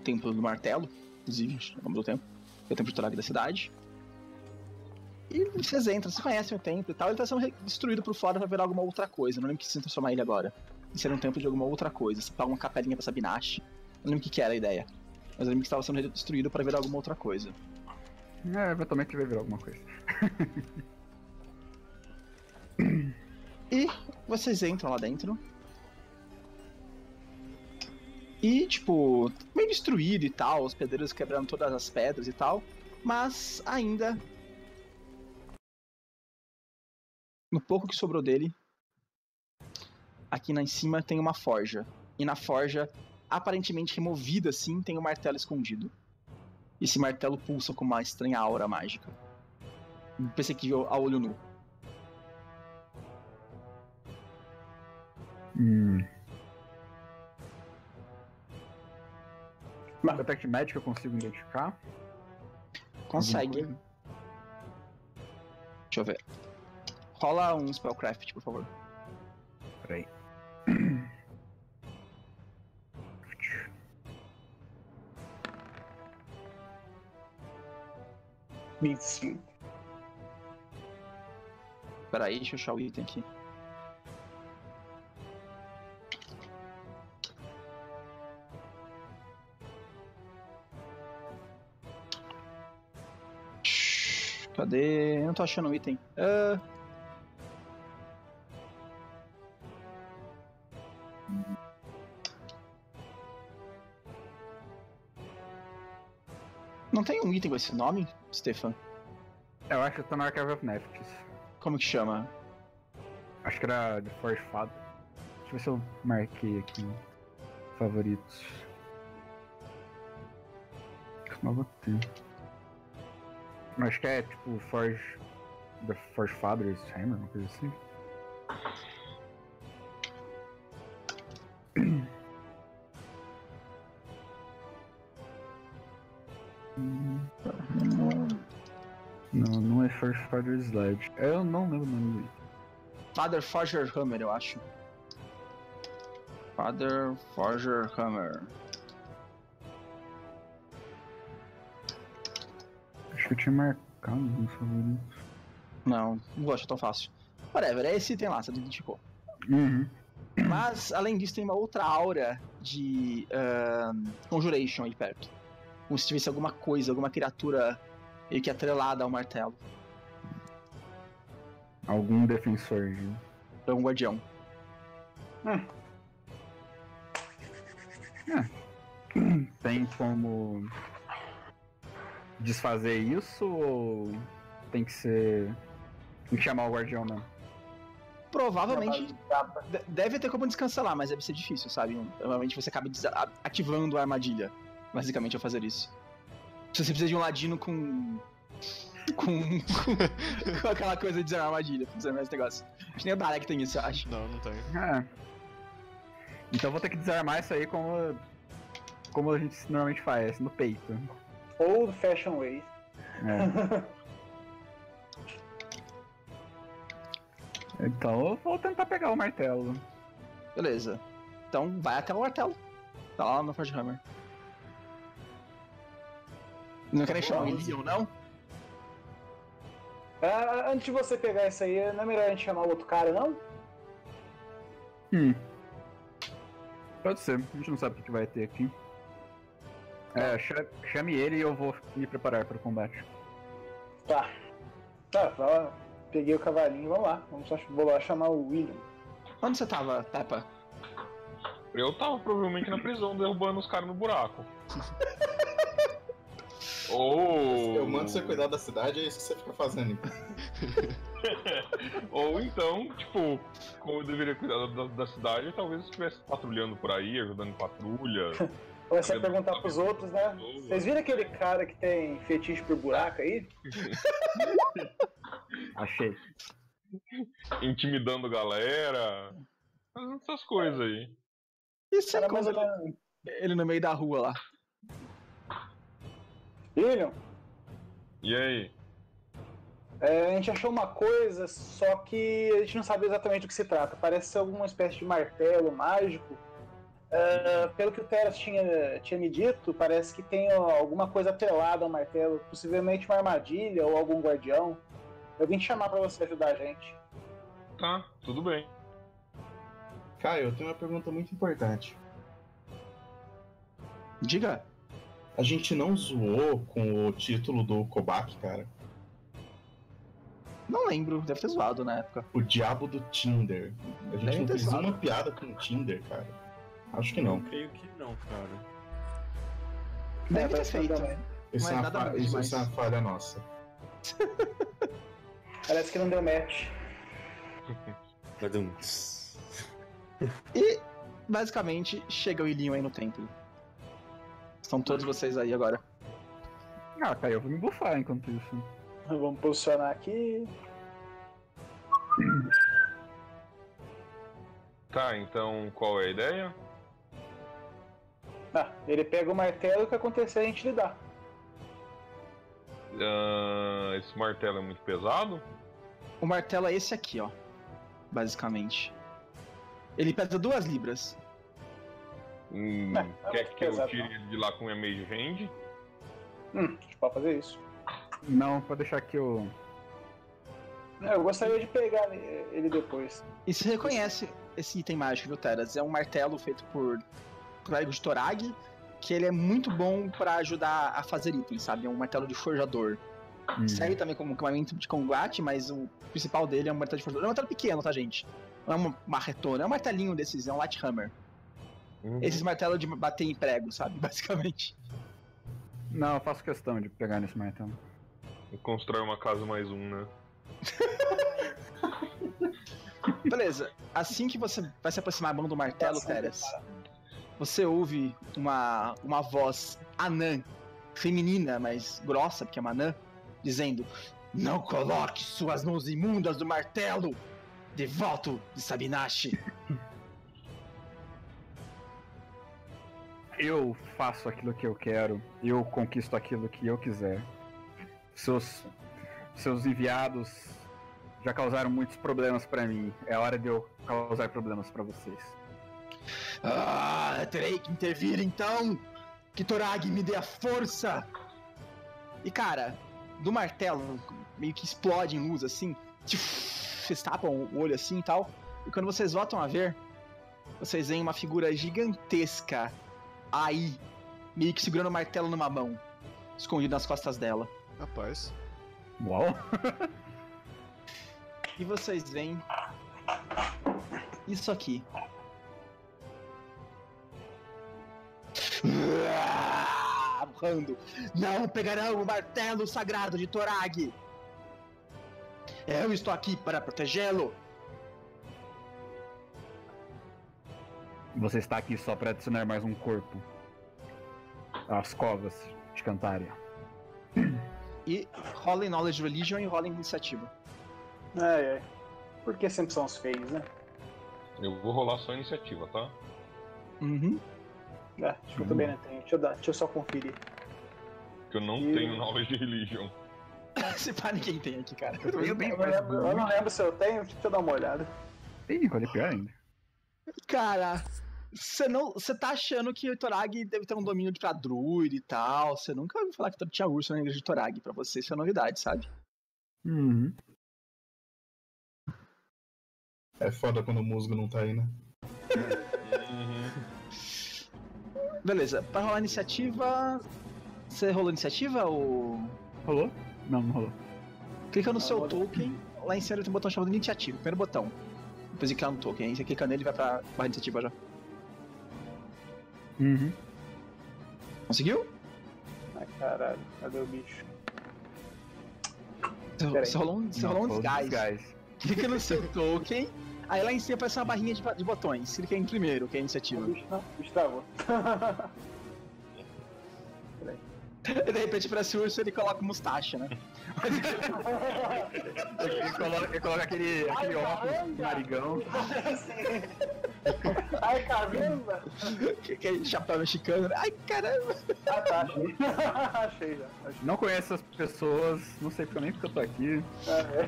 Templo do Martelo, inclusive, é o nome do templo, que é o Templo de Torag da cidade. E vocês entram, vocês conhecem o templo e tal, ele tá sendo destruído por fora pra virar alguma outra coisa. Eu não lembro o que se transformar ele agora. Isso era um templo de alguma outra coisa. Você paga uma capelinha pra Sabinache. Eu não lembro o que, que era a ideia. Mas eu lembro que estava sendo destruído para virar alguma outra coisa. É, eventualmente vai virar alguma coisa. E vocês entram lá dentro. E, tipo, meio destruído e tal, os pedreiros quebrando todas as pedras e tal. Mas ainda. No pouco que sobrou dele, aqui na em cima tem uma forja. E na forja, aparentemente removida assim, tem um martelo escondido. E esse martelo pulsa com uma estranha aura mágica. Pensei que viu a olho nu. Hum. Detect médico eu consigo identificar? Consegue. Deixa eu ver. Rola um Spellcraft, por favor. Peraí. 25. Pera aí, deixa eu achar o item aqui. Cadê? Eu não tô achando o item. Ah. Não tem um item com esse nome, Stefan? Eu acho que tá no Archive of Neftis. Como que chama? Acho que era de Forge Fado. Deixa eu ver se eu marquei aqui. Favoritos. Costumava ter. Acho que é tipo Forge. The Forge Father's Hammer, uma coisa assim. Father Sled. Eu não lembro o nome dele. Father Forger Hammer, eu acho. Father Forger Hammer. Acho que eu tinha marcado nos favoritos. Não, não gosto tão fácil. Whatever, é esse item lá, você identificou. Uhum. Mas, além disso, tem uma outra aura de ahn, Conjuration aí perto. Como se tivesse alguma coisa, alguma criatura meio que atrelada ao martelo. Algum defensor de. Algum guardião. Tem como desfazer isso ou tem que ser. Tem que chamar o guardião mesmo? Provavelmente de- deve ter como descancelar, mas deve ser difícil, sabe? Provavelmente você acaba ativando a armadilha, basicamente, ao fazer isso. Se você precisa de um ladino com. Com. com aquela coisa de desarmar a armadilha, pra desarmar esse negócio. Acho que nem o Dalek tem isso, eu acho. Não, não tem. É. Então vou ter que desarmar isso aí como. Como a gente normalmente faz, no peito. Old fashion way. É. Então eu vou tentar pegar o martelo. Beleza. Então vai até o martelo. Tá lá no Forge Hammer. Não querem chamar o Ilion, não? Ah, antes de você pegar isso aí, não é melhor a gente chamar o outro cara, não? Hum. Pode ser, a gente não sabe o que vai ter aqui. É, cha- chame ele e eu vou me preparar para o combate. Tá. Tá, lá. Peguei o cavalinho, vamos lá. Vamos só, vou lá chamar o William. Onde você tava, Peppa? Eu tava provavelmente na prisão derrubando os caras no buraco. Ou. Eu mando você cuidar da cidade, é isso que você fica fazendo. Ou então, tipo, como eu deveria cuidar da, da cidade, talvez eu estivesse patrulhando por aí, ajudando em patrulha. Começar a perguntar pros outros, né? Vocês viram aquele cara que tem fetiche por buraco aí? Achei. intimidando galera. Fazendo essas coisas aí. E ou encontra menos. ele no meio da rua lá. William, E aí? é, a gente achou uma coisa, só que a gente não sabe exatamente do que se trata. Parece ser alguma espécie de martelo mágico. É, pelo que o Teras tinha, tinha me dito, parece que tem ó, alguma coisa atrelada ao martelo, possivelmente uma armadilha ou algum guardião. Eu vim te chamar pra você ajudar a gente. Tá, tudo bem. Caio, eu tenho uma pergunta muito importante. Diga. A gente não zoou com o título do Kobak, cara? Não lembro, deve ter zoado na época. O diabo do Tinder. A gente Deve não fez zoado. uma piada com o Tinder, cara. Acho que não. Creio que não, cara. Deve ter feito. Isso, é uma, fa- isso, é uma falha nossa. Parece que não deu match. E, basicamente, chega o Ilion aí no templo. Estão todos vocês aí agora. Ah, cara, eu vou me bufar enquanto isso. Vamos posicionar aqui. Tá, então qual é a ideia? Ah, ele pega o martelo e o que acontecer a gente lhe dá. Ah, esse martelo é muito pesado? O martelo é esse aqui, ó. Basicamente. Ele pesa duas libras. Hum, É, quer que eu tire ele de lá com a Mage Hand? Hum, a gente pode fazer isso. Não, pode deixar que eu. Eu gostaria de pegar ele depois. E você reconhece esse item mágico, viu, Teras? É um martelo feito por Clérigo de Torag, que ele é muito bom pra ajudar a fazer itens, sabe? É um martelo de forjador. Hum. Serve também como equipamento de combate, mas o principal dele é um martelo de forjador. É um martelo pequeno, tá, gente? Não é uma marretona, é um martelinho desses, é um light hammer. Uhum. Esses martelos de bater em prego, sabe? Basicamente. Não, eu faço questão de pegar nesse martelo. Constrói uma casa mais um, né? Beleza. Assim que você vai se aproximar a mão do martelo, Teras, você ouve uma, uma voz anã, feminina, mas grossa, porque é uma anã, dizendo: Não coloque suas mãos imundas do martelo! Devoto de Sabinashi! Eu faço aquilo que eu quero, eu conquisto aquilo que eu quiser. Seus. seus enviados já causaram muitos problemas para mim. É hora de eu causar problemas para vocês. Ah, terei que intervir então. Que Torag me dê a força. E cara, do martelo meio que explode em luz assim. Vocês tapam o olho assim e tal. E quando vocês voltam a ver, vocês veem uma figura gigantesca aí, meio que segurando o martelo numa mão, escondido nas costas dela. Rapaz. Uau! e vocês veem isso aqui. Urrando. Não pegarão o martelo sagrado de Torag! Eu estou aqui para protegê-lo! Você está aqui só para adicionar mais um corpo às covas de Cantária. E rola em Knowledge Religion e rola em Iniciativa. Ai, ai. Porque sempre são os feios, né? Eu vou rolar só a iniciativa, tá? Uhum. É, acho que eu também não tenho. Deixa eu, dar, deixa eu só conferir. Que eu não E- tenho knowledge de religion. Se pá, ninguém tem aqui, cara. Eu bem Eu não, lembro, eu não lembro se eu tenho, deixa eu dar uma olhada. Ih, olha pior ainda. Cara, você não. Você tá achando que o Torag deve ter um domínio de pra druid e tal. Você nunca ouviu falar que tinha urso na igreja de Torag. Pra você isso é novidade, sabe? Uhum. É foda quando o musgo não tá aí, né? Beleza, pra rolar iniciativa. Você rolou iniciativa ou. Rolou? Não, não rolou. Clica no Ah, seu rolou. token, lá em cima tem um botão chamado iniciativa, primeiro botão. Depois de clicar no token, aí você clica nele e vai pra barra de iniciativa já. Uhum. Conseguiu? Ai caralho, cadê o bicho? Você, rolou um, você Não, rolou um desguise. Clica no seu token, aí lá em cima aparece uma barrinha de, de botões. Clica em primeiro, que é a iniciativa. bicho, de repente aparece o urso ele coloca mustache, né? Ele coloca, ele coloca aquele, aquele óculos narigão. Ai caramba! Aquele chapéu mexicano. né? Ai, caramba! Ah tá, achei. achei já. Achei. Não conheço as pessoas, não sei porque nem porque eu tô aqui. Ah, é.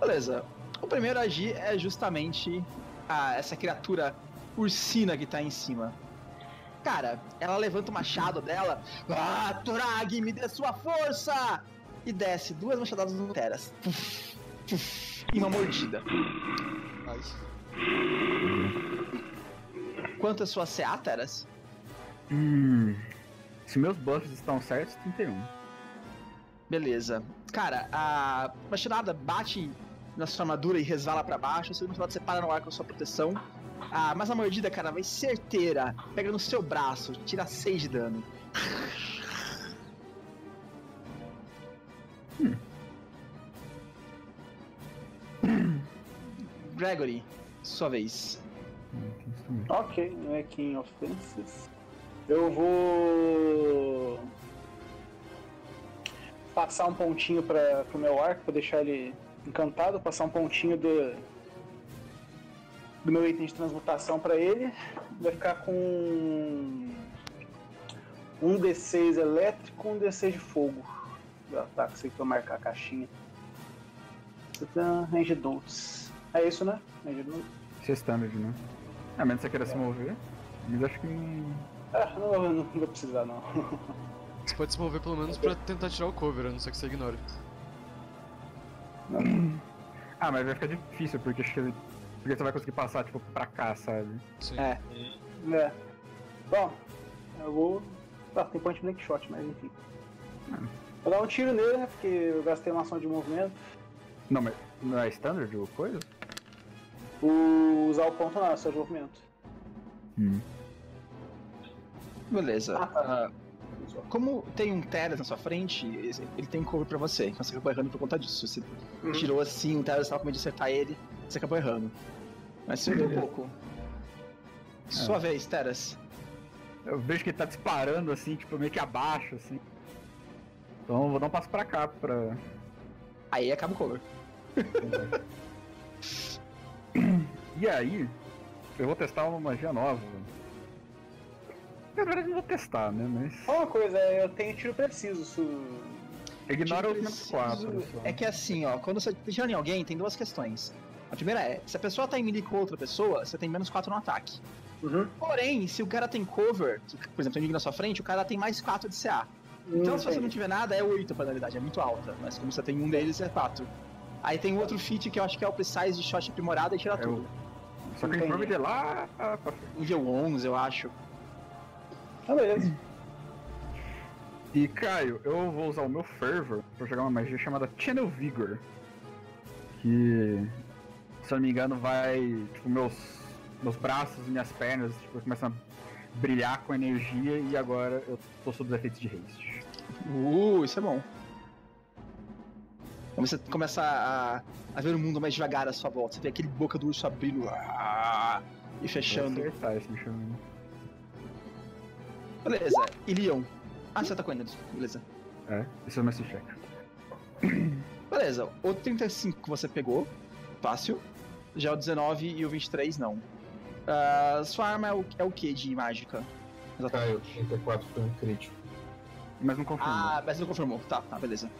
Beleza. O primeiro a agir é justamente a, essa criatura ursina que tá em cima. Cara, ela levanta o machado dela. Ah, Torag, me dê sua força! E desce duas machadadas no Teras. Puf, puf, E uma mordida. Ai. Quanto é sua CA, Teras? Hum. Se meus buffs estão certos, 31. Beleza. Cara, a machadada bate na sua armadura e resvala pra baixo. A segunda machadada você para no ar com a sua proteção. Ah, mas a mordida, cara, vai certeira. Pega no seu braço, tira 6 de dano. Gregory, sua vez. Hum. Ok, não é King Offenses. Eu vou. Passar um pontinho para pro meu arco, pra deixar ele encantado. Passar um pontinho do. Do meu item de transmutação pra ele. Vai ficar com. Um D6 elétrico um D6 de fogo. Do ataque, sei que eu marcar a caixinha. Tadã, Range Dots. É isso, né? Range Dots. Isso é standard, né? A menos que você queira se mover. Mas acho que não. Ah, não, não, não vou precisar não. Você pode se mover pelo menos pra tentar tirar o cover, a não ser que você ignore. Ah, mas vai ficar difícil, porque acho que ele- porque você vai conseguir passar, tipo, pra cá, sabe? Sim. É. É. Bom, eu vou. Ah, tem point blank shot, mas enfim. Vou dar um tiro nele, né? Porque eu gastei uma ação de movimento. Não, mas não é standard ou coisa? O... Usar o ponto não, é só de movimento. Hum. Beleza. Ah, tá. Ah, como tem um Teras na sua frente, ele tem cover pra você. Então você acabou errando por conta disso. Você Uhum. tirou assim, o Teras tava com medo de acertar ele, você acabou errando. Mas você errou um pouco. Sua vez, Teras. Eu vejo que ele tá disparando assim, tipo, meio que abaixo, assim. Então eu vou dar um passo pra cá pra. Aí acaba o cover. E aí, eu vou testar uma magia nova. Na verdade, eu não vou testar, né? Mas. Uma coisa, eu tenho tiro preciso. Isso Ignora os menos 4. É que assim, ó, quando você atira em alguém, tem duas questões. A primeira é, se a pessoa tá em melee com outra pessoa, você tem menos 4 no ataque. Uhum. Porém, se o cara tem cover, por exemplo, tem inimigo na sua frente, o cara tem mais 4 de CA. Então, se você não tiver nada, é 8 a penalidade, é muito alta. Mas como você tem um deles, é 4. Aí tem outro feat que eu acho que é o Precise de shot aprimorado e tira É o- tudo. Só que o Entendi. Improve de lá pra frente. Nível 11, eu acho. Ah, beleza. E Caio, eu vou usar o meu Fervor pra jogar uma magia chamada Channel Vigor. Que, se eu não me engano, vai. Tipo, meus, meus braços e minhas pernas tipo, começam a brilhar com energia e agora eu tô sob os efeitos de haste. Uh, isso é bom. Você começa a, a ver o mundo mais devagar à sua volta. Você vê aquele boca do urso abrindo ah, e Vou fechando. acertar esse bicho mesmo. Beleza. Leon? Ah, você tá com ele. Beleza. É, esse é o Check. Beleza. O 35 que você pegou, fácil. Já o 19 e o 23 não. Ah, sua arma é o, é o que de mágica? Caio, 34 foi um crítico. Mas não confirmo. Ah, mas não confirmou. Tá, tá, beleza.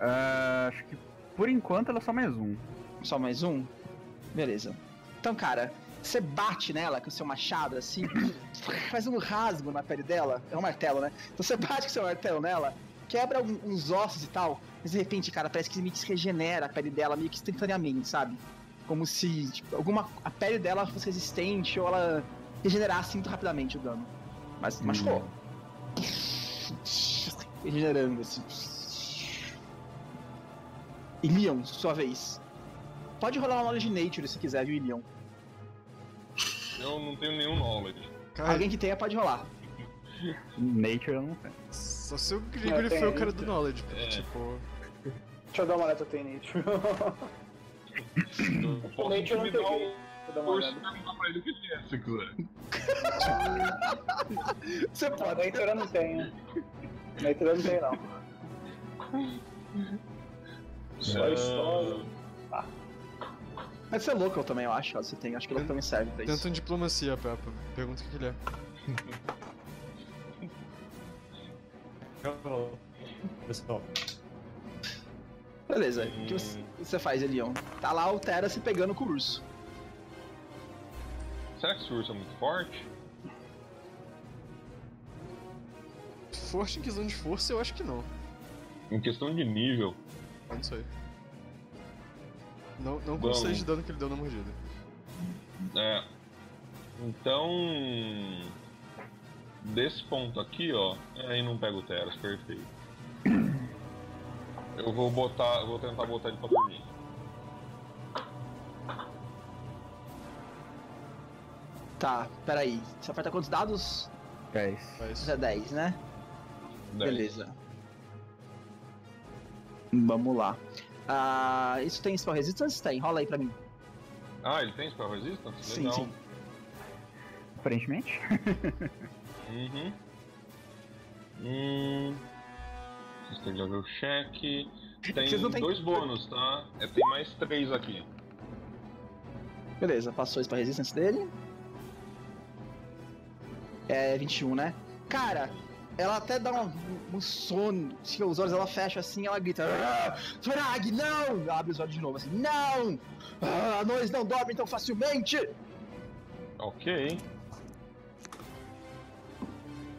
Ah, acho que por enquanto ela é só mais um. Só mais um? Beleza. Então, cara, você bate nela com o seu machado assim, faz um rasgo na pele dela. É um martelo, né? Então você bate com o seu martelo nela, quebra um- uns ossos e tal, mas de repente, cara, parece que meio que se regenera a pele dela meio que instantaneamente, sabe? Como se tipo, alguma a pele dela fosse resistente ou ela regenerasse muito rapidamente o dano. Mas machucou. Regenerando assim. E Leon, sua vez. Pode rolar uma knowledge nature se quiser, viu, Leon? Eu não tenho nenhum knowledge. Cara, Alguém que tenha pode rolar. Nature eu não tenho. só se o tem foi o cara do knowledge, porque, É. tipo... Deixa eu dar uma olhada. Eu posso Nature eu não peguei. o Vou dar uma curso olhada. perguntar pra ele o que ele é, se quiser. Você Não, pode. Nature eu não tenho. Nature eu não tenho, não. Só Ah, história. Pode ser local também, eu acho. Você tem, acho que local também serve pra isso. Tenta em diplomacia, Peppa. Pergunta o que que ele é. Pessoal, Beleza, o que você, faz, Elion? Tá lá o Tera se pegando com o urso. Será que esse urso é muito forte? Forte em questão de força, eu acho que não. Em questão de nível, Não sei. Não, não com Bom. o 6 de dano que ele deu na mordida. é. Então. Desse ponto aqui, ó. Aí não pega o Teras, perfeito. Eu vou botar. eu Vou tentar botar ele pra dormir. Tá, peraí. Você aperta quantos dados? 10. Mas... É 10, né? Dez. Beleza. Vamos lá. Ah, isso tem spell resistance? Tem, rola aí pra mim. Ah, ele tem spell resistance? Sim, Legal. sim. Aparentemente. Uhum. Hum. System level check. Tem Vocês não têm- dois bônus, tá? É, tem mais três aqui. Beleza, passou isso pra resistência dele. É 21, né? Cara, ela até dá um, um sono. Se os olhos ela fecha assim, ela grita: "Ah, Thrag, não! Ela abre os olhos de novo assim: Não! Ah, anões não dormem tão facilmente! Ok.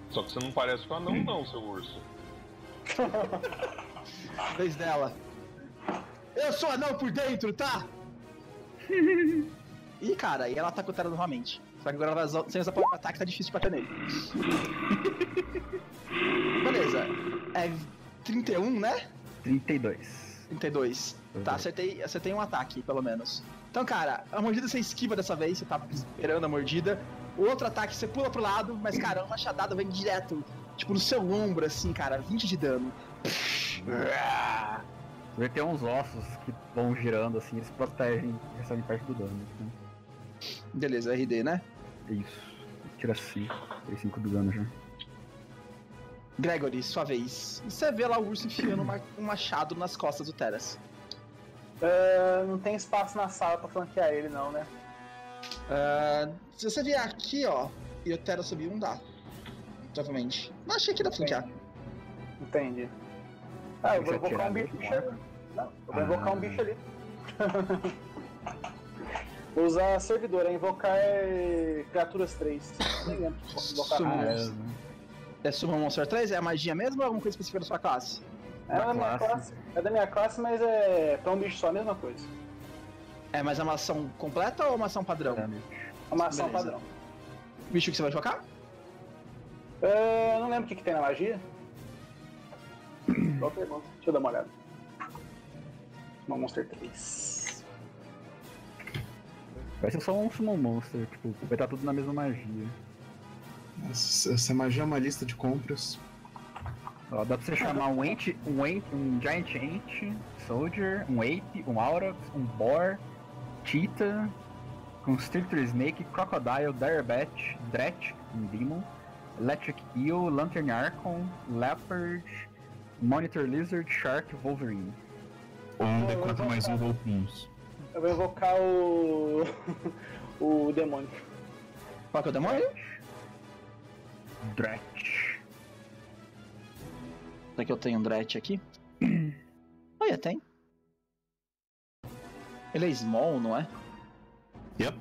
Só que você não parece com anão, não, seu urso. Vez dela. Eu sou anão por dentro, tá? Ih, cara, aí ela atacou o Tera novamente. Só que agora ela vai- sem usar o ataque tá difícil de bater nele. Beleza. É 31, né? 32. 32. Tá, acertei, acertei um ataque, pelo menos. Então, cara, a mordida você esquiva dessa vez, você tá esperando a mordida. O outro ataque você pula pro lado, mas, cara, uma machadada vem direto, tipo, no seu ombro, assim, cara, 20 de dano. Você que tem uns ossos que vão girando assim, eles protegem e recebem parte do dano. Né? Beleza, RD, né? É Isso. Tira 5. Tirei 5 do dano já. Gregory, sua vez. Você vê lá o urso enfiando uma- um machado nas costas do Teras. É, não tem espaço na sala pra flanquear ele, não, né? Ah, se você vier aqui, ó, e o Teras subir, não dá. Provavelmente. Mas achei que dá pra flanquear. Entendi. Ah, eu vou invocar um bicho ali. Não, eu vou invocar um bicho ali. Vou usar servidor, é invocar é, criaturas 3. Nem lembro se posso invocar mais. É Summon Monster 3? É a magia mesmo ou é alguma coisa específica da sua classe? É da, minha classe. é da minha classe, mas é pra um bicho só a mesma coisa. É, mas é uma ação completa ou uma ação padrão? É uma ação Beleza. padrão. Bicho que você vai invocar? Eu não lembro o que, que tem na magia. Boa pergunta. Deixa eu dar uma olhada. Uma Monster 3. Vai ser só um Summon Monster, tipo, vai estar tudo na mesma magia. Essa, essa magia é uma lista de compras. Ó, dá pra você chamar um Ent, um Ent, um Giant Ant, Soldier, um Ape, um Aurochs, um Boar, Cheetah, Constrictor Snake, Crocodile, Direbat, Dret, um Demon, Electric Eel, Lantern Archon, Leopard, Monitor Lizard, Shark, Wolverine. Ou um D4 mais um golpinhos. Eu vou invocar o. o demônio. Qual que é o demônio? Dret. Será que eu tenho um Dret aqui? Olha, tem. Ele é small, não é? Yep.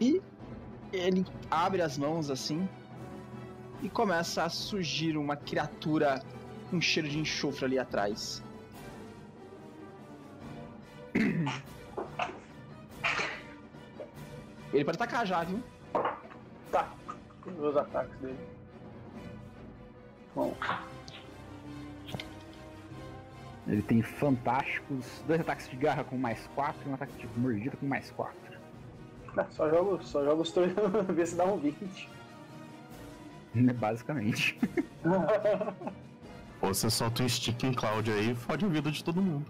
E ele abre as mãos assim e começa a surgir uma criatura com cheiro de enxofre ali atrás. Ele pode atacar já, viu? Tá. Os ataques dele. Bom, Ele tem fantásticos, dois ataques de garra com mais 4 e um ataque de mordida com mais 4. só jogo, só jogo os três, ver se dá um 20. Basicamente. Ou você solta um stick em cloud aí e fode a vida de todo mundo.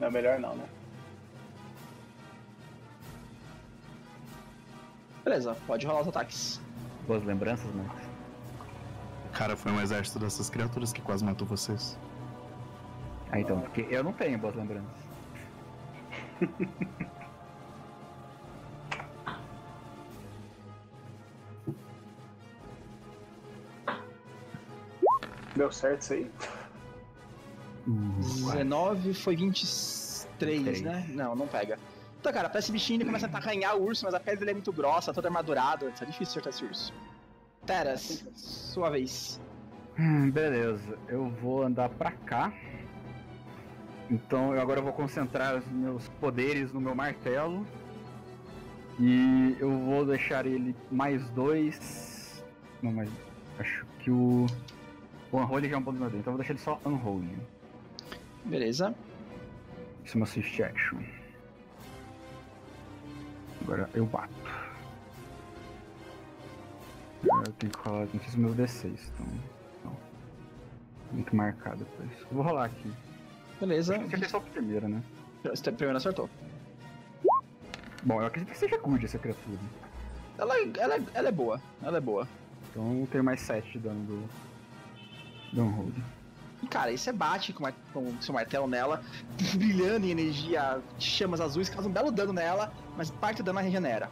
Não, melhor não, né? Beleza, pode rolar os ataques. Boas lembranças, Max. Cara, foi um exército dessas criaturas que quase matou vocês. Ah, então, porque eu não tenho boas lembranças. Deu certo isso aí? 19 foi 23, 23. né? Não, não pega. Então, cara, esse bichinho ele começa a arranhar o urso, mas a pele dele é muito grossa, todo armadurado. Tá difícil acertar esse urso. Teras, sua vez. Hum, beleza, eu vou andar pra cá. Então eu agora vou concentrar os meus poderes no meu martelo. E eu vou deixar ele mais dois. Não, mas. Acho que o. O Unholy já é um ponto de dele, então vou deixar ele só Unholy. Beleza. Isso é uma Swift Action. Agora eu bato. Eu tenho que rolar, não sei se meus D6 estão. Não. Tem que marcar depois. Eu vou rolar aqui. Beleza. Acho que acertei só pro primeiro, né? Você primeiro acertou. Bom, eu acredito que seja good essa criatura. Ela, ela, ela é boa. Ela é boa. Então eu tenho mais 7 de dano do. Do Unholy. E, cara, aí você bate com, com seu martelo nela, brilhando em energia, chamas azuis, causa um belo dano nela, mas parte do dano regenera.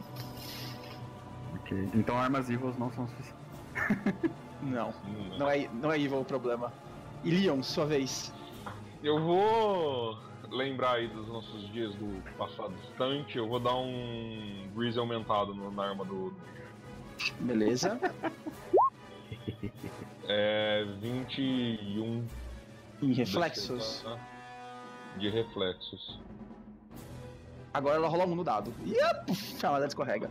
Ok. Então armas evils não são suficientes. Não, não é, não é evil o problema. E Leon, sua vez. Eu vou lembrar aí dos nossos dias do passado distante, eu vou dar um breeze aumentado no- na arma do. Beleza. É. 21 E reflexos. defesa De reflexos. Agora ela rola um no dado. E a puf, ela escorrega.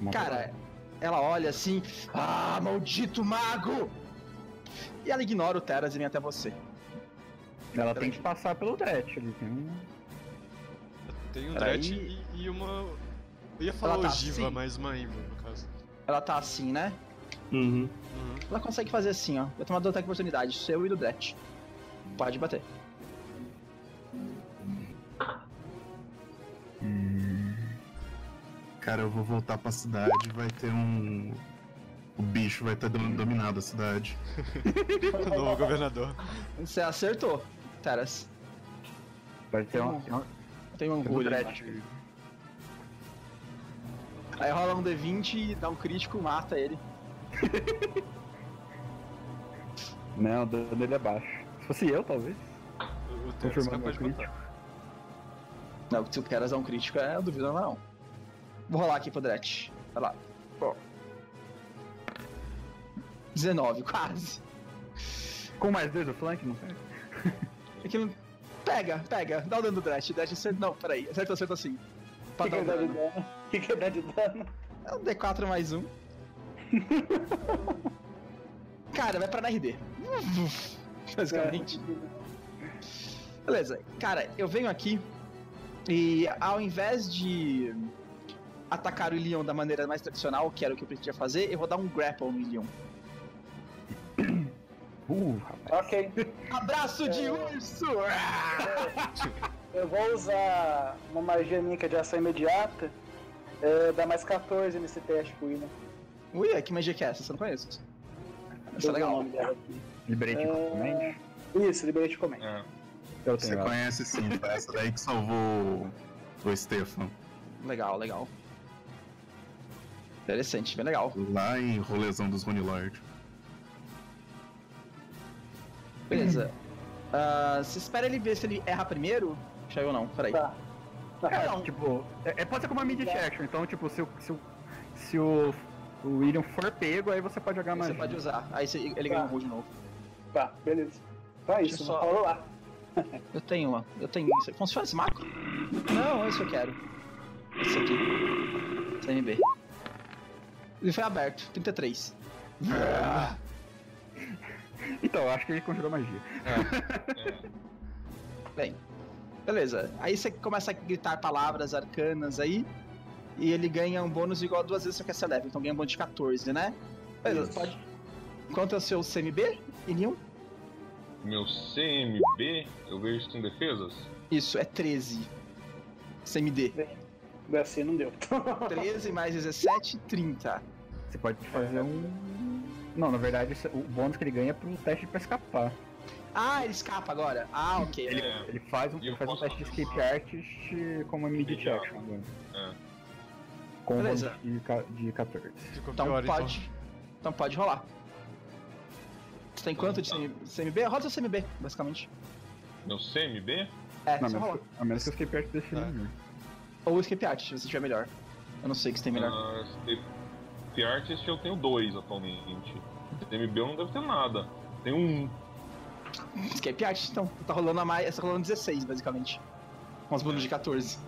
Uma Cara, ela olha assim, ah, maldito mago! E ela ignora o Teras e vem até você. Ela tem que passar pelo Dret ali. Tem um. Tem um. Dret e, e uma. Eu ia falar Ela tá ogiva, assim. mas uma Iva, no caso. Ela tá assim, né? Uhum. Uhum. Ela consegue fazer assim, ó. Vai tomar do ataque de oportunidade, seu e do Dret. Pode bater. Cara, eu vou voltar pra cidade, vai ter um. O bicho vai ter dom- dominado a cidade. O novo governador. Você acertou, Teras. Pode ter um. Tem um Tem um orgulho. Dret. Aí rola um D20, dá um crítico, mata ele. Não, o dano dele é baixo. Se fosse eu, talvez. O, Confirmando meu matar. Não, se o Keras dá um crítico, é, eu duvido não. Vou rolar aqui pro Dret. Vai lá. Ó. 19, quase. Com mais dois do flank, não sei. É que não- Pega, pega, dá o dano do Dret. Dret acerta. Não, peraí, acerta, acerta assim. O Pra que, que dar o dá de dano. que, que dá de dano? É um D4 mais um. Cara, vai pra NRD. Basicamente. Beleza, cara, eu venho aqui e ao invés de atacar o Ilion da maneira mais tradicional, que era o que eu pretendia fazer, eu vou dar um grapple no Ilion. Uh, rapaz. Ok. Abraço de urso! Eu vou usar uma magia minha que é de ação imediata. É, dá mais 14 nesse teste pro William. Ui, que magia que é essa? Você não conhece? Essa é legal. nome dela aqui. Liberate É. Command. Isso, Liberate Command. É. Eu Você ela. conhece sim, foi essa daí que salvou o Stefan. Legal, legal. Interessante, bem legal. Lá em rolezão dos Rune Lord. Beleza. Ah, você espera ele ver se ele erra primeiro? Eu não, peraí. Tá. É, Não. tipo, é, é- pode ser como uma immediate action, então, tipo, se, o- se, o- se o, o William for pego, aí você pode jogar mais. Você pode usar. Aí você- ele ganha um roll de novo. Tá, beleza. É Deixa isso, eu só- falou lá. Eu tenho uma. Eu tenho isso. Funciona esse macro? Não, esse eu quero. Esse aqui. CMB. Ele foi aberto. 33. Então, eu acho que ele conjurou magia. Bem. Beleza. Aí você começa a gritar palavras arcanas aí. E ele ganha um bônus igual a duas vezes seu que é level. Então ganha um bônus de 14, né? Beleza, pode. Quanto é o seu CMB? Nenhum? Meu CMB, eu vejo isso em defesas? Isso, é 13. CMD. Assim não deu. 13 mais 17, 30. Você pode fazer um. Não, na verdade, o bônus que ele ganha é pro teste pra escapar. Ah, ele escapa agora. Ah, ok. Ele, É. ele faz um, ele faz um teste de escape uma- artist como immediate Imediato. action agora. É. Com um Beleza. de, de 14. Ficou Então pior, pode. Então pode rolar. Você tem quanto de CM CMB? Roda seu CMB, basicamente. Meu CMB? É, Não, só a menos, que- a menos que o escape artist defina É. melhor. Ou o escape art, se você tiver melhor. Eu não sei o que você tem melhor. Ah, The Artist eu tenho dois atualmente. CMB eu não deve ter nada. Tem um. Escape art, então. Tá rolando a mais. Essa tá rolando 16, basicamente. Com os bônus de 14.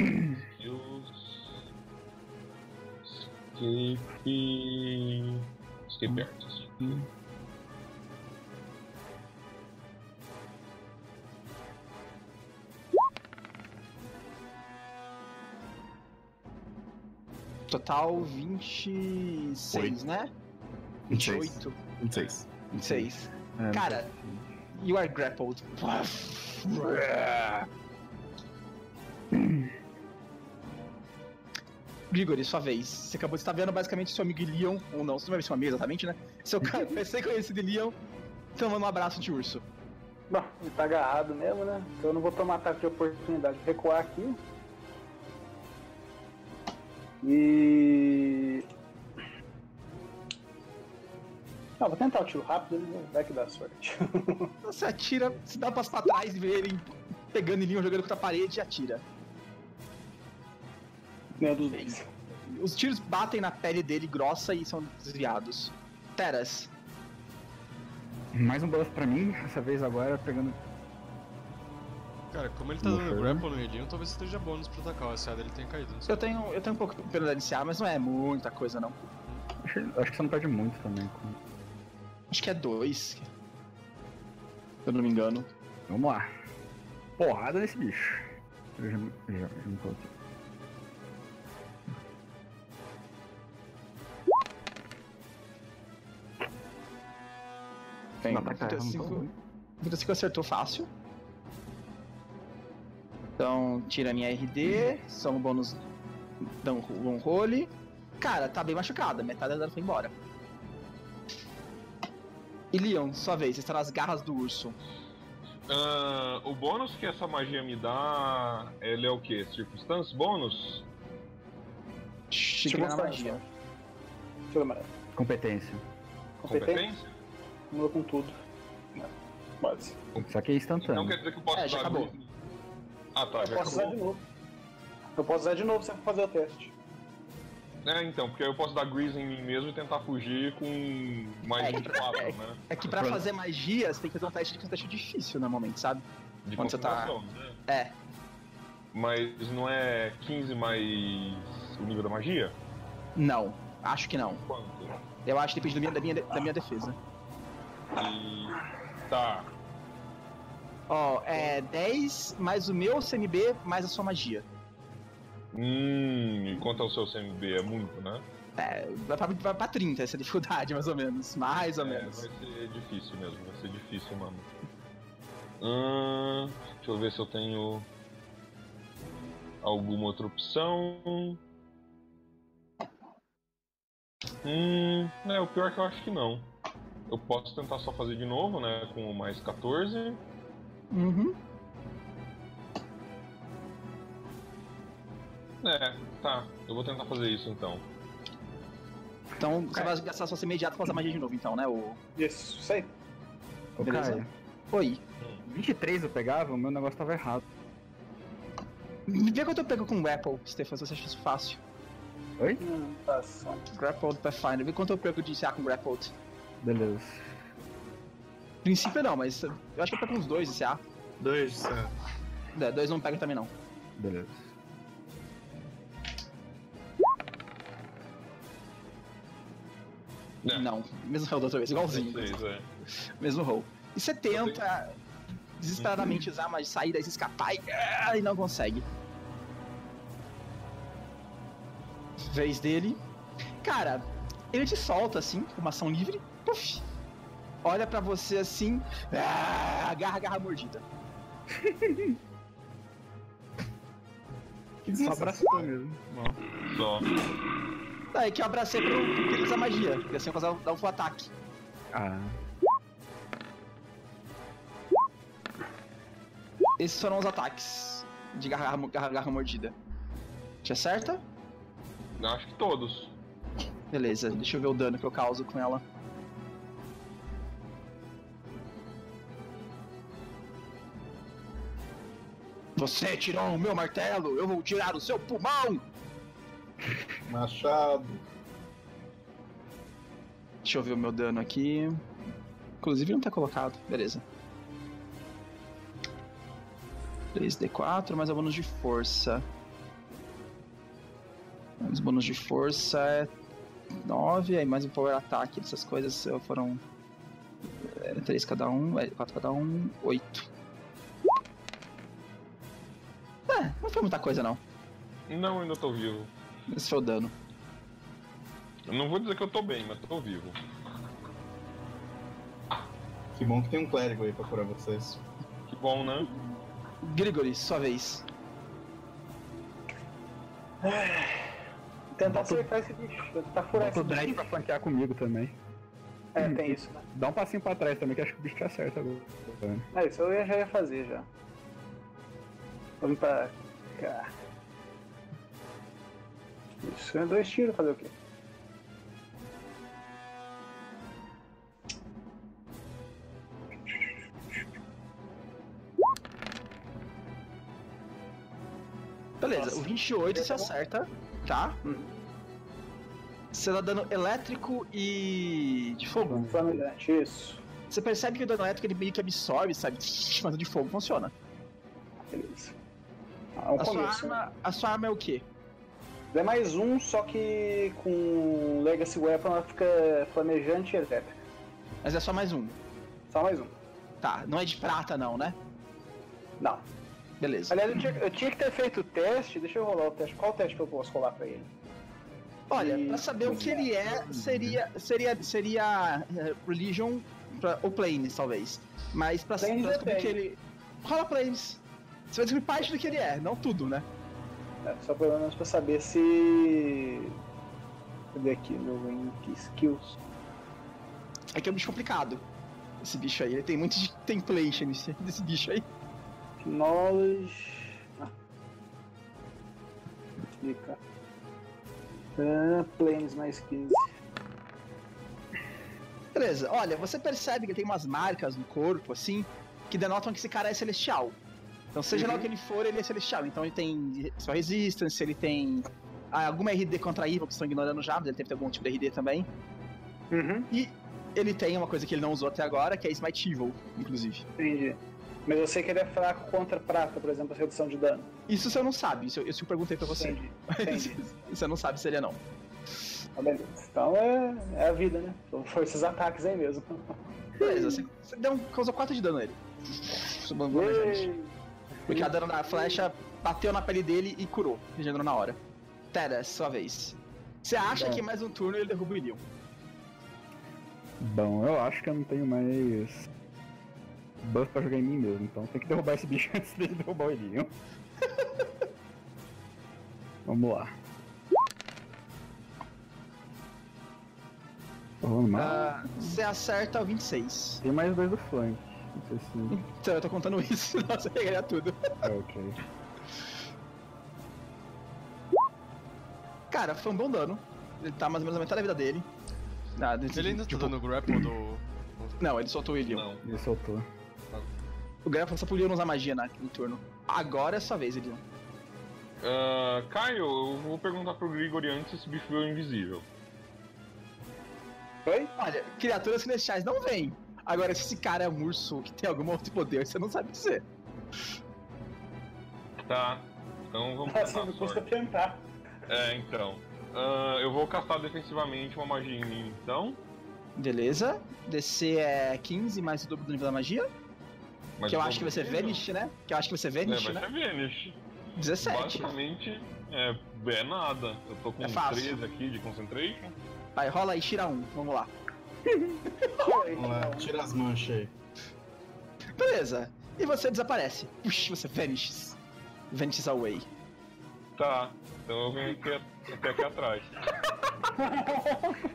E os. Escape. Escape Artist. Total 26, né? 28. 26. 26. É, Cara, you are grappled. Grigori, sua vez. Você acabou de estar vendo basicamente seu amigo Leon, ou não, você não vai ver seu amigo exatamente, né? Seu cara, recém-conhecido Leon, tomando um abraço de urso. Bom, ele tá agarrado mesmo, né? Então eu não vou tomar ataque de oportunidade. Recuar aqui. E. Ah, vou tentar o tiro rápido, né? vai que dá sorte. Você atira, se dá um passo pra trás e vê ele pegando Leon, jogando contra a parede e atira. Dos dois. Os tiros batem na pele dele grossa e são desviados. Teras, Mais um buff pra mim, dessa vez agora pegando. Cara, como ele tá dando foi, grapple no Elion, talvez esteja bônus pra atacar. O SA dele tenha caído. Eu tenho, eu tenho um pouco de pena de CA, mas não é muita coisa não. Acho, acho que você não perde muito também. com- Acho que é dois. Se eu não me engano. Vamos lá. Porrada nesse bicho. Eu já, já, já me coloquei. Tem Não, tá carregando 35, todo. 35 acertou fácil. Então, tira a minha RD, só um bônus dá um, um role. Cara, tá bem machucada, metade dela foi embora. E Leon, sua vez, você está nas garras do urso. Ah, o bônus que essa magia me dá, ele é o quê? Circunstância? Bônus? Chique na magia. Deixa eu dar Competência. Competência? Competência? Muda com tudo. Quase. Só que é instantâneo. Não quer dizer que eu posso É, já usar acabou. Ah, tá, Eu já posso usar acabou. de novo. Eu posso usar de novo se eu fazer o teste. É, então, porque aí eu posso dar Grease em mim mesmo e tentar fugir com mais É, 24, é, né? É que pra fazer magia, você tem que fazer um teste que é um teste difícil normalmente, sabe? De Quando você tá- concentração, né? É. Mas não é 15 mais o nível da magia? Não. Acho que não. Quanto? Eu acho que depende da minha, da minha, da minha defesa. E. Tá. Ó, é 10 mais o meu CMB mais a sua magia. Hum, e quanto ao seu CMB? É muito, né? É, vai pra, vai pra 30 essa dificuldade, mais ou menos. Mais ou É, menos. vai ser difícil mesmo, vai ser difícil, mano. Hum, deixa eu ver se eu tenho alguma outra opção. Hum, é, o pior é que eu acho que não. Eu posso tentar só fazer de novo, né? Com o mais 14. Uhum. É, tá. Eu vou tentar fazer isso então. Então você vai gastar sua imediata pra fazer magia de novo, então, né? O... Isso, isso aí. Ô, Beleza. Caio, Oi. 23 eu pegava, o meu negócio tava errado. Vê quanto eu pego com Grapple, Stefan, se você acha isso fácil. Oi? Hum, tá. Grappled Pathfinder. Vê quanto eu pego de CA com Grappled. Beleza. Princípio não, mas eu acho que eu pego uns dois de CA. Dois, certo. É, dois não pega também não. Beleza. É. Não, mesmo roll da outra vez, igualzinho. 16, é. Mesmo roll. E você tenta desesperadamente usar uma saída e se escapar e, ah, e não consegue. Vez dele. Cara, ele te solta assim, com uma ação livre. Puf, olha pra você assim. Ah, agarra, agarra mordida. Só abraçou mesmo. Só. Daí que eu abracei pro, ele usa magia. E assim eu posso dar um full ataque. Ah. Esses foram os ataques de garra, garra, garra mordida. Te acerta? Acho que todos. Beleza, deixa eu ver o dano que eu causo com ela. Você tirou o meu martelo, eu vou tirar o seu pulmão! Machado. Deixa eu ver o meu dano aqui. Inclusive não tá colocado, beleza. 3d4 mais o bônus de força. Os bônus de força é 9, aí mais o power attack, essas coisas foram 3 cada um, 4 cada um, 8. É, não foi muita coisa não. Não, ainda tô vivo. Esse foi o dano. Eu não vou dizer que eu tô bem, mas tô vivo. Que bom que tem um clérigo aí pra curar vocês. Que bom, né? Grigori, sua vez. Tentar acertar esse bicho. Tentar furar esse bicho. pra flanquear comigo também. É, tem isso, né? Dá um passinho pra trás também, que acho que o bicho te acerta agora. É, isso eu já ia fazer já. Vir pra cá. Isso, é dois tiros, fazer o quê? Beleza, Nossa. o 28 se acerta, tá? Hum. Você dá dano elétrico e de fogo. Flamejante, isso. Você percebe que o dano elétrico ele meio que absorve, sabe? Mas o de fogo funciona. Beleza. Ah, A sua, né? arma, a sua arma é o quê? É mais um, só que com Legacy Weapon ela fica flamejante e elétrica. Mas é só mais um. Só mais um. Tá, não é de prata não, né? Não. Beleza. Aliás, eu tinha, eu tinha que ter feito o teste. Deixa eu rolar o teste. Qual o teste que eu posso rolar pra ele? Olha, E- pra saber o que ele é, seria seria seria eh, religion pra, ou planes talvez. Mas pra, Planes eu descobrir o que ele rola planes. Você vai descobrir parte do que ele é, não tudo, né? É, só pelo menos pra saber se. Cadê aqui meu link skills? É que é um bicho complicado. Esse bicho aí, ele tem muito de template nesse, desse bicho aí. Knowledge. Ah. Ah, planes mais 15. Beleza, olha, você percebe que tem umas marcas no corpo, assim, que denotam que esse cara é celestial. Então, seja lá o que ele for, ele é celestial. Então, ele tem sua resistance, ele tem ah, alguma RD contra Evil, que estão ignorando já, mas ele deve ter algum tipo de RD também. Uhum. E ele tem uma coisa que ele não usou até agora, que é Smite Evil, inclusive. Entendi. Mas eu sei que ele é fraco contra prata, por exemplo, a redução de dano. Isso você não sabe, isso eu, isso eu perguntei pra você. Entendi. Entendi. você não sabe se ele é não. Tá beleza. Então é, é a vida, né? São esses ataques aí mesmo. Beleza, você, você deu causou 4 de dano nele. Subangou gente. Porque a dano da flecha bateu na pele dele e curou, regenerou na hora. Teras, sua vez. Você acha Bom. que mais um turno ele derruba o Ilion? Bom, eu acho que eu não tenho mais buff pra jogar em mim mesmo, então tem que derrubar esse bicho antes dele derrubar o Elion. Vamos lá. Ah, Você acerta o 26. Tem mais dois do flank. Não sei se. Então eu tô contando isso, senão você pegaria tudo. Ah, ok. Cara, foi um bom dano. Ele tá mais ou menos na metade da vida dele. Ah, desse- Ele ainda tá tipo, dando grapple do. Não, ele soltou o Ilion. Não. Ele soltou. O Grapple só podia usar magia naquele turno. Agora é sua vez, Ilion. Ah, Caio, eu vou perguntar pro Grigori antes se esse bicho veio invisível. Oi? Olha, criaturas celestiais não vêm. Agora, se esse cara é um urso que tem algum outro poder, você não sabe dizer. Tá. Então vamos Assim, tentar a não custa tentar. É, então. Ah, eu vou castar defensivamente uma magia em mim, então. Beleza. DC é 15 mais o dobro do nível da magia. Mas que eu acho que vai ser vou- Vanish, né? Que eu acho que vai ser É, Vanish, vai né? ser Vanish. 17. Basicamente, é, é nada. Eu tô com É fácil. 13 aqui de concentration. Vai, rola aí, tira um. Vamos lá. Vamos lá, tira as manchas aí. Beleza. E você desaparece. Puxa, você vanishes. Vanishes away. Tá. Então eu venho aqui, até aqui atrás.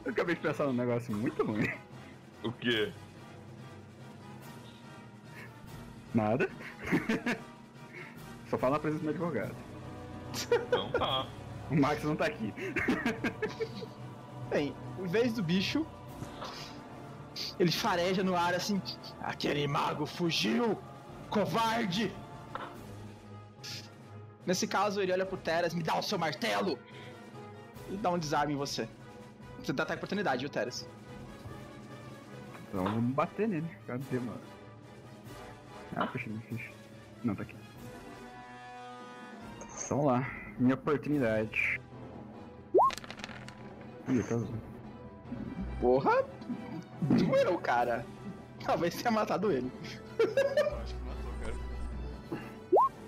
Eu acabei de pensar num negócio muito ruim. O quê? Nada. Só fala na presença do meu advogado. Então tá. O Max não tá aqui. Bem, em vez do bicho, ele fareja no ar assim. Aquele mago fugiu! Covarde! Nesse caso, ele olha pro Teras, me dá o seu martelo! E dá um desarme em você. Você dá ataque oportunidade, viu, Teras? Então vamos bater nele. Cadê, mano? Ah, puxa, minha ficha. Não, tá aqui. Então, Vamos lá. Minha oportunidade. Ih, tá usando. Porra! Doeu, cara. Talvez tenha matado ele. Eu acho que matou, cara.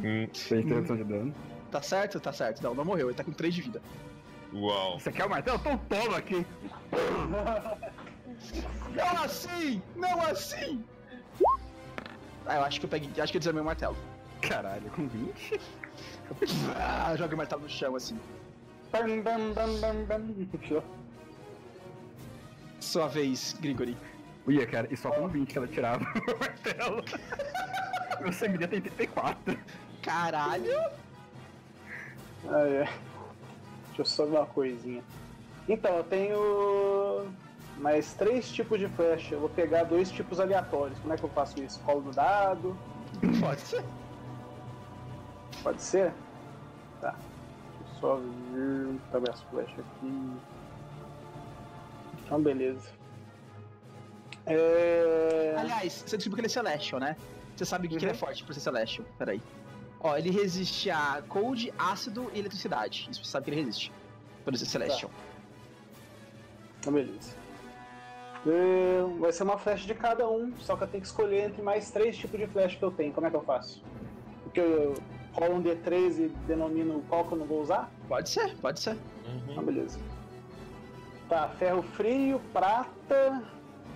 Hum, Tem interrupção de dano. Tá certo? Tá certo. Não, não morreu. Ele tá com 3 de vida. uau. Você quer o martelo? Então toma aqui. Não assim! Não assim! Ah, eu acho que eu peguei. Acho que eu desarmei o martelo. Caralho, com 20? Ah, joga o martelo no chão assim. Bam, bam, bam, bam, bam. Sua vez, Grigori. Uia, cara, e só com 20 que ela tirava o martelo. Meu sangue tem 34. Caralho! Ah, é. Deixa eu só ver uma coisinha. Então, eu tenho mais três tipos de flecha. Eu vou pegar dois tipos aleatórios. Como é que eu faço isso? Colo do dado? Pode ser. Pode ser? Tá. Deixa eu só ver. Pegar as flechas aqui. Então, beleza. É... Aliás, você descobriu que ele é Celestial, né? Você sabe que, que ele é forte por ser Celestial. Peraí. Ó, ele resiste a cold, ácido e eletricidade. Isso você sabe que ele resiste. Por ser Celestial. Então, beleza. É, Vai ser uma flecha de cada um, só que eu tenho que escolher entre mais três tipos de flecha que eu tenho. Como é que eu faço? Porque eu rolo um D3 e denomino qual que eu não vou usar? Pode ser, pode ser. Então, beleza. Tá, ferro frio, prata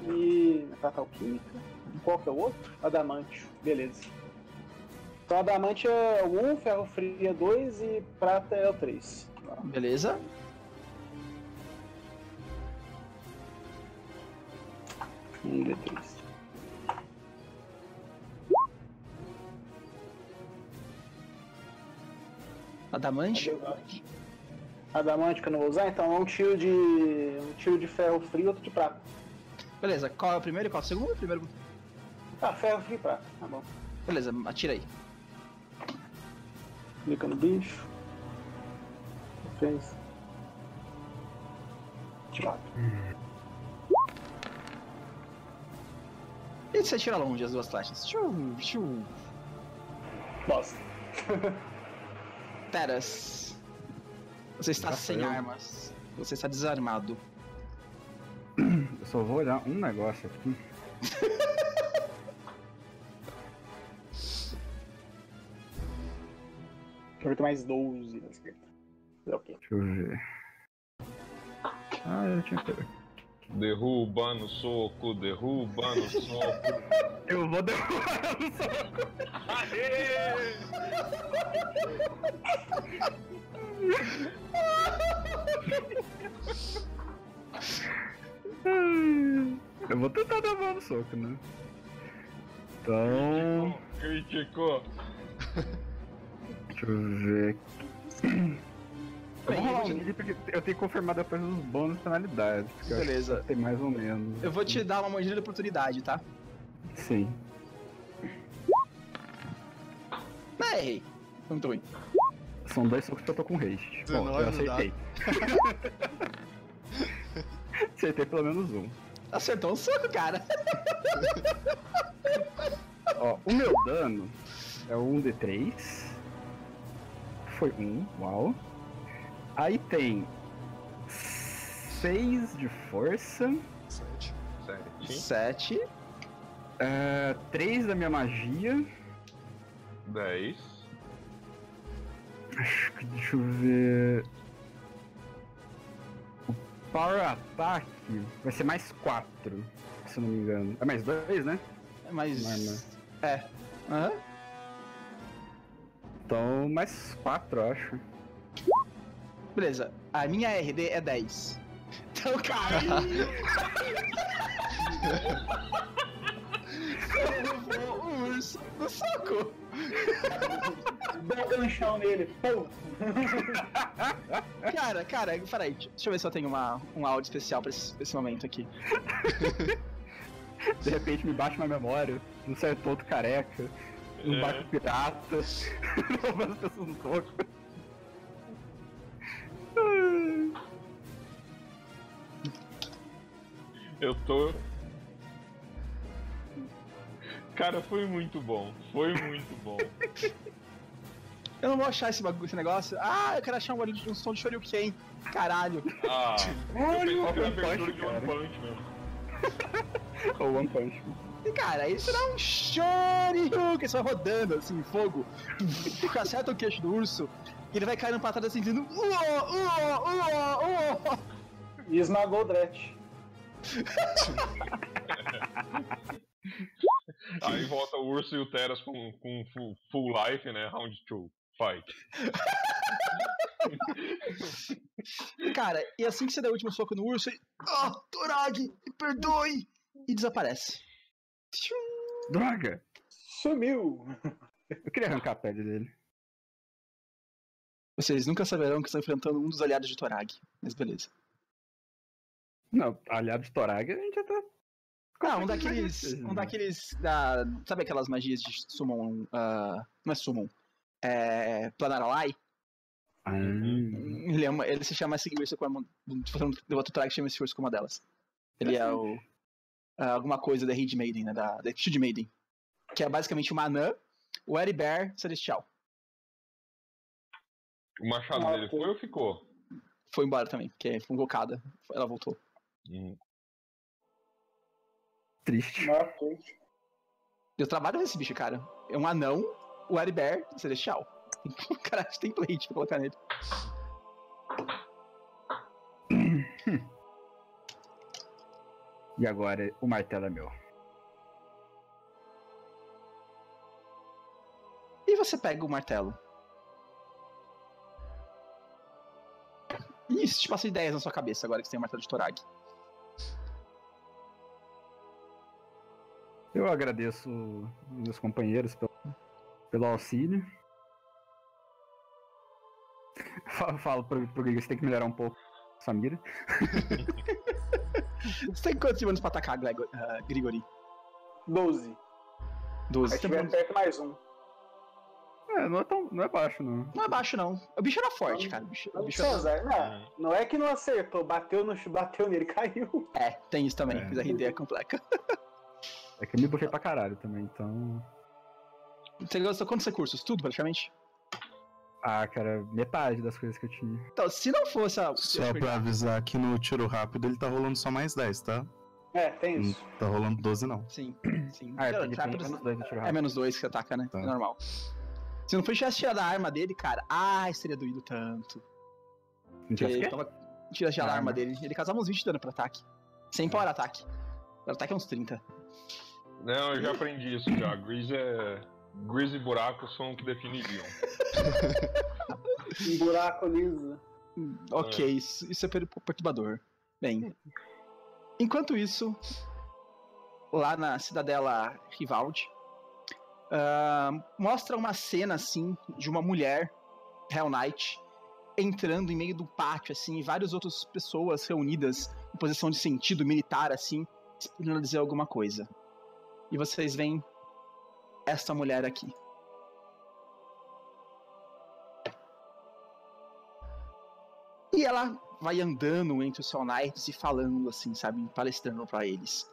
e. prata alquímica. Qual que é o outro? Adamantio. Beleza. Então, adamante é o 1, ferro frio é 2 e prata é o 3. Beleza. Um D3. Adamante. Dado? Adamante que eu não vou usar, então é um tiro de. um tiro de ferro frio e outro de prata. Beleza, qual é o primeiro e qual é o segundo? Primeiro. Ah, ferro frio e prata, tá bom. Beleza, atira aí. Clica no bicho. Fez. Te mato. E você atira longe as duas flechas. Tchum, tchum. Bosta. Teras. Você está Tá sem eu. armas. Você está desarmado. Eu só vou olhar um negócio aqui. Deixa eu mais 12 na esquerda. É o quê? Deixa eu ver. Ah, eu tinha pego. Derruba no soco, derruba no soco. Eu vou derrubar no soco. Eu vou tentar derrubar no soco, né? Então. Criticou. Deixa eu ver aqui. Um porque eu tenho que confirmar depois os bônus e acho Beleza. Tem mais ou menos. Eu vou te dar uma mordida de oportunidade, tá? Sim. Ah, errei. Muito ruim. São dois socos que eu tô com haste. Bom, 19 eu dado. acertei. acertei pelo menos um. Acertou um soco, cara. Ó, o meu dano é o 1d3. Foi um, uau. Aí tem 6 de força, Sete. Sete. Sete. 3 da minha magia. Dez. Acho que deixa eu ver. O Power Attack vai ser mais 4, se eu não me engano. É mais 2, né? Mas. Mas, É. Aham. Então, mais 4, eu acho. Beleza. A minha RD é 10. Então, cara. Derrubou o urso no soco. Dá um ganchão nele. Cara, cara, peraí. Deixa eu ver se eu tenho uma, um áudio especial pra esse, pra esse momento aqui. De repente me bate uma memória, um certo ponto careca, um É. barco pirata, roubando as pessoas no soco. Eu tô. Cara, foi muito bom. Foi muito bom. Eu não vou achar esse, bagulho, esse negócio. Ah, eu quero achar um, barulho de- um som de Shoryuken. Caralho. Ah, Olha o One Punch, de One cara. Punch mesmo. Ou One Punch. E, cara, isso será um Shoryuken, só rodando, assim, fogo. Acerta o queixo do urso. E ele vai caindo pra trás assim, dizendo... Uó, uó, uó, uó. E esmagou o Dret. Aí volta o urso e o Teras com, com full, full life, né? Round 2, fight. Cara, e assim que você dá o último soco no urso, ele. Ah, Torag, me perdoe! E desaparece. Droga! Sumiu. Eu queria arrancar a pele dele. Vocês nunca saberão que estão enfrentando um dos aliados de Torag. Mas beleza. Não, aliado de Torag a gente tá. Ah, um daqueles. Sim. Um daqueles. Da, sabe aquelas magias de Summon. ah, não é Summon. É. Planaralai? Ah, Ele, é uma- ele se chama seguir isso como. O outro Torag chama esse urso como uma delas. Ele é o. ah, alguma coisa da Reed Maiden, né? Da, da Shield Maiden. Que é basicamente uma anã, o Eri Bear Celestial. O machado dele foi ou ficou? Foi embora também, porque foi invocada. Ela voltou. Hum. triste. Ok. Eu trabalho nesse bicho, cara. É um anão, o Eri Bear Celestial. Caralho, tem plate pra colocar nele. E agora o martelo é meu. E você pega o martelo. Isso, te passa ideias na sua cabeça agora que você tem o martelo de Torag. Eu agradeço meus companheiros pelo, pelo auxílio. Falo, falo pro, pro Grigori, você tem que melhorar um pouco sua mira. Você tem quantos segundos pra atacar, Gregor, uh, Grigori? 12. 12. Aí tiver perto mais um. É, não é, tão, não é baixo, não. Não é baixo, não. O bicho era forte, cara. O bicho, o bicho era... não, não é que não acertou, bateu, no, bateu nele, caiu. É, tem isso também. É. Fiz a RD é complexa. É que eu me puxei pra caralho também, então. Você gastou quantos recursos? Tudo, praticamente? Ah, cara, metade das coisas que eu tinha. Então, se não fosse a... Só pra avisar que no tiro rápido ele tá rolando só mais 10, tá? É, tem Não isso. tá rolando 12 não. Sim, sim. Ah, é menos dois no tiro É menos dois que você ataca, né? Tá. É normal. Se não fosse tivesse tirado a arma dele, cara, ai, seria doído tanto. Tava tirando a Arma. arma dele. Ele causava uns 20 de dano pro ataque. Sem power ataque. O ataque é uns 30. Não, eu já aprendi isso já. Grease é. Grease e buraco são o que Leon. Um buraco liso. Ok, isso, isso é per- perturbador. Bem, enquanto isso, lá na cidadela Rivaldi, ah, mostra uma cena assim de uma mulher, Hell Knight, entrando em meio do pátio, assim, e várias outras pessoas reunidas em posição de sentido militar, assim, esperando dizer alguma coisa. E vocês veem esta mulher aqui. E ela vai andando entre os Soul Knights e falando assim, sabe, palestrando pra eles.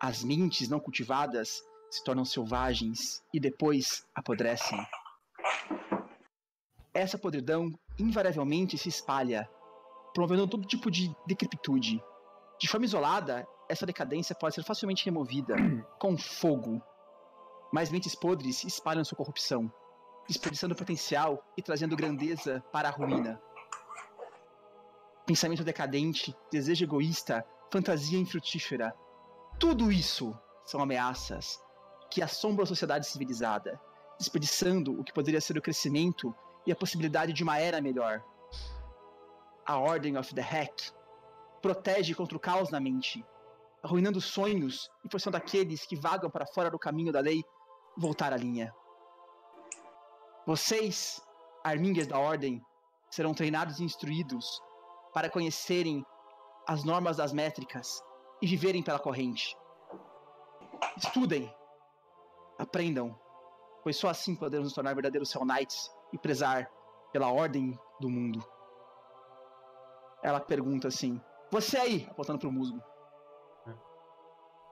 As mentes não cultivadas se tornam selvagens e depois apodrecem. Essa podridão invariavelmente se espalha, promovendo todo tipo de decrepitude. De forma isolada, essa decadência pode ser facilmente removida com fogo. Mas mentes podres espalham sua corrupção, desperdiçando potencial e trazendo grandeza para a ruína pensamento decadente, desejo egoísta, fantasia infrutífera. Tudo isso são ameaças que assombram a sociedade civilizada, desperdiçando o que poderia ser o crescimento e a possibilidade de uma era melhor. A Ordem of the Hack protege contra o caos na mente, arruinando sonhos e forçando aqueles que vagam para fora do caminho da lei voltar à linha. Vocês, armingas da Ordem, serão treinados e instruídos para conhecerem as normas das métricas e viverem pela corrente. Estudem, aprendam, pois só assim poderemos nos tornar verdadeiros Cell Knights e prezar pela ordem do mundo. Ela pergunta assim: Você aí, apontando pro musgo,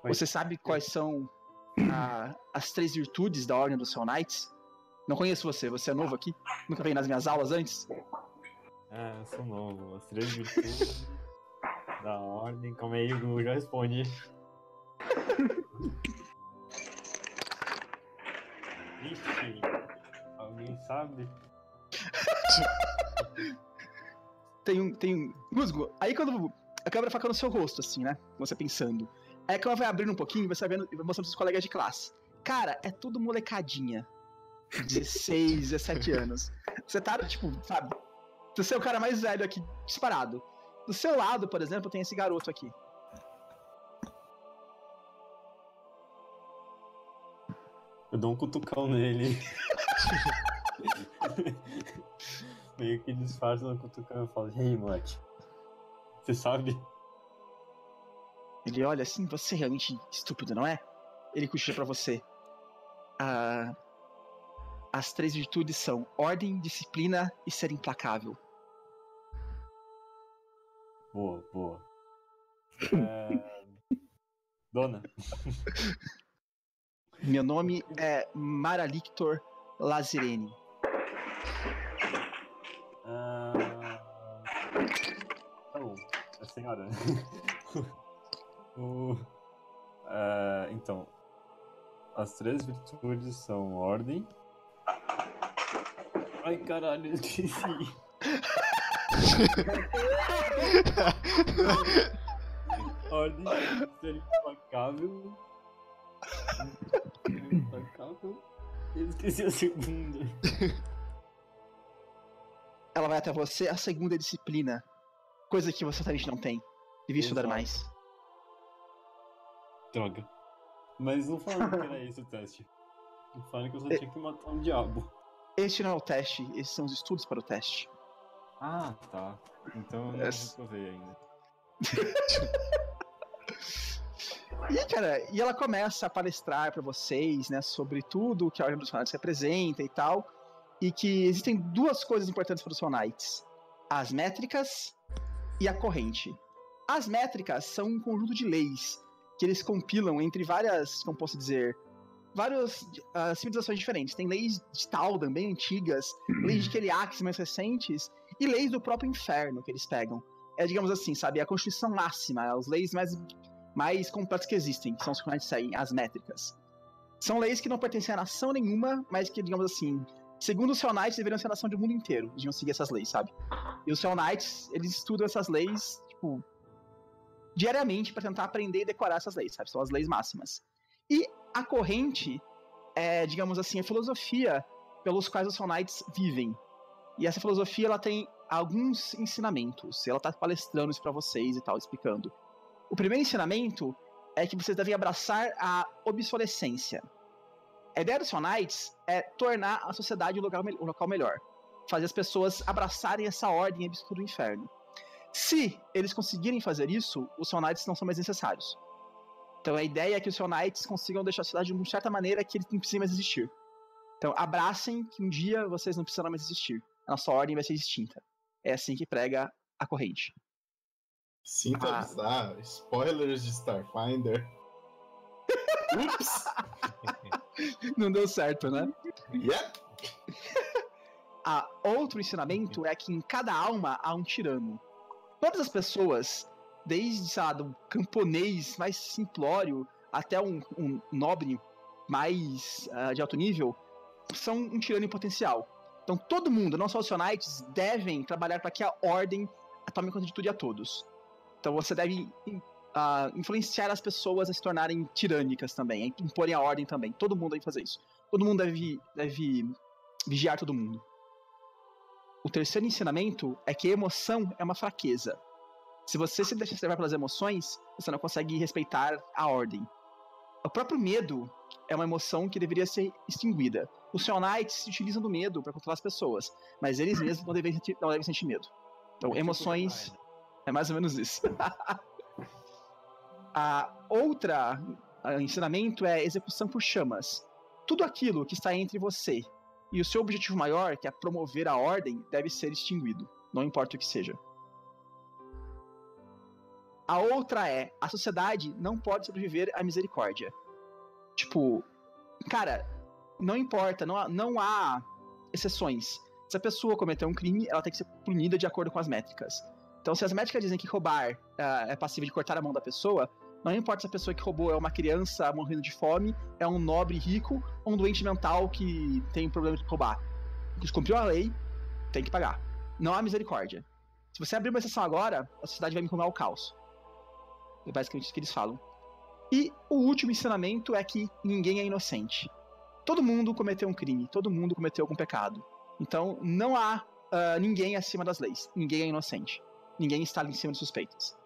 Oi. você sabe quais são a- as três virtudes da ordem dos Cell Knights? Não conheço você, você é novo aqui? Nunca veio nas minhas aulas antes? Ah, eu sou novo. As três virtudes da ordem. Calma aí, o Google já responde. sabe? tem um. Tem um. Musgo, aí quando a câmera foca no seu rosto, assim, né? Você pensando. Aí a câmera vai abrindo um pouquinho e você vai, vendo, vai mostrando seus colegas de classe. Cara, é tudo molecadinha. 16, 17 anos. Você tá, tipo, sabe? Você é o cara mais velho aqui, disparado. Do seu lado, por exemplo, tem esse garoto aqui. Eu dou um cutucão nele. Meio que disfarça no cutucão e falo, e aí, moleque? Você sabe? Ele olha assim, você é realmente estúpido, não é? Ele cochila pra você. Ah, as três virtudes são ordem, disciplina e ser implacável. Boa, boa. É... Dona, Meu nome é Maralictor Lazirene. Senhora. o... ah, então, as três virtudes são ordem. Ai caralho, eu esqueci. ordem, ser implacável. Implacável. Eu esqueci a segunda. Ela vai até você, a segunda é disciplina. Coisa que você certamente não tem. Devia estudar mais. Droga. Mas não falaram que era esse o teste. Não falaram que eu só tinha que matar um diabo. Este não é o teste, esses são os estudos para o teste. Ah, tá. Então eu não Essa- reprovei ainda. E, cara, e ela começa a palestrar pra vocês, né, sobre tudo que a Ordem dos Knights representa e tal, e que existem duas coisas importantes para os Knights: as métricas e a corrente. As métricas são um conjunto de leis que eles compilam entre várias, como posso dizer, várias ah, civilizações diferentes. Tem leis de Taldan bem antigas, leis de Keliax mais recentes e leis do próprio inferno que eles pegam. É, digamos assim, sabe, a constituição máxima, as leis mais mais completas que existem, que são os que mais seguem, as métricas. São leis que não pertencem a nação nenhuma, mas que, digamos assim, segundo os Hell Knights, deveriam ser a nação do mundo inteiro. Deviam seguir essas leis, sabe? E os Hell Knights, eles estudam essas leis, tipo, diariamente para tentar aprender e decorar essas leis, sabe? São as leis máximas. E a corrente é, digamos assim, a filosofia pelos quais os Hell Knights vivem. E essa filosofia, ela tem alguns ensinamentos. Ela tá palestrando isso pra vocês e tal, explicando. O primeiro ensinamento é que vocês devem abraçar a obsolescência. A ideia dos Knights é tornar a sociedade um local, um local melhor. Fazer as pessoas abraçarem essa ordem absurda do inferno. Se eles conseguirem fazer isso, os Knights não são mais necessários. Então a ideia é que os Knights consigam deixar a cidade de uma certa maneira que eles não precisem mais existir. Então abracem que um dia vocês não precisarão mais existir. A nossa ordem vai ser extinta. É assim que prega a corrente. Sinto Ah. avisar, spoilers de Starfinder. Ups! Não deu certo, né? Yep! Outro ensinamento é que em cada alma há um tirano. Todas as pessoas, desde, sei lá, do camponês mais simplório até um, um nobre mais ah, de alto nível, são um tirano em potencial. Então todo mundo, não só os Knights, devem trabalhar para que a ordem tome conta de tudo e a todos. Então você deve ah, influenciar as pessoas a se tornarem tirânicas também, a imporem a ordem também. Todo mundo deve fazer isso. Todo mundo deve, deve vigiar todo mundo. O terceiro ensinamento é que a emoção é uma fraqueza. Se você se deixa levar pelas emoções, você não consegue respeitar a ordem. O próprio medo é uma emoção que deveria ser extinguida. Os Shell Knights utilizam do medo para controlar as pessoas, mas eles mesmos não devem sentir, não devem sentir medo. Então, emoções é mais ou menos isso. a outra ah, ensinamento é execução por chamas. Tudo aquilo que está entre você e o seu objetivo maior, que é promover a ordem, deve ser extinguido, não importa o que seja. A outra é, a sociedade não pode sobreviver à misericórdia. Tipo, cara, não importa, não há, não há exceções. Se a pessoa cometer um crime, ela tem que ser punida de acordo com as métricas. Então, se as métricas dizem que roubar ah, é passível de cortar a mão da pessoa, não importa se a pessoa que roubou é uma criança morrendo de fome, é um nobre rico ou um doente mental que tem problema de roubar. Descumpriu a lei, tem que pagar. Não há misericórdia. Se você abrir uma exceção agora, a sociedade vai me comer ao caos. É basicamente isso que eles falam. E o último ensinamento é que ninguém é inocente. Todo mundo cometeu um crime, todo mundo cometeu algum pecado. Então não há ah, ninguém acima das leis. Ninguém é inocente. Ninguém está ali em cima de suspeitos.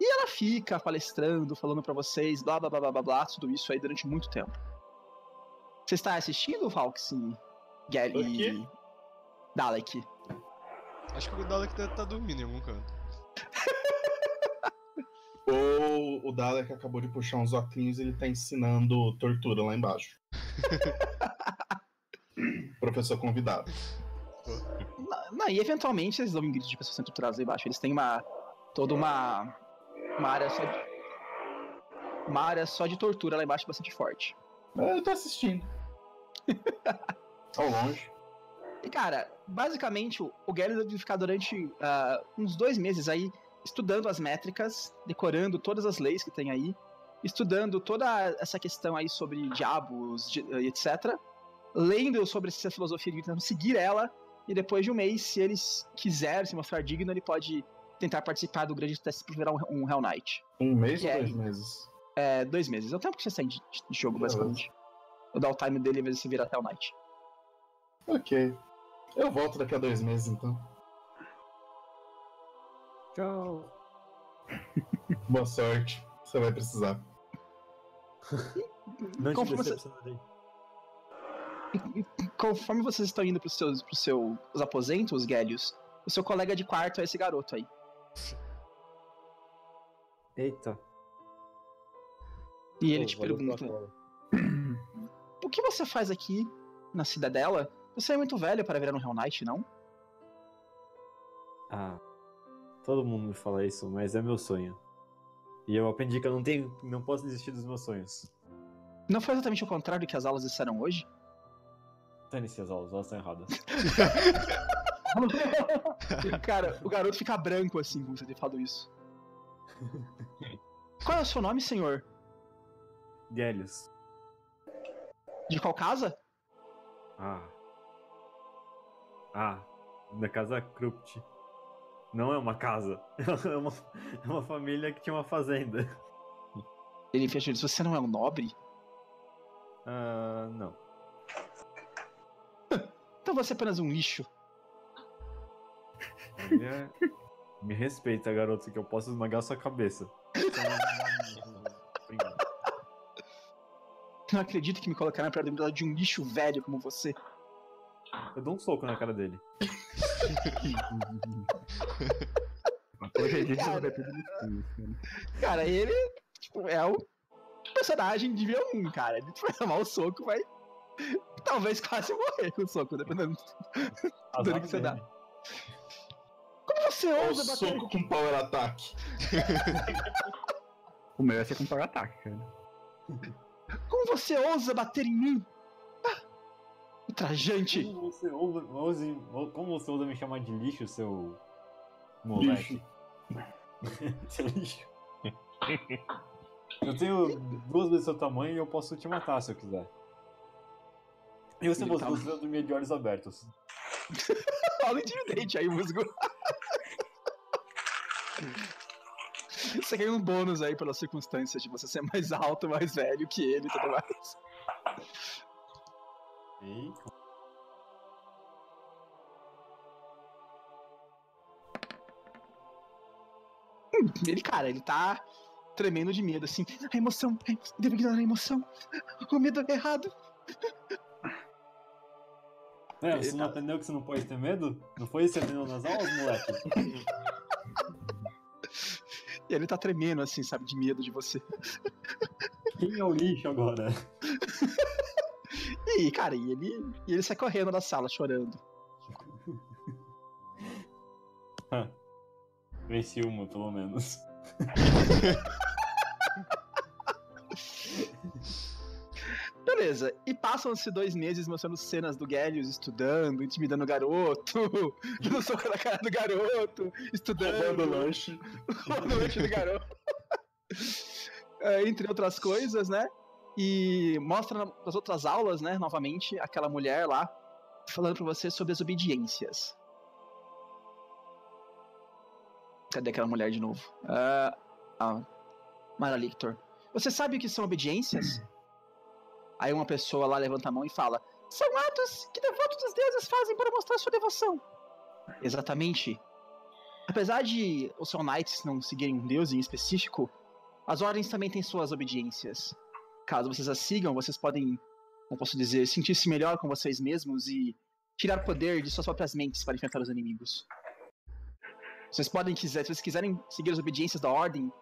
E ela fica palestrando, falando pra vocês, blá blá blá blá blá, blá tudo isso aí durante muito tempo. Você está assistindo, Valks e Gel O e quê? Dalek? Acho que o Dalek deve estar dormindo em algum canto. Ou o Dalek acabou de puxar uns óculos e ele tá ensinando tortura lá embaixo. Professor convidado. Não, não, e eventualmente eles dão um grito de pessoas sendo torturadas aí embaixo. Eles têm uma. toda uma. uma área só de. Uma área só de tortura lá embaixo bastante forte. Eu tô assistindo. Ao longe. E cara, basicamente o, o Gary deve ficar durante ah, uns dois meses aí estudando as métricas, decorando todas as leis que tem aí, estudando toda essa questão aí sobre diabos di- e etc. Lendo sobre essa filosofia, tentando seguir ela, e depois de um mês, se eles quiserem se mostrar digno, ele pode tentar participar do grande teste para virar um, um Hell Knight. Um mês Que ou é- dois meses? É, dois meses. É o tempo que você sai de, de jogo, Beleza. basicamente. O downtime dele, às vezes, se vira Hell Knight. Ok. Eu volto daqui a dois meses então. Tchau. Boa sorte. Você vai precisar. Não te você- Conforme vocês estão indo pros seus, pros seus aposentos, Gélios, o seu colega de quarto é esse garoto aí. Eita. E ele Pô, te pergunta. O que você faz aqui na cidadela? Você é muito velho para virar um Hell Knight, não? Ah, todo mundo me fala isso, mas é meu sonho. E eu aprendi que eu não tenho, não posso desistir dos meus sonhos. Não foi exatamente o contrário do que as aulas disseram hoje? Dane-se as aulas, elas estão erradas. Cara, o garoto fica branco assim com você ter falado isso. Qual é o seu nome, senhor? Gélios. De qual casa? Ah. Ah, da casa Crypt. Não é uma casa. É uma, é uma família que tinha uma fazenda. Ele fecha ele. Você não é um nobre? Ah, não. Então você é apenas um lixo. Olha, me respeita, garoto, que eu posso esmagar sua cabeça. Não acredito que me colocaram perto de um lixo velho como você. Eu dou um soco na cara dele. Cara. cara. Cara, ele tipo, é o personagem de nível 1, cara. Ele vai tomar o soco, vai. Talvez quase morrer com o soco, dependendo do dano que você dá. Como você ousa bater? soco com power attack. O meu ia ser com power ataque, cara. Como você ousa bater em mim? Ah, ultrajante. Como você ousa, como você ousa me chamar de lixo, seu. moleque? seu lixo. Eu tenho duas vezes seu tamanho e eu posso te matar se eu quiser. E você, tá- você dormir de olhos abertos. Fala intimidante aí, musgo. Você ganha um bônus aí pelas circunstâncias de você ser mais alto, mais velho que ele e tudo mais. Eita. Ele, cara, ele tá tremendo de medo, assim. A emoção, a emoção, devo ignorar a emoção. O medo é errado. É, você não aprendeu que você não pode ter medo? Não foi isso que você aprendeu nas aulas, moleque? E ele tá tremendo, assim, sabe, de medo de você. Quem é o lixo agora? E, cara, e ele, e ele sai correndo da sala, chorando. Venci uma, pelo menos. Beleza, e passam-se dois meses mostrando cenas do Gélios estudando, intimidando o garoto, dando soco na cara do garoto, Roubando estudando, lanche. roubando lanche do garoto. É, entre outras coisas, né? E mostra nas outras aulas, né, novamente, aquela mulher lá, falando pra você sobre as obediências. Cadê aquela mulher de novo? Ah, ah, Mara Lictor. Você sabe o que são obediências? Aí uma pessoa lá levanta a mão e fala: São atos que devotos dos deuses fazem para mostrar sua devoção. Exatamente. Apesar de os Soul Knights não seguirem um deus em específico, as ordens também têm suas obediências. Caso vocês as sigam, vocês podem, como posso dizer, sentir-se melhor com vocês mesmos e tirar poder de suas próprias mentes para enfrentar os inimigos. Vocês podem se vocês quiserem seguir as obediências da ordem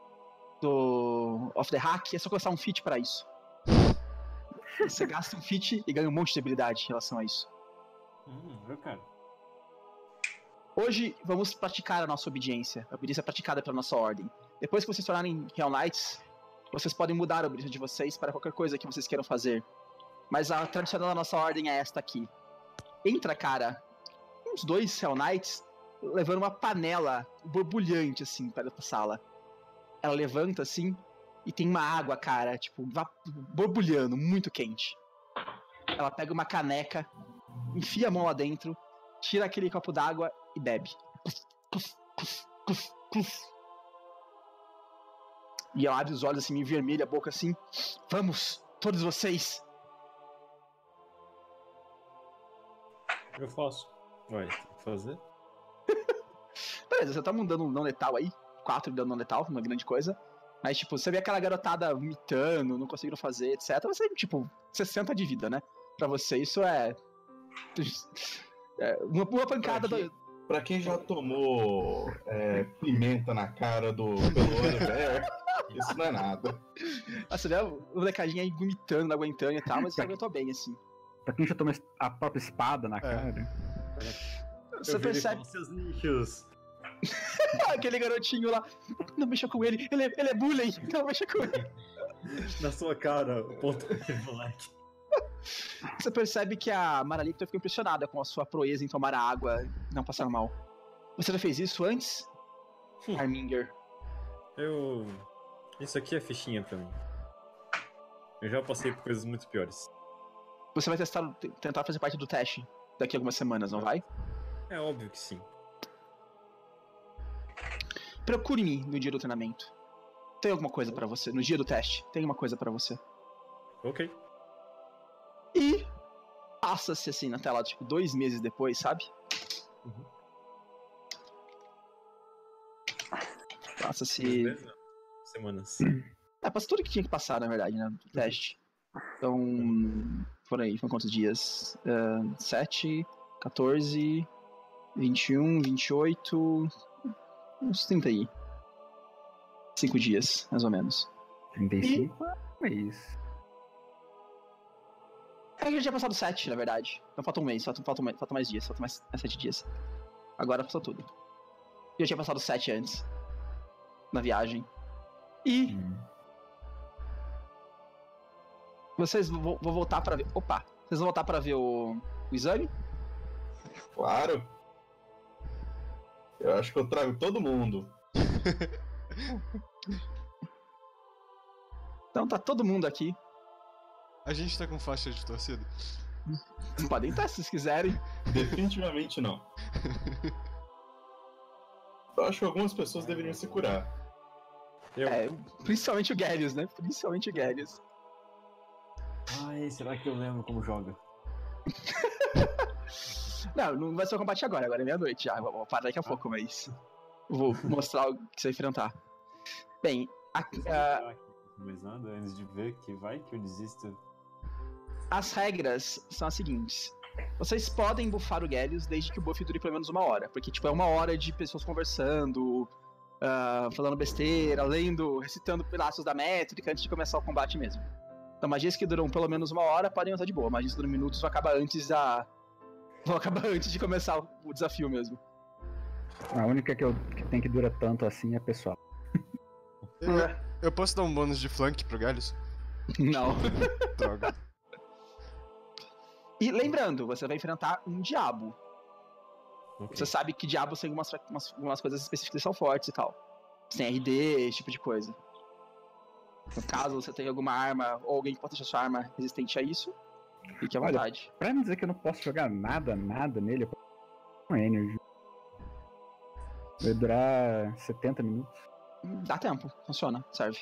do Of the Hack, é só começar um feat para isso. Você gasta um feat e ganha um monte de habilidade em relação a isso. Hum, eu quero. Hoje vamos praticar a nossa obediência. A obediência é praticada pela nossa ordem. Depois que vocês se tornarem Hell Knights, vocês podem mudar a obediência de vocês para qualquer coisa que vocês queiram fazer. Mas a tradicional da nossa ordem é esta aqui. Entra, cara, uns dois Hell Knights levando uma panela borbulhante, assim, para a sala. Ela levanta, assim, e tem uma água, cara, tipo, borbulhando, muito quente. Ela pega uma caneca, enfia a mão lá dentro, tira aquele copo d'água e bebe. E ela abre os olhos assim, meio vermelha, a boca assim. Vamos, todos vocês! Eu faço. Que fazer? Beleza, você tá mandando um não letal aí. Quatro de dano não letal, uma grande coisa. Mas, tipo, você vê aquela garotada vomitando, não conseguindo fazer, etc. Você, tipo, 60 de vida, né? pra você isso é. é uma, uma pancada Pra quem- do. Pra quem já tomou é, pimenta na cara do pelo olho velho, isso não é nada. Nossa, né? O molecadinho aí vomitando, não aguentando e tal, mas você aguentou bem, assim. Pra quem já tomou a própria espada na cara. Você percebe seus nichos. aquele garotinho lá. Não mexa com ele, ele é, ele é bullying, não mexa com ele. Na sua cara, ponto moleque. Você percebe que a Maralita ficou impressionada com a sua proeza em tomar a água e não passar mal. Você já fez isso antes? Arminger. Eu. Isso aqui é fichinha pra mim. Eu já passei por coisas muito piores. Você vai testar, tentar fazer parte do teste daqui a algumas semanas, não vai? É óbvio que sim. Procure-me no dia do treinamento. Tem alguma coisa pra você? No dia do teste, tem uma coisa pra você. Ok. E passa-se assim na tela, tipo, dois meses depois, sabe? Uhum. Passa-se. Beleza? Semanas. É, passa tudo que tinha que passar, na verdade, né? Do teste. Então. Por aí, foram quantos dias? Uh, 7, 14, 21, 28. Uns 30 aí. 5 dias, mais ou menos. 35 é isso. É que já tinha passado 7, na verdade. Então falta um mês, falta, falta, mais- falta mais dias, falta mais 7 dias. Agora passou tudo. Eu tinha passado 7 antes. Na viagem. E Hum. vocês vão vão voltar pra ver. Opa! Vocês vão voltar pra ver o, o exame? Claro. Eu acho que eu trago todo mundo. Então tá todo mundo aqui. A gente tá com faixa de torcida? Podem estar se vocês quiserem. Definitivamente não. Eu acho que algumas pessoas deveriam se curar. Eu. É, principalmente o Gallius, né? Principalmente o Gallius. Ai, será que eu lembro como joga? Não, não vai ser o combate agora, agora é meia-noite já. Vou vou parar daqui a pouco, mas. Vou mostrar o que você vai enfrentar. Bem, a- a- que mais nada antes de ver que vai que eu desisto? as regras são as seguintes. Vocês podem buffar o Gallius desde que o buff dure pelo menos uma hora. Porque, tipo, é uma hora de pessoas conversando, ah, falando besteira, lendo, recitando pedaços da métrica antes de começar o combate mesmo. Então, magias que duram pelo menos uma hora podem usar de boa. Magias que duram minutos vão acabar antes da. Vão acabar antes de começar o- desafio mesmo. A única que, eu, que tem que dura tanto assim é pessoal. Eu, eu posso dar um bônus de flank pro Galhos? Não. Droga. E lembrando, você vai enfrentar um diabo. Ok. Você sabe que diabos tem algumas, umas, algumas coisas específicas que são fortes e tal. Sem RD, esse tipo de coisa. No caso você tenha alguma arma ou alguém que possa deixar sua arma resistente a isso, fique à Olha, vontade. Pra me dizer que eu não posso jogar nada, nada nele, eu posso com energy. Vai durar 70 minutos. Dá tempo, funciona, serve.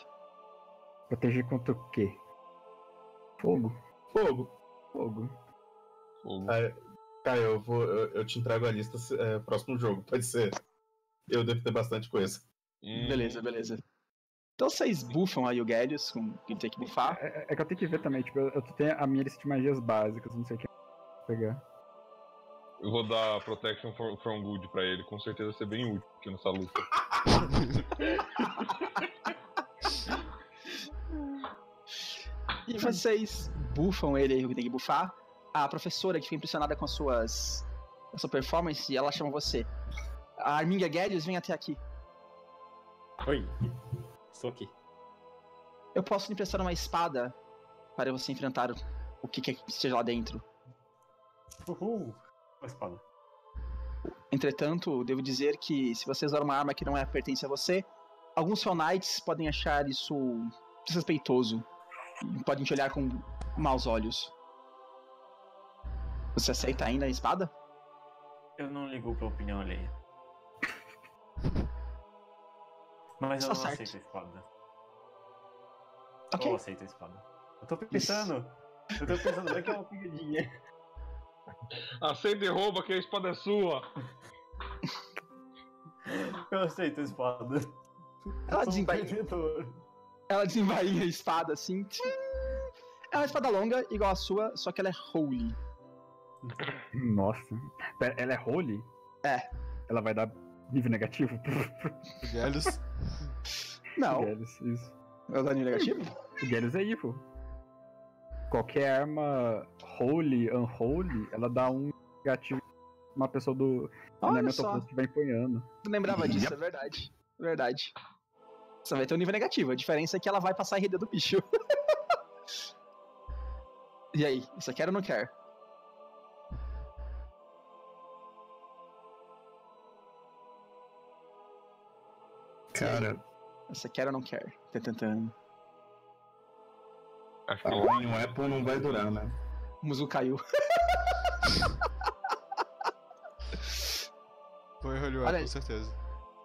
Proteger contra o quê? Fogo. Fogo. Fogo. Fogo. Aí, Caio, eu, vou, eu, eu te entrego a lista é, próximo jogo, pode ser. Eu devo ter bastante coisa. Hum, Beleza, beleza. Então vocês buffam aí o Gallius com quem tem que buffar. É, é que eu tenho que ver também, tipo, eu, eu tenho a minha lista de magias básicas, não sei o que pegar. Eu vou dar Protection from, Good pra ele, com certeza vai ser bem útil aqui nessa luta. E vocês buffam ele aí, o que tem que buffar. A professora que fica impressionada com as suas. com a sua performance, ela chama você. A Arminga Gallius vem até aqui. Oi. Estou aqui. Eu posso lhe emprestar uma espada para você enfrentar o que quer que esteja lá dentro. Uhul. Uma espada. Entretanto, devo dizer que se você usar uma arma que não é pertence a você, alguns Knights podem achar isso desrespeitoso e podem te olhar com maus olhos. Você aceita ainda a espada? Eu não ligo pra opinião alheia. Mas eu não certo. aceito a espada. Ok. Eu aceito a espada. Eu tô pensando. Eu tô pensando, vai que é uma pegadinha. Aceita e rouba que a espada é sua! Eu aceito a espada. Ela um desembainha. Ela desembainha a espada assim. É uma espada longa, igual a sua, só que ela é holy. Nossa. Pera, ela é holy? É. Ela vai dar nível negativo Galhos. Não, Galhus, isso. é o dano negativo? O Galhus é evil. Qualquer arma holy, unholy, ela dá um negativo pra uma pessoa do elemento só. oposto que vai empunhando. Não lembrava disso, é verdade. Verdade. Você vai ter um nível negativo. A diferença é que ela vai passar a RD do bicho. e aí, você quer ou não quer? Cara, Você quer ou não quer? Tá tentando. Acho que a Lion Apple não vai durar, né? O musgo caiu. Foi Weapon, aí. com certeza.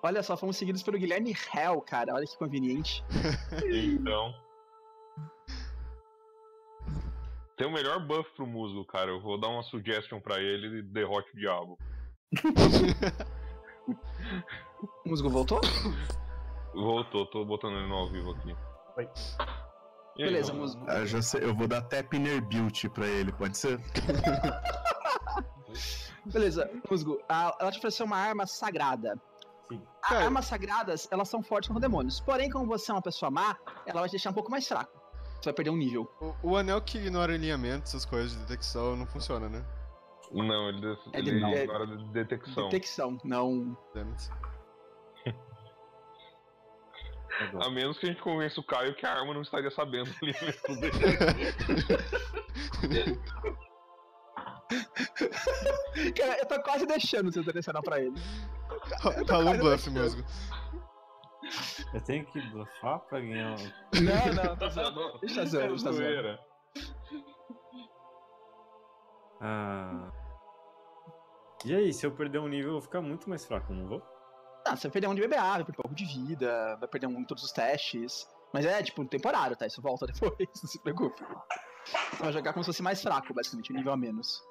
Olha só, fomos seguidos pelo Guilherme Hell, cara. Olha que conveniente. Então. Tem o melhor buff pro musgo, cara. Eu vou dar uma suggestion pra ele e derrote o diabo. O musgo voltou? Voltou, tô botando ele no ao vivo aqui. Oi. Aí, Beleza, mano? musgo. Ah, já sei, eu vou dar tap inner build pra ele, pode ser? Beleza, musgo. a- ela te ofereceu uma arma sagrada. Sim. A- Cara. Armas sagradas, elas são fortes contra demônios. Porém, como você é uma pessoa má, ela vai te deixar um pouco mais fraco. Você vai perder um nível. O, o anel que ignora alinhamento, essas coisas de detecção, não funciona, né? Não, ele, de- É ele de- é- ignora de detecção. Detecção, não. It. A menos que a gente convença o Caio que a arma não estaria sabendo o alinhamento dele. Cara, eu tô quase deixando você direcionar pra ele. Fala um bluff, musgo. Eu tenho que bluffar pra ganhar. um- Não, não, tá zoando. Deixa zoando, É deixa zoando. zoeira. Ah. E aí, se eu perder um nível, eu vou ficar muito mais fraco, não vou? Ah, você vai perder um de BBA, vai perder um pouco de vida, vai perder um em todos os testes. Mas é, tipo, temporário, tá? Isso volta depois, não se preocupe. Você vai jogar como se fosse mais fraco, basicamente, um nível a menos.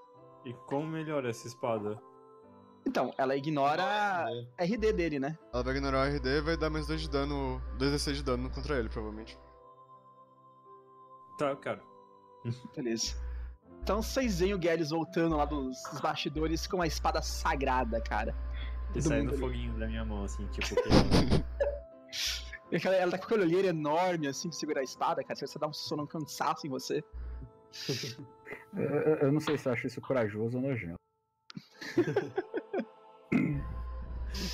E como melhora essa espada? Então, ela ignora É. RD dele, né? Ela vai ignorar o RD e vai dar mais 2 de dano. 2d6 de dano contra ele, provavelmente. Tá, cara. Beleza. Então vocês veem o Guedes voltando lá dos, dos bastidores com uma espada sagrada, cara. E saindo ali. foguinho da minha mão, assim, tipo. que- aquela- ela tá com aquele olheiro enorme, assim, pra segurar a espada, cara. Você dá um sono, um cansaço em você. Eu, eu- não sei se eu acho isso corajoso ou nojento.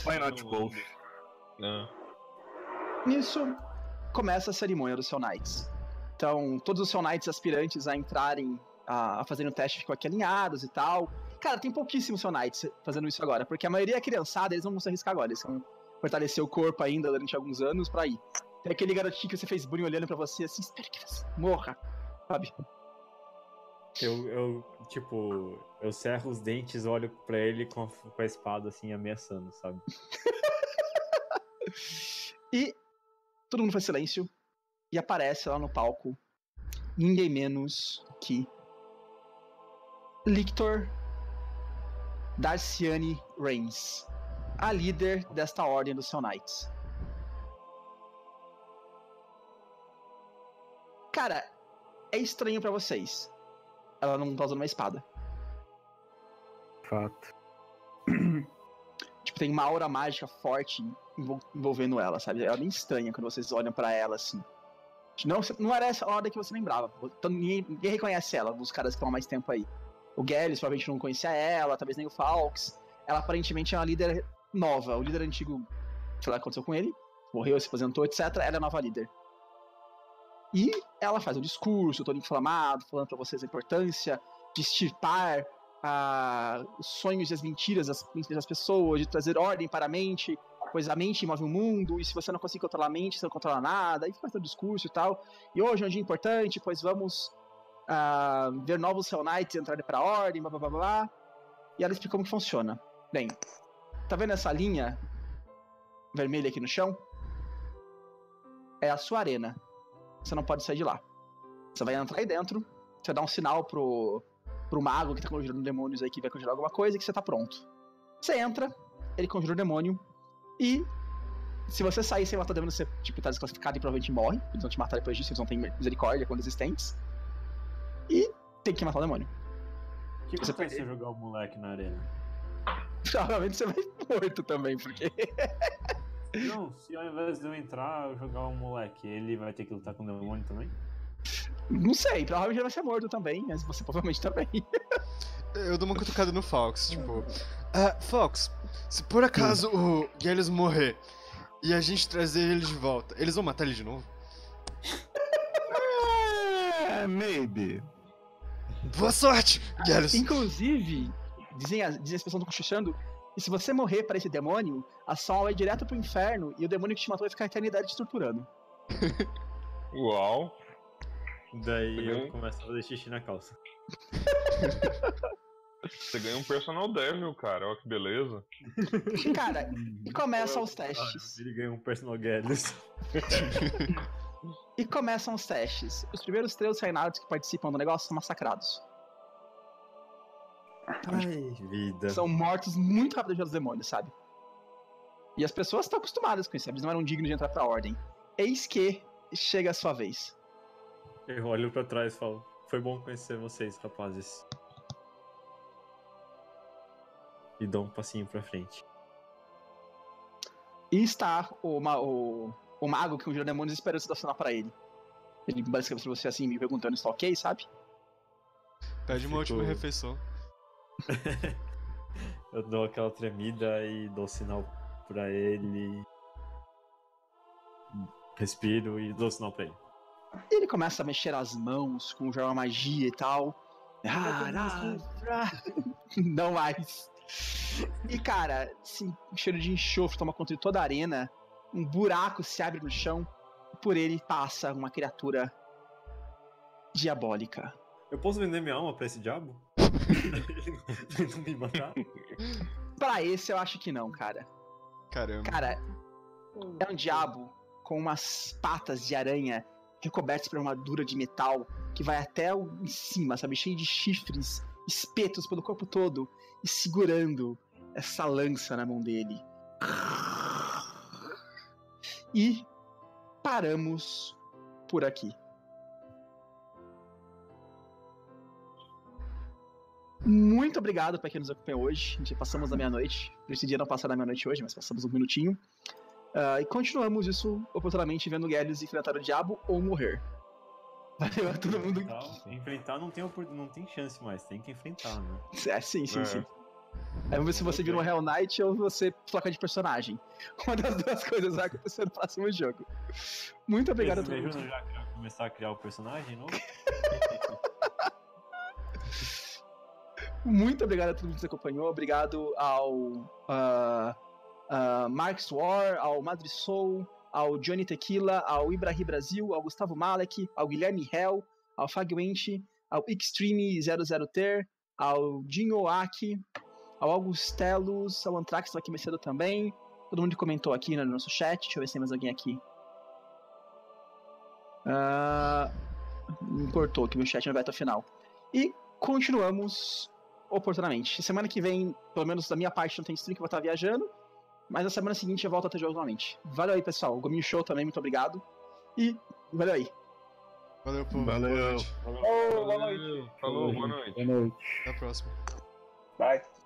Why not both? Não. Nisso, começa a cerimônia dos Cell Knights. Então, todos os Cell Knights aspirantes a entrarem, a, a fazerem o teste ficam aqui alinhados e tal. Cara, tem pouquíssimos Knights fazendo isso agora, porque a maioria é criançada, eles não vão se arriscar agora, eles vão fortalecer o corpo ainda durante alguns anos pra ir. Tem aquele garotinho que você fez bullying olhando pra você assim, espero que você morra, sabe? Eu, eu, tipo, eu cerro os dentes, olho pra ele com a, com a espada, assim, ameaçando, sabe? E todo mundo faz silêncio e aparece lá no palco ninguém menos que Lictor Darciane Reigns, a líder desta ordem dos Cell Knights. Cara, é estranho pra vocês. Ela não tá usando uma espada. Fato. Tipo, tem uma aura mágica forte envol- envolvendo ela, sabe? Ela é bem estranha quando vocês olham pra ela assim. Não, não era essa ordem que você lembrava. Então, ninguém, ninguém reconhece ela, os caras que estão há mais tempo aí. O Gellus provavelmente não conhecia ela, talvez nem o Falks. Ela aparentemente é uma líder nova. O líder antigo, sei lá o que aconteceu com ele, morreu, se aposentou, etc. Ela é a nova líder. E ela faz um discurso todo inflamado, falando pra vocês a importância de extirpar ah, os sonhos e as mentiras das, das pessoas, de trazer ordem para a mente, pois a mente move o mundo, e se você não conseguir controlar a mente, você não controla nada, e faz o discurso e tal. E hoje é um dia importante, pois vamos ah, ver novos Hell Knights entrarem para a ordem, blá blá blá blá. E ela explica como que funciona. Bem, tá vendo essa linha vermelha aqui no chão? É a sua arena. Você não pode sair de lá. Você vai entrar aí dentro, você dá um sinal pro, pro mago que tá conjurando demônios aí, que vai conjurar alguma coisa, e que você tá pronto. Você entra, ele conjura o demônio, e se você sair sem matar demônio, você tipo, tá desclassificado e provavelmente morre. Eles vão te matar depois disso, eles não têm misericórdia com resistentes. E tem que matar o demônio. O que Você acontece se jogar o moleque na arena? Provavelmente você vai morto também, porque. Não, se ao invés de eu entrar, eu jogar o moleque, ele vai ter que lutar com o demônio também? Não sei, provavelmente ele vai ser morto também, mas você provavelmente também. Eu dou uma cutucada no Fox, tipo. Ah, Fox, se por acaso o Gelius morrer e a gente trazer ele de volta, eles vão matar ele de novo? É, maybe. Boa sorte, Gelius! Inclusive, dizem as, dizem as pessoas que estão cochichando, e se você morrer para esse demônio, a sua alma vai direto pro inferno e o demônio que te matou vai ficar a eternidade te torturando. Uau. Daí Uhum. eu começo a fazer xixi na calça. Você ganha um personal devil, cara. Olha que beleza. Cara, e começam os testes. Ele ganhou um personal Gallus. E começam os testes. Os primeiros três reinados que participam do negócio são massacrados. Ai, vida. São mortos muito rápido pelos demônios, sabe? E as pessoas estão acostumadas com isso, eles não eram dignos de entrar pra ordem. Eis que chega a sua vez. Eu olho pra trás e falo, foi bom conhecer vocês, rapazes. E dou um passinho pra frente. E está o, o, o mago que conjura demônios esperando você acionar pra ele. Ele basicamente pra você assim, me perguntando se tá ok, sabe? Pede uma Ficou- última refeição. Eu dou aquela tremida e dou sinal pra ele. Respiro e dou sinal pra ele. E ele começa a mexer as mãos com jogar magia e tal. Ah, Não mais. E cara, assim, um cheiro de enxofre toma conta de toda a arena. Um buraco se abre no chão. E por ele passa uma criatura diabólica. Eu posso vender minha alma pra esse diabo? ele não me matar? Pra esse eu acho que não, cara. Caramba. Cara, é um diabo com umas patas de aranha recobertas por uma armadura de metal que vai até o- em cima, sabe? Cheio de chifres, espetos pelo corpo todo e segurando essa lança na mão dele. E paramos por aqui. Muito obrigado para quem nos acompanhou hoje. A gente passamos da meia-noite. Não passar da meia-noite hoje, mas passamos um minutinho. Ah, e continuamos isso oportunamente vendo Gallus enfrentar o diabo ou morrer. Valeu a todo mundo. Enfrentar, enfrentar não tem, não tem chance mais, tem que enfrentar, né? É, sim, sim, É. sim. Aí vamos ver se você vira um Hell Knight ou você troca de personagem. Uma das duas coisas vai acontecer no próximo jogo. Muito obrigado a Vocês todo me mundo. ajudam já a começar a criar o personagem novo? Muito obrigado a todo mundo que nos acompanhou. Obrigado ao ah, ah, Marx War, ao Madre Soul, ao Johnny Tequila, ao Ibrahim Brasil, ao Gustavo Malek, ao Guilherme Hell, ao Fagwente, ao Extreme 00 Ter, ao Dinho Aki, ao Augustelos, ao Antrax tá aqui mais cedo também. Todo mundo comentou aqui no nosso chat. Deixa eu ver se tem mais alguém aqui. Ah, me cortou aqui meu chat não vai até o final. E continuamos oportunamente. Semana que vem, pelo menos da minha parte, não tem stream que eu vou estar viajando. Mas na semana seguinte eu volto a ter jogos novamente. Valeu aí, pessoal. O Gominho Show também, muito obrigado. E valeu aí. Valeu, povo. Valeu. Boa noite. Falou, boa noite. Falou, boa noite. Boa noite. Até a próxima. Bye.